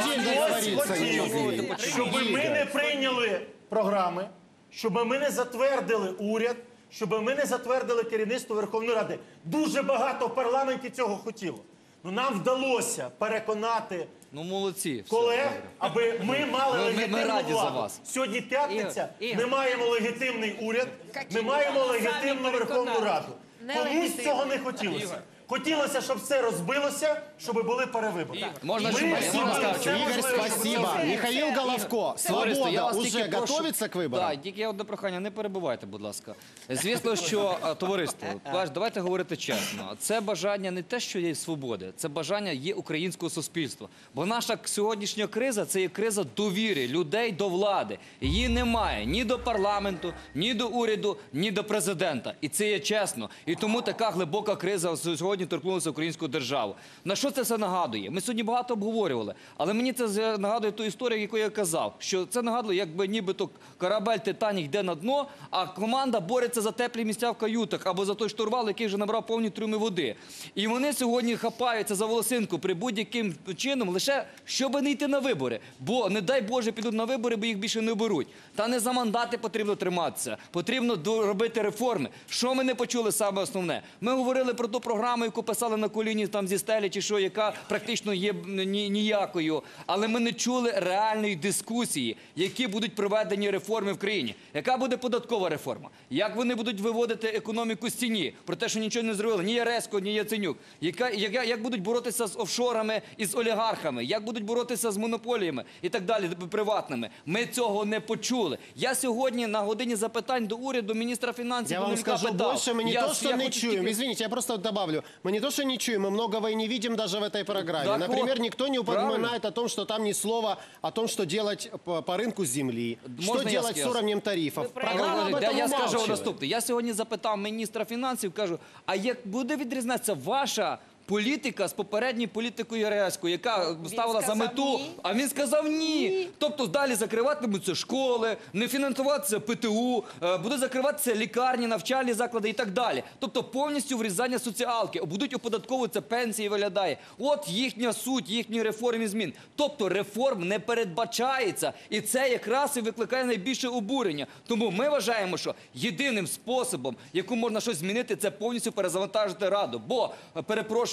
хтось хотів, щоб ми не прийняли програми, щоб ми не затвердили уряд, щоб ми не затвердили керівництво Верховної Ради. Дуже багато в парламенті цього хотіло. Ну нам вдалося переконати Ну молодці. колег, аби ми мали Ми- ми- ми легітимну раді за вас. Сьогодні п'ятниця. Ігор, Ми маємо легітимний уряд. Ми маємо легітимну Верховну Раду. Комусь цього не хотілося. Хотілося, щоб все розбилося, щоб були перевибори. Можна Ми ще я всі маємо все Игорь, можливе, щоб спасибо. це Михаил Головко, Товариство, я Свобода вас уже тільки прошу- готовится к выборам? Так, тільки одне прохання, не перебивайте, будь ласка. Звісно, що е, товариство, бач, давайте говорити чесно. Це бажання не те, що є свободи, це бажання є українського суспільства. Бо наша сьогоднішня криза це є криза довіри людей до влади. Її немає ні до парламенту, ні до уряду, ні до президента. І це є чесно. І тому така глибока криза сьогодні торкнулася українську державу. На що це все нагадує? Ми сьогодні багато обговорювали, але мені це нагадує ту історію, яку я казав, що це нагадує, якби нібито корабель Титанік йде на дно, а команда бореться за теплі місця в каютах або за той штурвал, який вже набрав повні трюми води. І вони сьогодні хапаються за волосинку при будь-яким чином, лише щоб не йти на вибори. Бо не дай Боже підуть на вибори, бо їх більше не беруть. Та не за мандати потрібно триматися. Потрібно робити реформи. Що ми не почули саме основне? Ми говорили про ту програму, яку писали на коліні там зі стелі, чи що, яка практично є ні- ніякою. Але ми не чули реальної дискусії, які будуть проведені реформи в країні. Яка буде податкова реформа? Як вони будуть виводити економіку з тіні? Про те, що нічого не зробили ні Яресько, ні Яценюк. Яка, як будуть боротися з офшорами і з олігархами? Як будуть боротися з монополіями і так далі, приватними? Ми цього не почули. Я сьогодні на годині запитань до уряду міністра фінансів Я вам скажу питав. больше, мы не Я- то, что я не чуем. Извините, я просто добавлю. Мы не то, что не чуем, мы многого и не видим даже в этой программе. Так Например, вот, никто не правильно. упоминает о том, что там ни слова о том, что делать по, по рынку земли, что Можна я делать с скажу? уровнем тарифов. Программа об Я, этом я скажу умалчивает. наступне. Я сьогодні запитав міністра фінансів, кажу, а як буде відрізнятися ваша політика з попередньою політикою Яреською, яка ставила за мету, ні. а він сказав ні. Тобто далі закриватимуться школи, не фінансуватися ПТУ, е, будуть закриватися лікарні, навчальні заклади і так далі. Тобто повністю врізання соціалки, будуть оподатковуватися пенсії, виглядає. От їхня суть, їхньої реформ і змін. Тобто реформ не передбачається, і це якраз і викликає найбільше обурення. Тому ми вважаємо, що єдиним способом, яким можна щось змінити, це повністю перезавантажити раду. Бо е,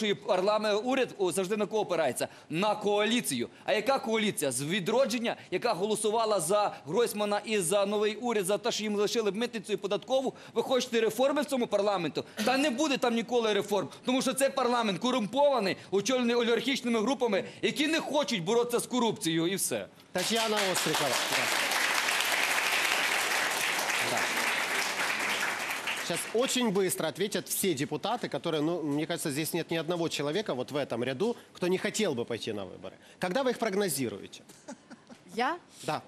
перепрошую, парламент уряд завжди на кого опирається? На коаліцію. А яка коаліція? З відродження, яка голосувала за Гройсмана і за новий уряд, за те, що їм лишили митницю і податкову. Ви хочете реформи в цьому парламенту? Та не буде там ніколи реформ, тому що цей парламент корумпований, очолений олігархічними групами, які не хочуть боротися з корупцією, і все. Татьяна Острикова. Сейчас очень быстро ответят все депутаты, которые, ну, мне кажется, здесь нет ни одного человека вот в этом ряду, кто не хотел бы пойти на выборы. Когда вы их прогнозируете? Я? Да.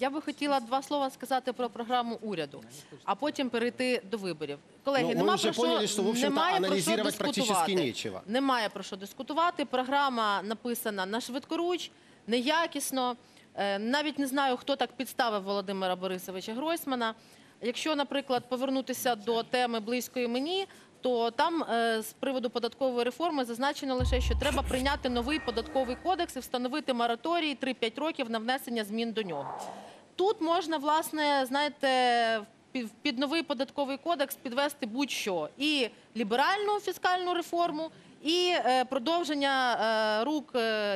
Я би хотіла два слова сказати про програму уряду, а потім перейти до виборів. Колеги, Ну, ми нема вже про що, поняли, що, в общем-то, немає про що аналізувати практично дискутувати. нечего. Немає про що дискутувати. Програма написана на швидкоруч, неякісно. Е, Навіть не знаю, хто так підставив Володимира Борисовича Гройсмана. Якщо, наприклад, повернутися до теми близької мені, то там е, з приводу податкової реформи зазначено лише, що треба прийняти новий податковий кодекс і встановити мораторій 3-5 років на внесення змін до нього. Тут можна, власне, знаєте, під, новий податковий кодекс підвести будь-що і ліберальну фіскальну реформу, і е, продовження е, рук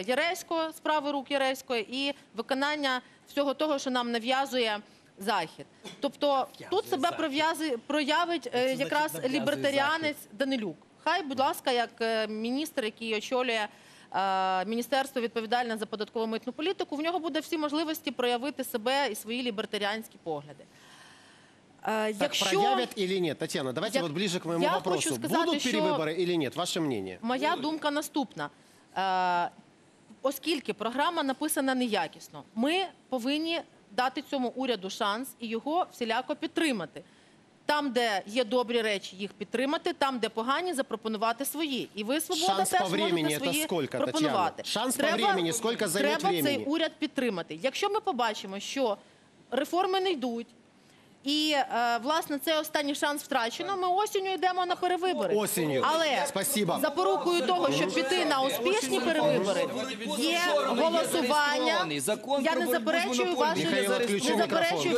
Яресько, справи рук Яресько, і виконання всього того, що нам нав'язує. Захід, тобто тут себе пров'язи- проявить е, якраз лібертаріанець Данилюк. Хай, будь ласка, як е, міністр, який очолює е, міністерство відповідальне за податкову митну політику, в нього буде всі можливості проявити себе і свої лібертаріанські погляди. Е, Так проявят или нет? Татьяна, давайте Я- вот ближе к моему я вопросу. хочу сказати, Будут що- перевыборы или нет? Ваше мнение? Моя думка наступна. Е, оскільки програма написана неякісно, ми повинні дати цьому уряду шанс і його всіляко підтримати. Там, де є добрі речі, їх підтримати, там, де погані, запропонувати свої. І ви свобода Шанс теж по времени можете свої сколько, пропонувати. Татьяна? Шанс по времени сколько займет треба цей уряд підтримати. Якщо ми побачимо, що реформи не йдуть, І е, власне цей останній шанс втрачено. Ми осінню йдемо на перевибори. Осінню. Але Спасибо. запорукою того, щоб піти на успішні перевибори, є голосування. Закон Я не заперечую Михайло, не заперечую.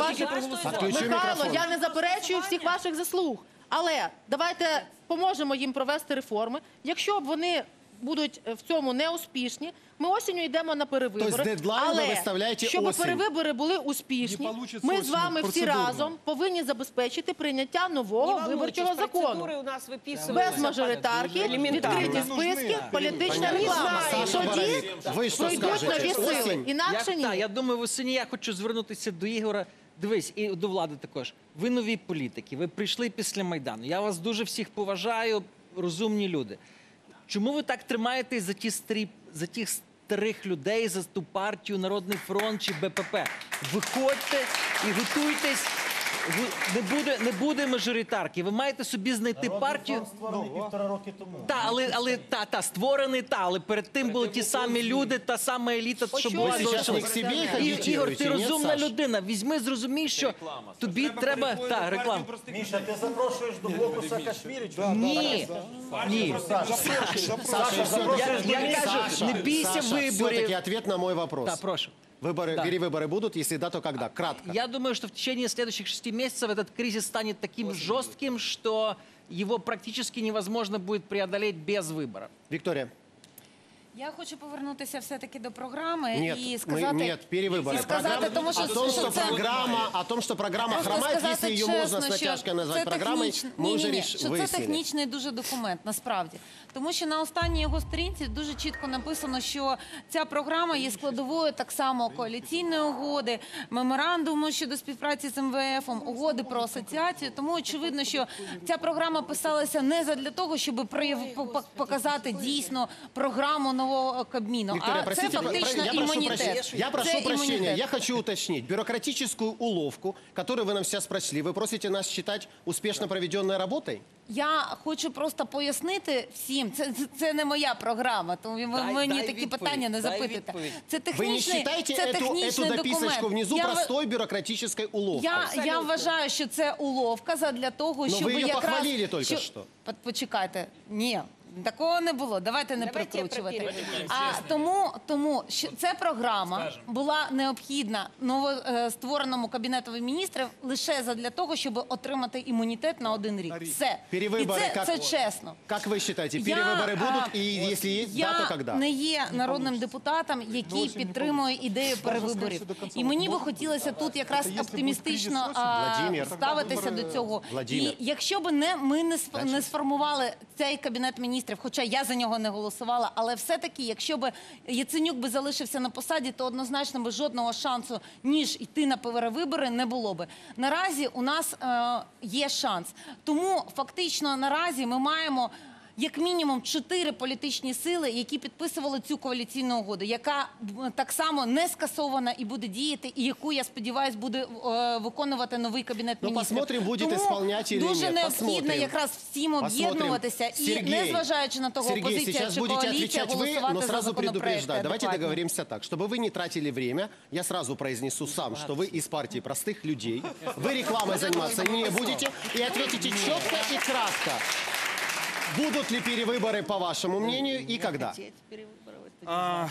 Михайло. Я не заперечую всіх ваших заслуг. Але давайте поможемо їм провести реформи. Якщо б вони будуть е, в цьому неуспішні, ми осінню йдемо на перевибори. Тобто дедлайн ви Але виставляєте щоб осінь. перевибори були успішні, Не ми з вами всі разом повинні забезпечити прийняття нового виборчого закону. У нас. Без мажоритарки, відкриті списки, політична реклама. Тоді пройдуть нові сили. Інакше ні. я думаю, восені я хочу звернутися до Ігора. Дивись, і до влади також. Ви нові політики, ви прийшли після Майдану. Я вас дуже всіх поважаю, розумні люди. Чому ви так тримаєтесь за ті стрі за тих старих людей, за ту партію Народний фронт чи БПП? Виходьте і готуйтесь. Не буде, не буде мажоритарки. Ви маєте собі знайти партію. Створений півтора роки тому. Та, але, але та, та створений, та, але перед тим були ті самі люди, та сама еліта, що була І- Ігор, ти розумна Саш? людина. Візьми, зрозумій, що тобі треба та реклама. Міша, ти запрошуєш до блоку Саакашвілі? Ні, ні. Саша, запрошуєш Я- кажу, не бійся Саша, виборів. все-таки ответ на мой вопрос. Да, прошу. Выборы, Да. перевыборы будут? Если да, то когда? Кратко. Я думаю, что в течение следующих шести месяцев этот кризис станет таким жестким, что его практически невозможно будет преодолеть без выборов. Виктория. Я хочу повернутися все-таки до програми Нет, і мы- сказати, нет, перевыборы. і сказати, Программа- тому що о том, что це- программа, о том, что программа Просто хромает, сказати если ее можно с чесно, що натяжкой назвать це программой, технічно- мы уже Ні-ні-ні, реш... що це выяснили. технічний дуже документ, насправді. Тому що на останній його сторінці дуже чітко написано, що ця програма є складовою так само коаліційної угоди, меморандуму щодо співпраці з МВФ, угоди про асоціацію. Тому очевидно, що ця програма писалася не задля того, щоб показати дійсно програму нового Кабміну, Виктория, а простите, це фактично я прошу імунітет. Я прошу Це прощения. імунітет. Я хочу уточнить. Бюрократическую уловку, которую вы нам сейчас прочли, вы просите нас считать успешно проведенной работой? Я хочу просто пояснити всім, це, це- це не моя програма, тому ви Дай- мені дай такі відповідь, питання не дай запитуєте. відповідь. Це Вы не технічний, считаете це эту, эту технічний дописочку документ. внизу Я, ви- простой бюрократической уловкой? я, я вважаю, що це уловка задля того, Но щоб вы ее якраз... похвалили только що- что. По- Почекайте, ні. Такого не було. Давайте не Давайте прикручувати. перевіримо. А тому, тому що ця програма була необхідна новоствореному кабінету міністрів лише задля того, щоб отримати імунітет на один рік. Все. Перевибори І це, як- це чесно. Как вы считаете, Я, перевыборы будут? а, И если есть, Я да, то когда? не є народним депутатом, який підтримує ідею перевиборів. І мені би хотілося тут якраз оптимістично а, Владимир. ставитися до цього. Владимир. І якщо б не ми не сф- не сформували цей кабінет міністрів, хоча я за нього не голосувала, але все-таки, якщо б Яценюк би залишився на посаді, то однозначно би жодного шансу ніж йти на перевибори не було би. Наразі у нас е, є шанс. Тому фактично наразі ми маємо Як мінімум чотири політичні сили, які підписували цю коаліційну угоду, яка б, так само не скасована і буде діяти, і яку я сподіваюся буде е, виконувати новий кабінет Ну, міністрів. посмотрим, будет Тому исполнять или дуже нет. необхідно Посмотрим. якраз всім Посмотрим. об'єднуватися і Сергей, незважаючи на того, Сергей, опозиція сейчас чи будете коаліція отвечать вы, голосувати но за сразу законопроекти предупреждаю. Давайте адекватні. договоримся так. Чтобы вы не тратили время, я сразу произнесу сам, что вы из партии простых людей. Вы рекламой заниматься не будете и ответите четко и кратко. Будут ли перевыборы, по вашему мнению, и когда? А,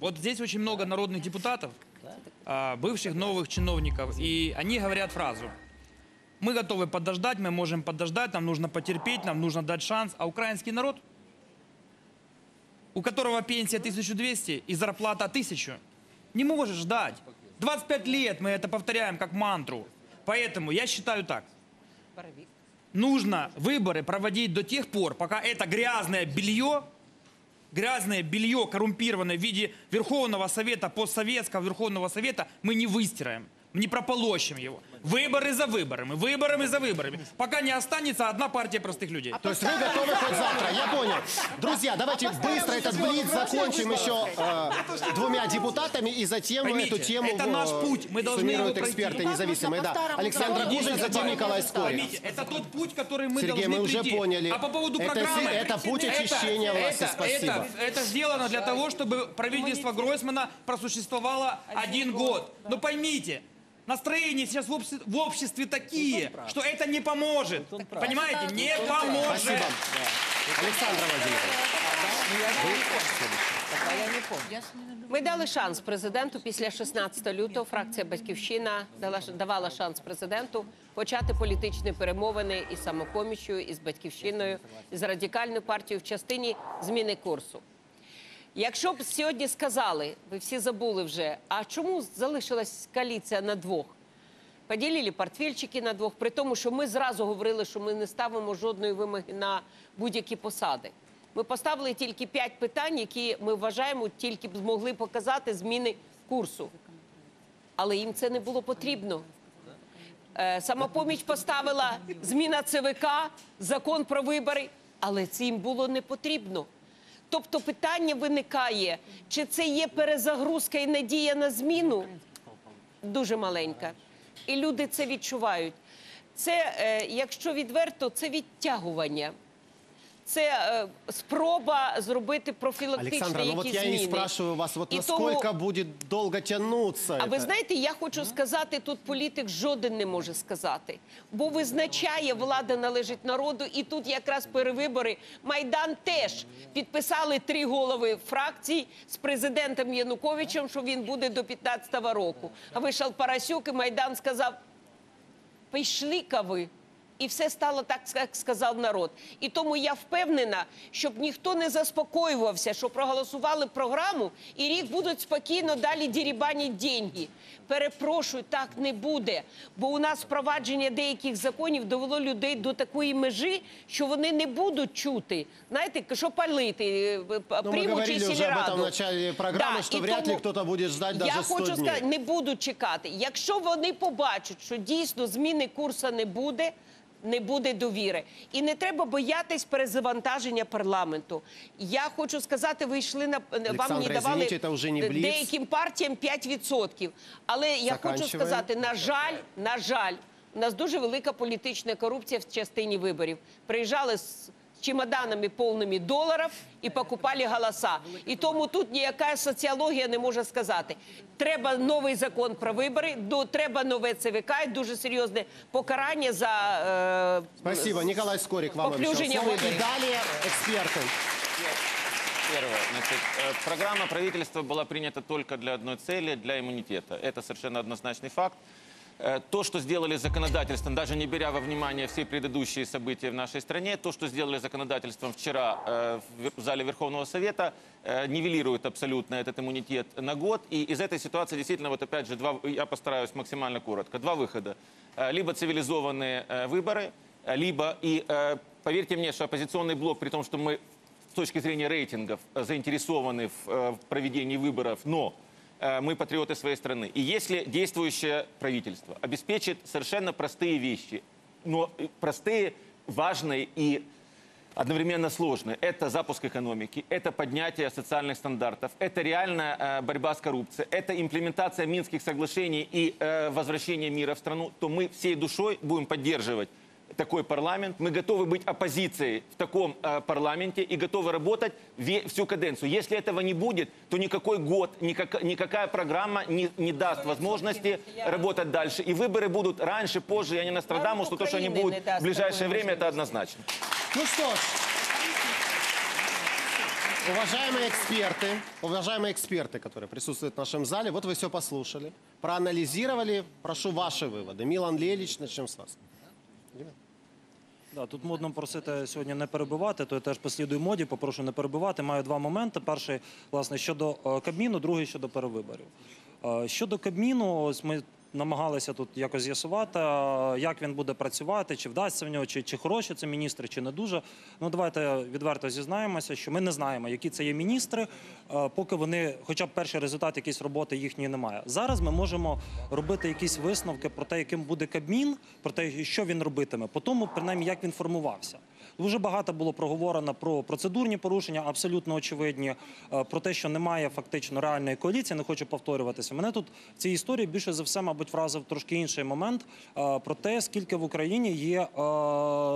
вот здесь очень много народных депутатов, а, бывших новых чиновников, и они говорят фразу. Мы готовы подождать, мы можем подождать, нам нужно потерпеть, нам нужно дать шанс. А украинский народ, у которого пенсия 1200 и зарплата 1000, не может ждать. 25 лет мы это повторяем как мантру. Поэтому я считаю так. Нужно выборы проводить до тех пор, пока это грязное белье грязное белье, коррумпированное в виде Верховного Совета, постсоветского Верховного Совета, мы не выстираем, не прополощем его. Выборы за выборами, выборами за выборами, пока не останется одна партия простых людей. То есть вы готовы хоть завтра? Я понял. Друзья, давайте быстро этот блиц закончим еще э, двумя депутатами, и затем Поймите, эту тему это наш э, путь, мы должны суммируют пройти. эксперты независимые. Да. Александр Гужин, затем Николай Скорик. Поймите, это тот путь, который мы Сергей, должны мы уже прийти. поняли. А по поводу Это программы... се- это путь очищения власти, это, спасибо. Это, это сделано для того, чтобы правительство Гройсмана просуществовало один год. Но поймите, Настроения сейчас в, обще- в обществе такие, что это не поможет. Понимаете? Не поможет. Спасибо. Александра Владимировна. Ми дали шанс президенту після 16 лютого. Фракція Батьківщина дала давала шанс президенту почати політичні перемовини із самопоміччю, із батьківщиною, із радикальною партією в частині зміни курсу. Якщо б сьогодні сказали, ви всі забули вже, а чому залишилась коаліція на двох? Поділили портфельчики на двох, при тому, що ми зразу говорили, що ми не ставимо жодної вимоги на будь-які посади. Ми поставили тільки п'ять питань, які ми вважаємо тільки б змогли показати зміни курсу. Але їм це не було потрібно. Е, Самопоміч поставила зміна ЦВК, закон про вибори, але це їм було не потрібно. Тобто питання виникає, чи це є перезагрузка і надія на зміну? Дуже маленька. І люди це відчувають. Це, е, якщо відверто, це відтягування. Це е, спроба зробити профілактичні Александра, ну якісь я и зміни. спрашиваю вас, вот І насколько тому- будет долго тянуться а ви знаєте, я хочу сказати, тут політик жоден не може сказати, бо визначає влада належить народу, і тут якраз перевибори. Майдан теж підписали три голови фракцій з президентом Януковичем, що він буде до 15-го року. А вийшов Парасюк, і Майдан сказав: пішли-ка ви І все стало так, як сказав народ. І тому я впевнена, щоб ніхто не заспокоювався, що проголосували програму, і рік будуть спокійно далі дірібанити деньги. Перепрошую, так не буде. Бо у нас впровадження деяких законів довело людей до такої межі, що вони не будуть чути. Знаєте, що палити, е, Ну, мы примуть говорили чи уже об этом в сільраду. начале программы, Да, что і вряд ли тому кто-то будет ждать даже я 100 хочу дней. сказати, не будуть чекати. Якщо вони побачать, що дійсно зміни курсу не буде. не буде довіри, і не треба боятись перезавантаження парламенту. Я хочу сказати, ви йшли на вам не давали извините, не деяким партіям 5%. Але я хочу сказати, на жаль, на жаль, у нас дуже велика політична корупція в частині виборів. Приїжджали з чемоданами повними доларів і покупали голоса. І тому тут ніяка соціологія не може сказати. Треба новий закон про вибори, до- треба нове ЦВК і дуже серйозне покарання за е, Спасибо. Николай Скорик, вам обещал Поплюжение слово. И выборов. далее эксперты. Первое. Значит, э, программа правительства была принята только для одной цели, для иммунитета. Это совершенно однозначный факт. Э, То, что сделали законодательством, даже не беря во внимание все предыдущие события в нашей стране, то, что сделали законодательством вчера э, в Вер- в зале Верховного Совета, э, нивелирует абсолютно этот иммунитет на год. И из этой ситуации действительно, вот опять же, два, я постараюсь максимально коротко, два выхода. Э, Либо цивилизованные э, выборы, э, либо, и э, поверьте мне, что оппозиционный блок, при том, что мы с точки зрения рейтингов э, заинтересованы в, э, в проведении выборов, но э, мы патриоты своей страны. И если действующее правительство обеспечит совершенно простые вещи, но э, простые, важные и одновременно сложные. Это запуск экономики, это поднятие социальных стандартов, это реальная э, борьба с коррупцией, это имплементация Минских соглашений и э, возвращение мира в страну, то мы всей душой будем поддерживать такой парламент. Мы готовы быть оппозицией в таком э, парламенте и готовы работать ве- всю каденцию. Если этого не будет, то никакой год, никак- никакая программа не, не даст возможности работать дальше. И выборы будут раньше, позже. Я не Нострадамус, но то, что они будут в ближайшее время, это однозначно. Ну что ж, уважаемые эксперты, уважаемые эксперты, которые присутствуют в нашем зале, вот вы все послушали, проанализировали. Прошу ваши выводы. Милан Лелич, начнем с вас. Да, тут модно просити сьогодні не перебивати, то я теж послідую моді, попрошу не перебивати. Маю два моменти. Перший, власне, щодо е, Кабміну, другий щодо перевиборів. Е, Щодо Кабміну, ось ми намагалися тут якось з'ясувати, як він буде працювати, чи вдасться в нього, чи, чи хороші це міністри, чи не дуже. Ну давайте відверто зізнаємося, що ми не знаємо, які це є міністри, поки вони, хоча б перший результат якісь роботи їхньої немає. Зараз ми можемо робити якісь висновки про те, яким буде Кабмін, про те, що він робитиме, по тому, принаймні, як він формувався. Дуже багато було проговорено про процедурні порушення, абсолютно очевидні, е, про те, що немає фактично реальної коаліції. Не хочу повторюватися. Мене тут в цій історії більше за все, мабуть, вразив трошки інший момент е, про те, скільки в Україні є е,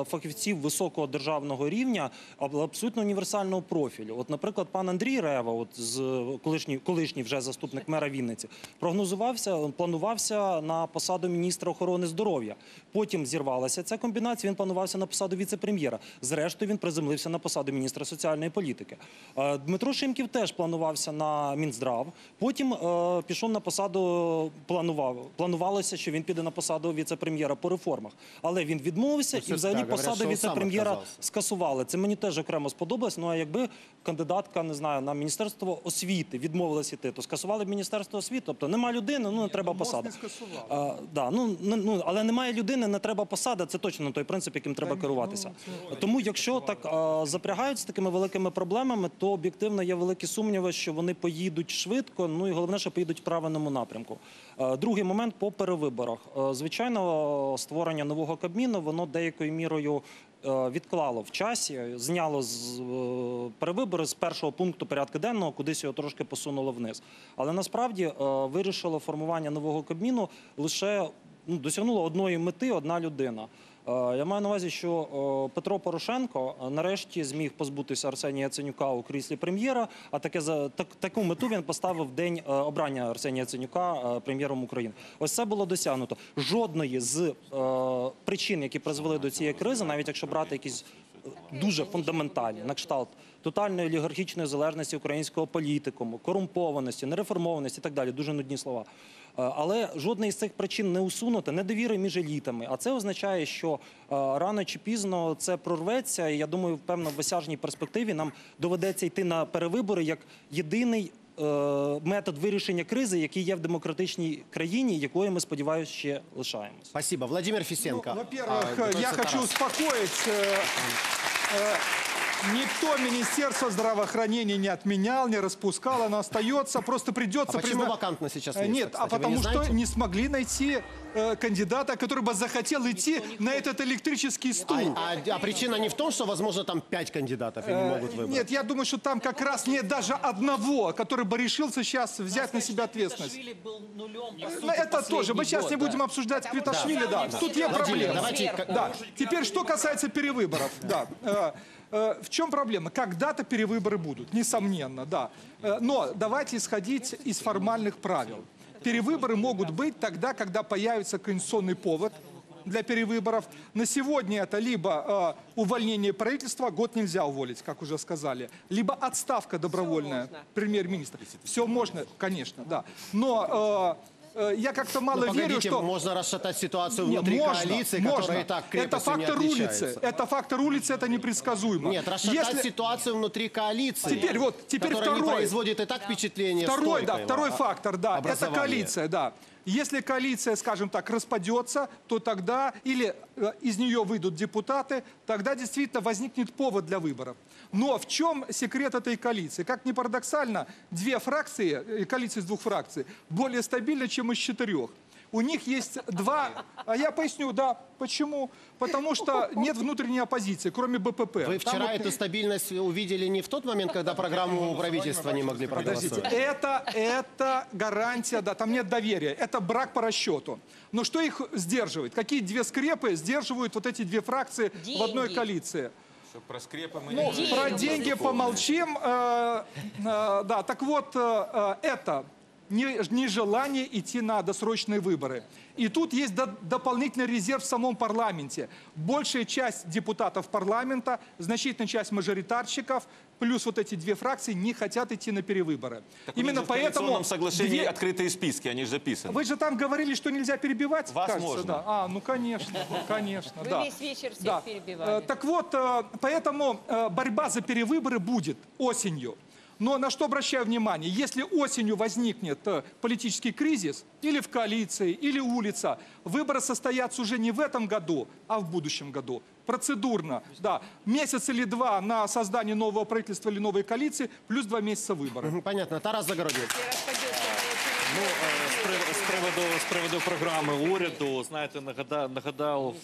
фахівців високого державного рівня, аб- абсолютно універсального профілю. От, наприклад, пан Андрій Рева, от з колишній, колишній вже заступник мера Вінниці, прогнозувався, планувався на посаду міністра охорони здоров'я. Потім зірвалася ця комбінація. Він планувався на посаду віце-прем'єра. Зрештою, він приземлився на посаду міністра соціальної політики. Е, Дмитро Шимків теж планувався на Мінздрав. Потім е, пішов на посаду. Планував планувалося, що він піде на посаду віце-прем'єра по реформах, але він відмовився Ну, і взагалі посаду віце-прем'єра скасували. Це мені теж окремо сподобалось. Ну а якби кандидатка не знаю на міністерство освіти відмовилась іти, то скасували б міністерство освіти. Тобто нема людини, ну не треба посада. А, да, ну, ну але немає людини, не треба посада. Це точно той принцип, яким треба керуватися. Тому, якщо так запрягають з такими великими проблемами, то об'єктивно є великі сумніви, що вони поїдуть швидко. Ну і головне, що поїдуть в правильному напрямку. Другий момент по перевиборах. Звичайно, створення нового кабміну воно деякою мірою відклало в часі, зняло е, перевибори з першого пункту порядку денного, кудись його трошки посунуло вниз. Але насправді вирішило формування нового кабміну лише ну, досягнуло одної мети одна людина. Е, Я маю на увазі, що е, Петро Порошенко е, нарешті зміг позбутися Арсенія Яценюка у кріслі прем'єра. А таке так, таку мету він поставив день обрання Арсенія Яценюка прем'єром України. Ось це було досягнуто. Жодної з е, причин, які призвели до цієї кризи, навіть якщо брати якісь дуже фундаментальні, на кшталт тотальної олігархічної залежності українського політикуму, корумпованості, нереформованості і так далі. Дуже нудні слова. Е, Але жодна із цих причин не усунути недовіри між елітами. А це означає, що е, рано чи пізно це прорветься. І я думаю, певно, в осяжній перспективі нам доведеться йти на перевибори як єдиний. е, Метод вирішення кризи, який є в демократичній країні, якою ми сподіваюся ще лишаємось. Спасибо, Владимир Фісенко. Ну, Во-первых, я хочу успокоить. Э, э, Никто Министерство здравоохранения не отменял, не распускал, оно остается. Просто придется А почему призна- вакантно сейчас Э, место, Нет, кстати, а потому не что знаете? не смогли найти э, кандидата, который бы захотел идти на этот электрический стул. А, а- а причина не в том, что, возможно, там пять кандидатов и не Э, могут выбрать? Нет, я думаю, что там как раз нет даже одного, который бы решился сейчас взять на себя ответственность. Ну, это тоже. Мы сейчас не будем обсуждать Квиташвили, да. Тут есть Владимир, проблема. давайте к- Да. Теперь, что касается перевыборов. Да. Э, В чем проблема? Когда-то перевыборы будут, несомненно, да. Э, Но давайте исходить из формальных правил. Перевыборы могут быть тогда, когда появится конституционный повод для перевыборов. На сегодня это либо э, увольнение правительства, год нельзя уволить, как уже сказали, либо отставка добровольная премьер-министра. Все можно, конечно, да. Но э, э, я как-то мало Ну, верю, что... можно расшатать ситуацию внутри можно, коалиции, можно. которая и так Это крепостью не фактор улицы. Это фактор улицы, это непредсказуемо. Нет, расшатать Если- ситуацию внутри коалиции, Теперь вот, теперь которая не второй. производит и так впечатление Второй, да, второй фактор, да, это коалиция, да. Если коалиция, скажем так, распадется, то тогда, или э, из нее выйдут депутаты, тогда действительно возникнет повод для выборов. Но в чем секрет этой коалиции? Как ни парадоксально, две фракции, э, коалиция из двух фракций, более стабильна, чем из четырех. У них есть два... А я поясню, да, почему? Потому что нет внутренней оппозиции, кроме БПП. Вы Там вчера вот- эту стабильность увидели не в тот момент, когда программу правительства не могли Подождите, проголосовать? это, это гарантия, да, там нет доверия. Это брак по расчету. Но что их сдерживает? Какие две скрепы сдерживают вот эти две фракции в одной Деньги. коалиции? Про скрепы мы Ну, не про деньги помолчим. Э, э, да, так вот, э, э, это нежелание идти на досрочные выборы. И тут есть до- дополнительный резерв в самом парламенте. Большая часть депутатов парламента, значительная часть мажоритарщиков, плюс вот эти две фракции не хотят идти на перевыборы. Именно В поэтому... коалиционном соглашении две- открытые списки, они же записаны. Вы же там говорили, что нельзя перебивать, кажется, Возможно. да. А, ну конечно, конечно, Вы да. весь вечер всех Да. перебивали. Э, Так вот, э, поэтому э, борьба за перевыборы будет осенью. Но на что обращаю внимание? Если осенью возникнет э, политический кризис, или в коалиции, или улица, выборы состоятся уже не в этом году, а в будущем году. Процедурно, да. Месяц или два на создание нового правительства или новой коалиции, плюс два месяца выборов. Понятно. Тарас Загородний. Ну, е, з прив- з приводу, з приводу програми уряду, знаєте, нагадав, нагадав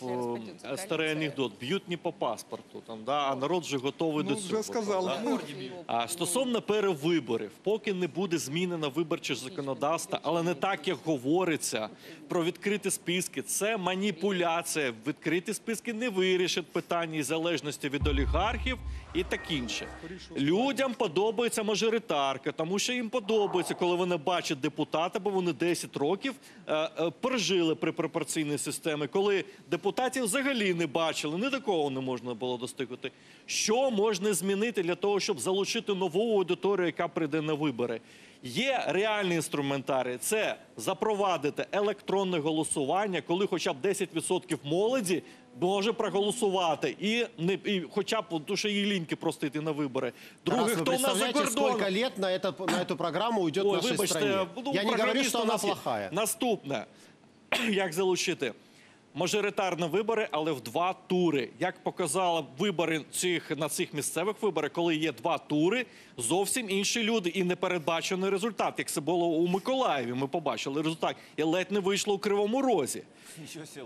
е, старий анекдот. Б'ють не по паспорту, там, да, а народ вже готовий Ну, до вже цього. сказали. да. А стосовно перевиборів, поки не буде змінено виборче законодавство, але не так, як говориться про відкриті списки, це маніпуляція. Відкриті списки не вирішать питання із залежності від олігархів і так інше. Людям подобається мажоритарка, тому що їм подобається, коли вони бачать депутата, бо вони 10 років е, е, пережили при пропорційній системі, коли депутатів взагалі не бачили, ні до кого не можна було достигнути. Що можна змінити для того, щоб залучити нову аудиторію, яка прийде на вибори? Є реальний інструментарій це запровадити електронне голосування, коли хоча б 10% молоді може проголосувати, і не і хоча б тому, що їй ліньки просто йти на вибори. Тарас, Друге, вы хто у нас за представляете, кордоном? сколько лет на, это, на эту программу уйдет Ой, нашей вибачте, стране? ну, Я не говорю, програміст что у она нас є. плохая. Наступне, [clears throat] як залучити? Мажоритарні вибори, але в два тури. Як показали вибори цих на цих місцевих виборах, коли є два тури, зовсім інші люди і непередбачений результат. Як це було у Миколаєві, ми побачили результат, і ледь не вийшло у Кривому Розі.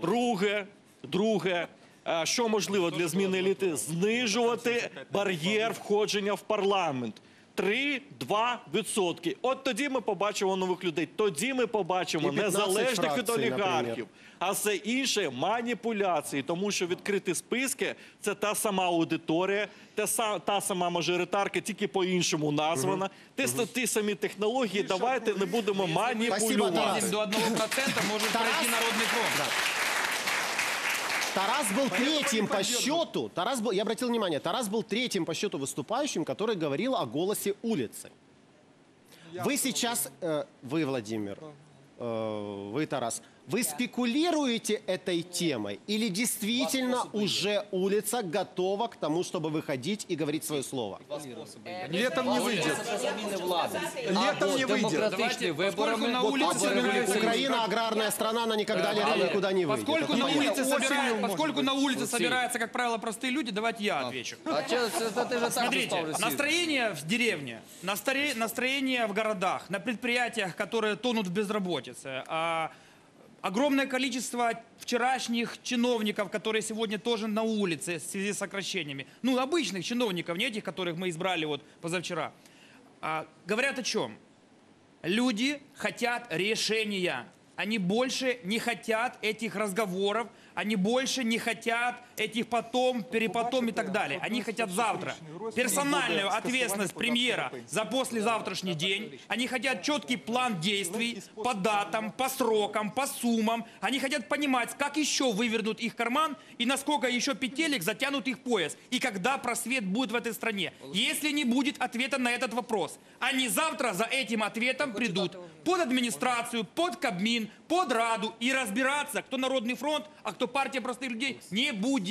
Друге, друге, е, що можливо для зміни еліти? Знижувати бар'єр входження в парламент. 3-2 відсотки. От тоді ми побачимо нових людей. Тоді ми побачимо незалежних від олігархів наприклад. А все інше маніпуляції, тому що відкриті списки це та сама аудиторія, та, са- та сама мажоритарка, тільки по-іншому названа. Ті, с- ті самі технології. Давайте не будемо маніпулювати. Тарас. До 1% может пройти Народный фронт. Тарас был третьим по счету. Тарас был, я обратил внимание, Тарас был третьим по счету выступающим, который говорил о голосе улицы. Вы сейчас, э, вы, Владимир, э, вы, Тарас, вы спекулируете этой темой или действительно уже улица готова к тому, чтобы выходить и говорить свое слово? Летом не выйдет. Летом не выйдет. демократичні виборами на вулиці або собираються- революційними. Украина аграрная страна, она никогда ли- никуда не выйдет. Поскольку Это на понятно. улице, совсем собира- не может поскольку быть. на улице Алексей. собираются, как правило, простые люди, давайте я отвечу. А че, це, це, ти же сам Смотрите, поставив всі. настроение в деревне, настроение, настроение в городах, на предприятиях, которые тонут в безработице, а, огромное количество вчерашних чиновников, которые сегодня тоже на улице в связи с сокращениями. Ну, обычных чиновников, не этих, которых мы избрали вот позавчера. А, говорят о чем? Люди хотят решения. Они больше не хотят этих разговоров, они больше не хотят этих потом, перепотом и так далее. Они хотят завтра персональную ответственность премьера за послезавтрашний день. Они хотят четкий план действий по датам, по срокам, по суммам. Они хотят понимать, как еще вывернут их карман и насколько еще петелек затянут их пояс. И когда просвет будет в этой стране. Если не будет ответа на этот вопрос, они завтра за этим ответом придут под администрацию, под Кабмин, под Раду и разбираться, кто Народный фронт, а кто партия простых людей, не будет.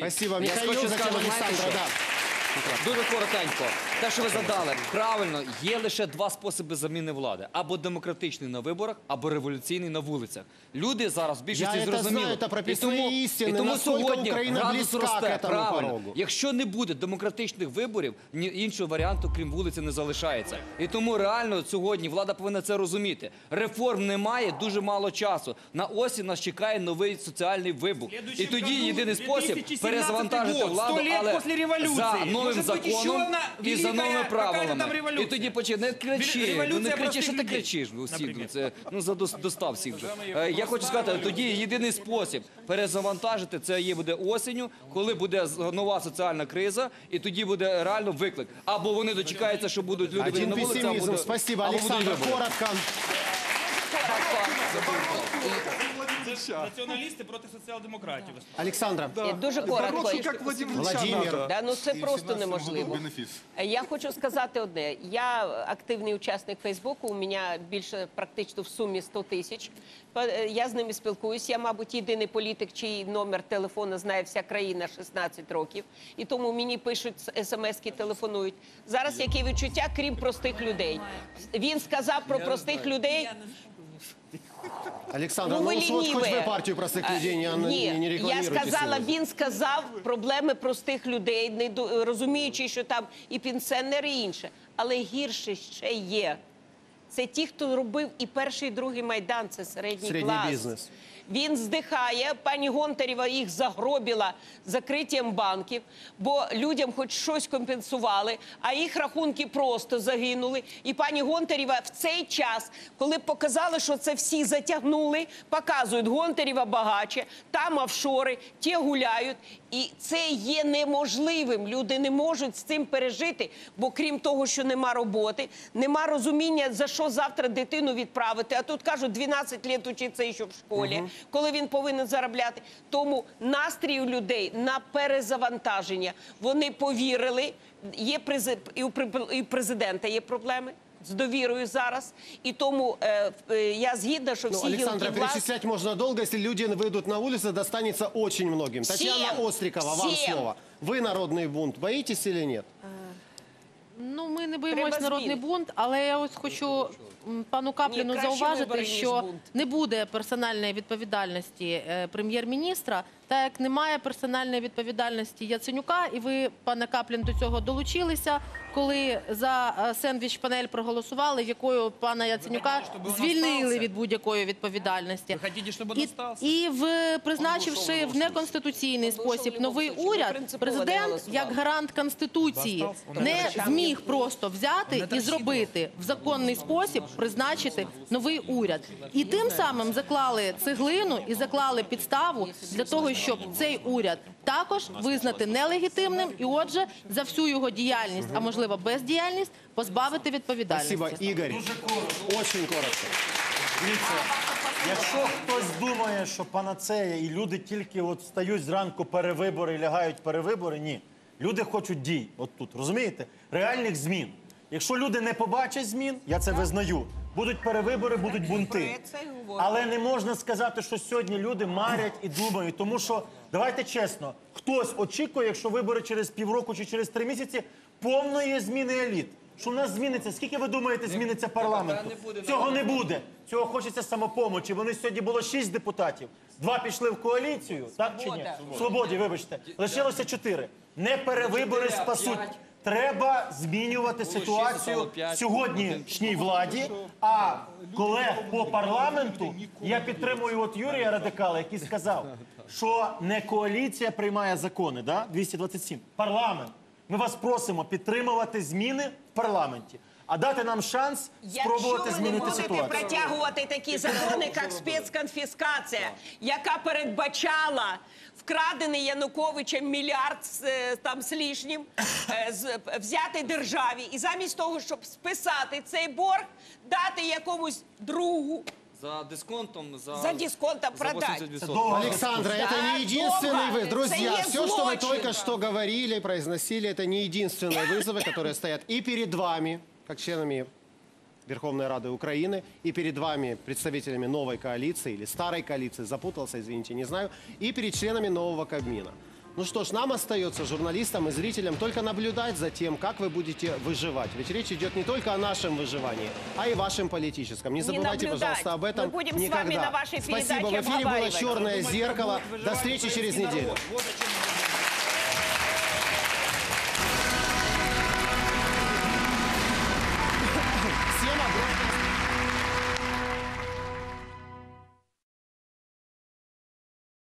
Спасибо, Я Михаил, хочу затем сказати, знаєте Александра. що? Да. Дуже коротенько. Те, що ви задали, правильно, є лише два способи заміни влади: або демократичний на виборах, або революційний на вулицях. Люди зараз в більшості Я це зрозуміли. знаю, це і істини, і тому наскільки сьогодні Україна градус близька росте. к этому правильно. порогу. Якщо не буде демократичних виборів, ні іншого варіанту, крім вулиці, не залишається. І тому реально сьогодні влада повинна це розуміти. Реформ немає, дуже мало часу. На осінь нас чекає новий соціальний вибух. І тоді єдиний спосіб перезавантажити владу, але за новим законом і за новими правилами. І тоді почне не кричи, ну не кричи, що ти кричиш. Ну, всі, ну, це ну за достав всіх вже. Е, Я хочу сказати, тоді єдиний спосіб перезавантажити це є буде осінню, коли буде нова соціальна криза, і тоді буде реально виклик. Або вони дочекаються, що будуть люди Один на вулиці, або буде- Спасибо, або будуть Коротко. Националисты против социал-демократии. Е, Дуже коротко. Владимир Владимир. Да, ну це просто неможливо. Е, Я хочу сказати одне. Я активний учасник Фейсбуку. У мене більше практично в сумі 100 тисяч. Па- е, Я з ними спілкуюсь. Я, мабуть, єдиний політик, чий номер телефону знає вся країна 16 років. І тому мені пишуть смски, телефонують. Зараз які відчуття, крім простих людей. Він сказав про простих людей. Александра, Ну, ну, ви вы партию простых Е, людей не, Ні, не, не я сказала, сильно. він сказав проблеми простих людей, не розуміючи, що там і пенсіонери, і інше. Але гірше ще є. Це ті, хто робив і перший, і другий майдан. Це середній, Середній клас. бізнес. Він здихає. Пані Гонтарєва їх загробіла закриттям банків, бо людям хоч щось компенсували, а їх рахунки просто загинули. І пані Гонтарєва в цей час, коли показали, що це всі затягнули, показують Гонтарєва багаче, там офшори, ті гуляють. І це є неможливим. Люди не можуть з цим пережити, бо крім того, що нема роботи, нема розуміння, за що завтра дитину відправити. А тут кажуть, 12 років учиться ще в школі, коли він повинен заробляти. Тому настрій у людей на перезавантаження. Вони повірили. Є і у президента є проблеми З довірою зараз, і тому е, е, я згідна, що Ну, всі Александра, гілки влади... перечислять можно долго. Если люди выйдут на улицу, достанется очень многим. Всем! Татьяна Острикова, вам Всем! слово. Вы народный бунт боитесь или нет? Ну, ми не боїмось Треба народний змін. бунт, але я ось хочу м, пану Капліну Ні, краще зауважити, вибори, ніж що бунт. не буде персональної відповідальності е, прем'єр-міністра, так як немає персональної відповідальності Яценюка, і ви, пане Каплін, до цього долучилися, коли за е, сендвіч-панель проголосували, якою пана Яценюка звільнили від будь-якої відповідальності. Ви хотите, щоб він І, і в призначивши в неконституційний спосіб новий уряд, президент як гарант конституції не зміг просто взяти і зробити в законний спосіб призначити новий уряд. І тим самим заклали цеглину і заклали підставу для того, щоб цей уряд також визнати нелегітимним і, отже, за всю його діяльність, а можливо бездіяльність, позбавити відповідальності. Спасибо, Игорь. Очень коротко. Дивіться, якщо хтось думає, що панацея і люди тільки от встають зранку перевибори і лягають перевибори, ні. Люди хочуть дій. От тут, розумієте? Реальних змін. Якщо люди не побачать змін, я це визнаю. Будуть перевибори, будуть бунти. Але не можна сказати, що сьогодні люди марять і думають, тому що давайте чесно, хтось очікує, якщо вибори через півроку чи через три місяці, повної зміни еліт. Що в нас зміниться? Скільки ви думаєте, зміниться парламент? Цього не буде. Цього хочеться самопомочі. Вони сьогодні було шість депутатів. Два пішли в коаліцію, так чи ні? Свободі, вибачте. Лишилося чотири. Не перевибори спасуть. Треба змінювати ситуацію сьогоднішній владі. А колег по парламенту я підтримую от Юрія Радикала, який сказав, що не коаліція приймає закони, да? 227, парламент. Ми вас просимо підтримувати зміни в парламенті, а дати нам шанс спробувати Якщо ви не змінити будете ситуацію. протягувати такі закони, як спецконфіскація, яка передбачала вкрадений Януковичем мільярд з, е, там з лишнім, е, з- взяти державі, і замість того, щоб списати цей борг, дати якомусь другу За дисконтом, за, за дисконтом за продати. 80%. Александра, это Да, не единственный долго. вы, друзья. Это Все, что вы злочин. только что говорили, произносили, это не единственные вызовы, которые стоят и перед вами, как членами Верховной Рады Украины, и перед вами, представителями новой коалиции или старой коалиции, запутался, извините, не знаю, и перед членами нового Кабмина. Ну что ж, нам остается, журналистам и зрителям, только наблюдать за тем, как вы будете выживать. Ведь речь идет не только о нашем выживании, а и вашем политическом. Не забывайте, наблюдать. пожалуйста, об этом Мы будем с никогда. вами на вашей Спасибо. В эфире было. «Черное зеркало». До встречи через неделю. народ. Вот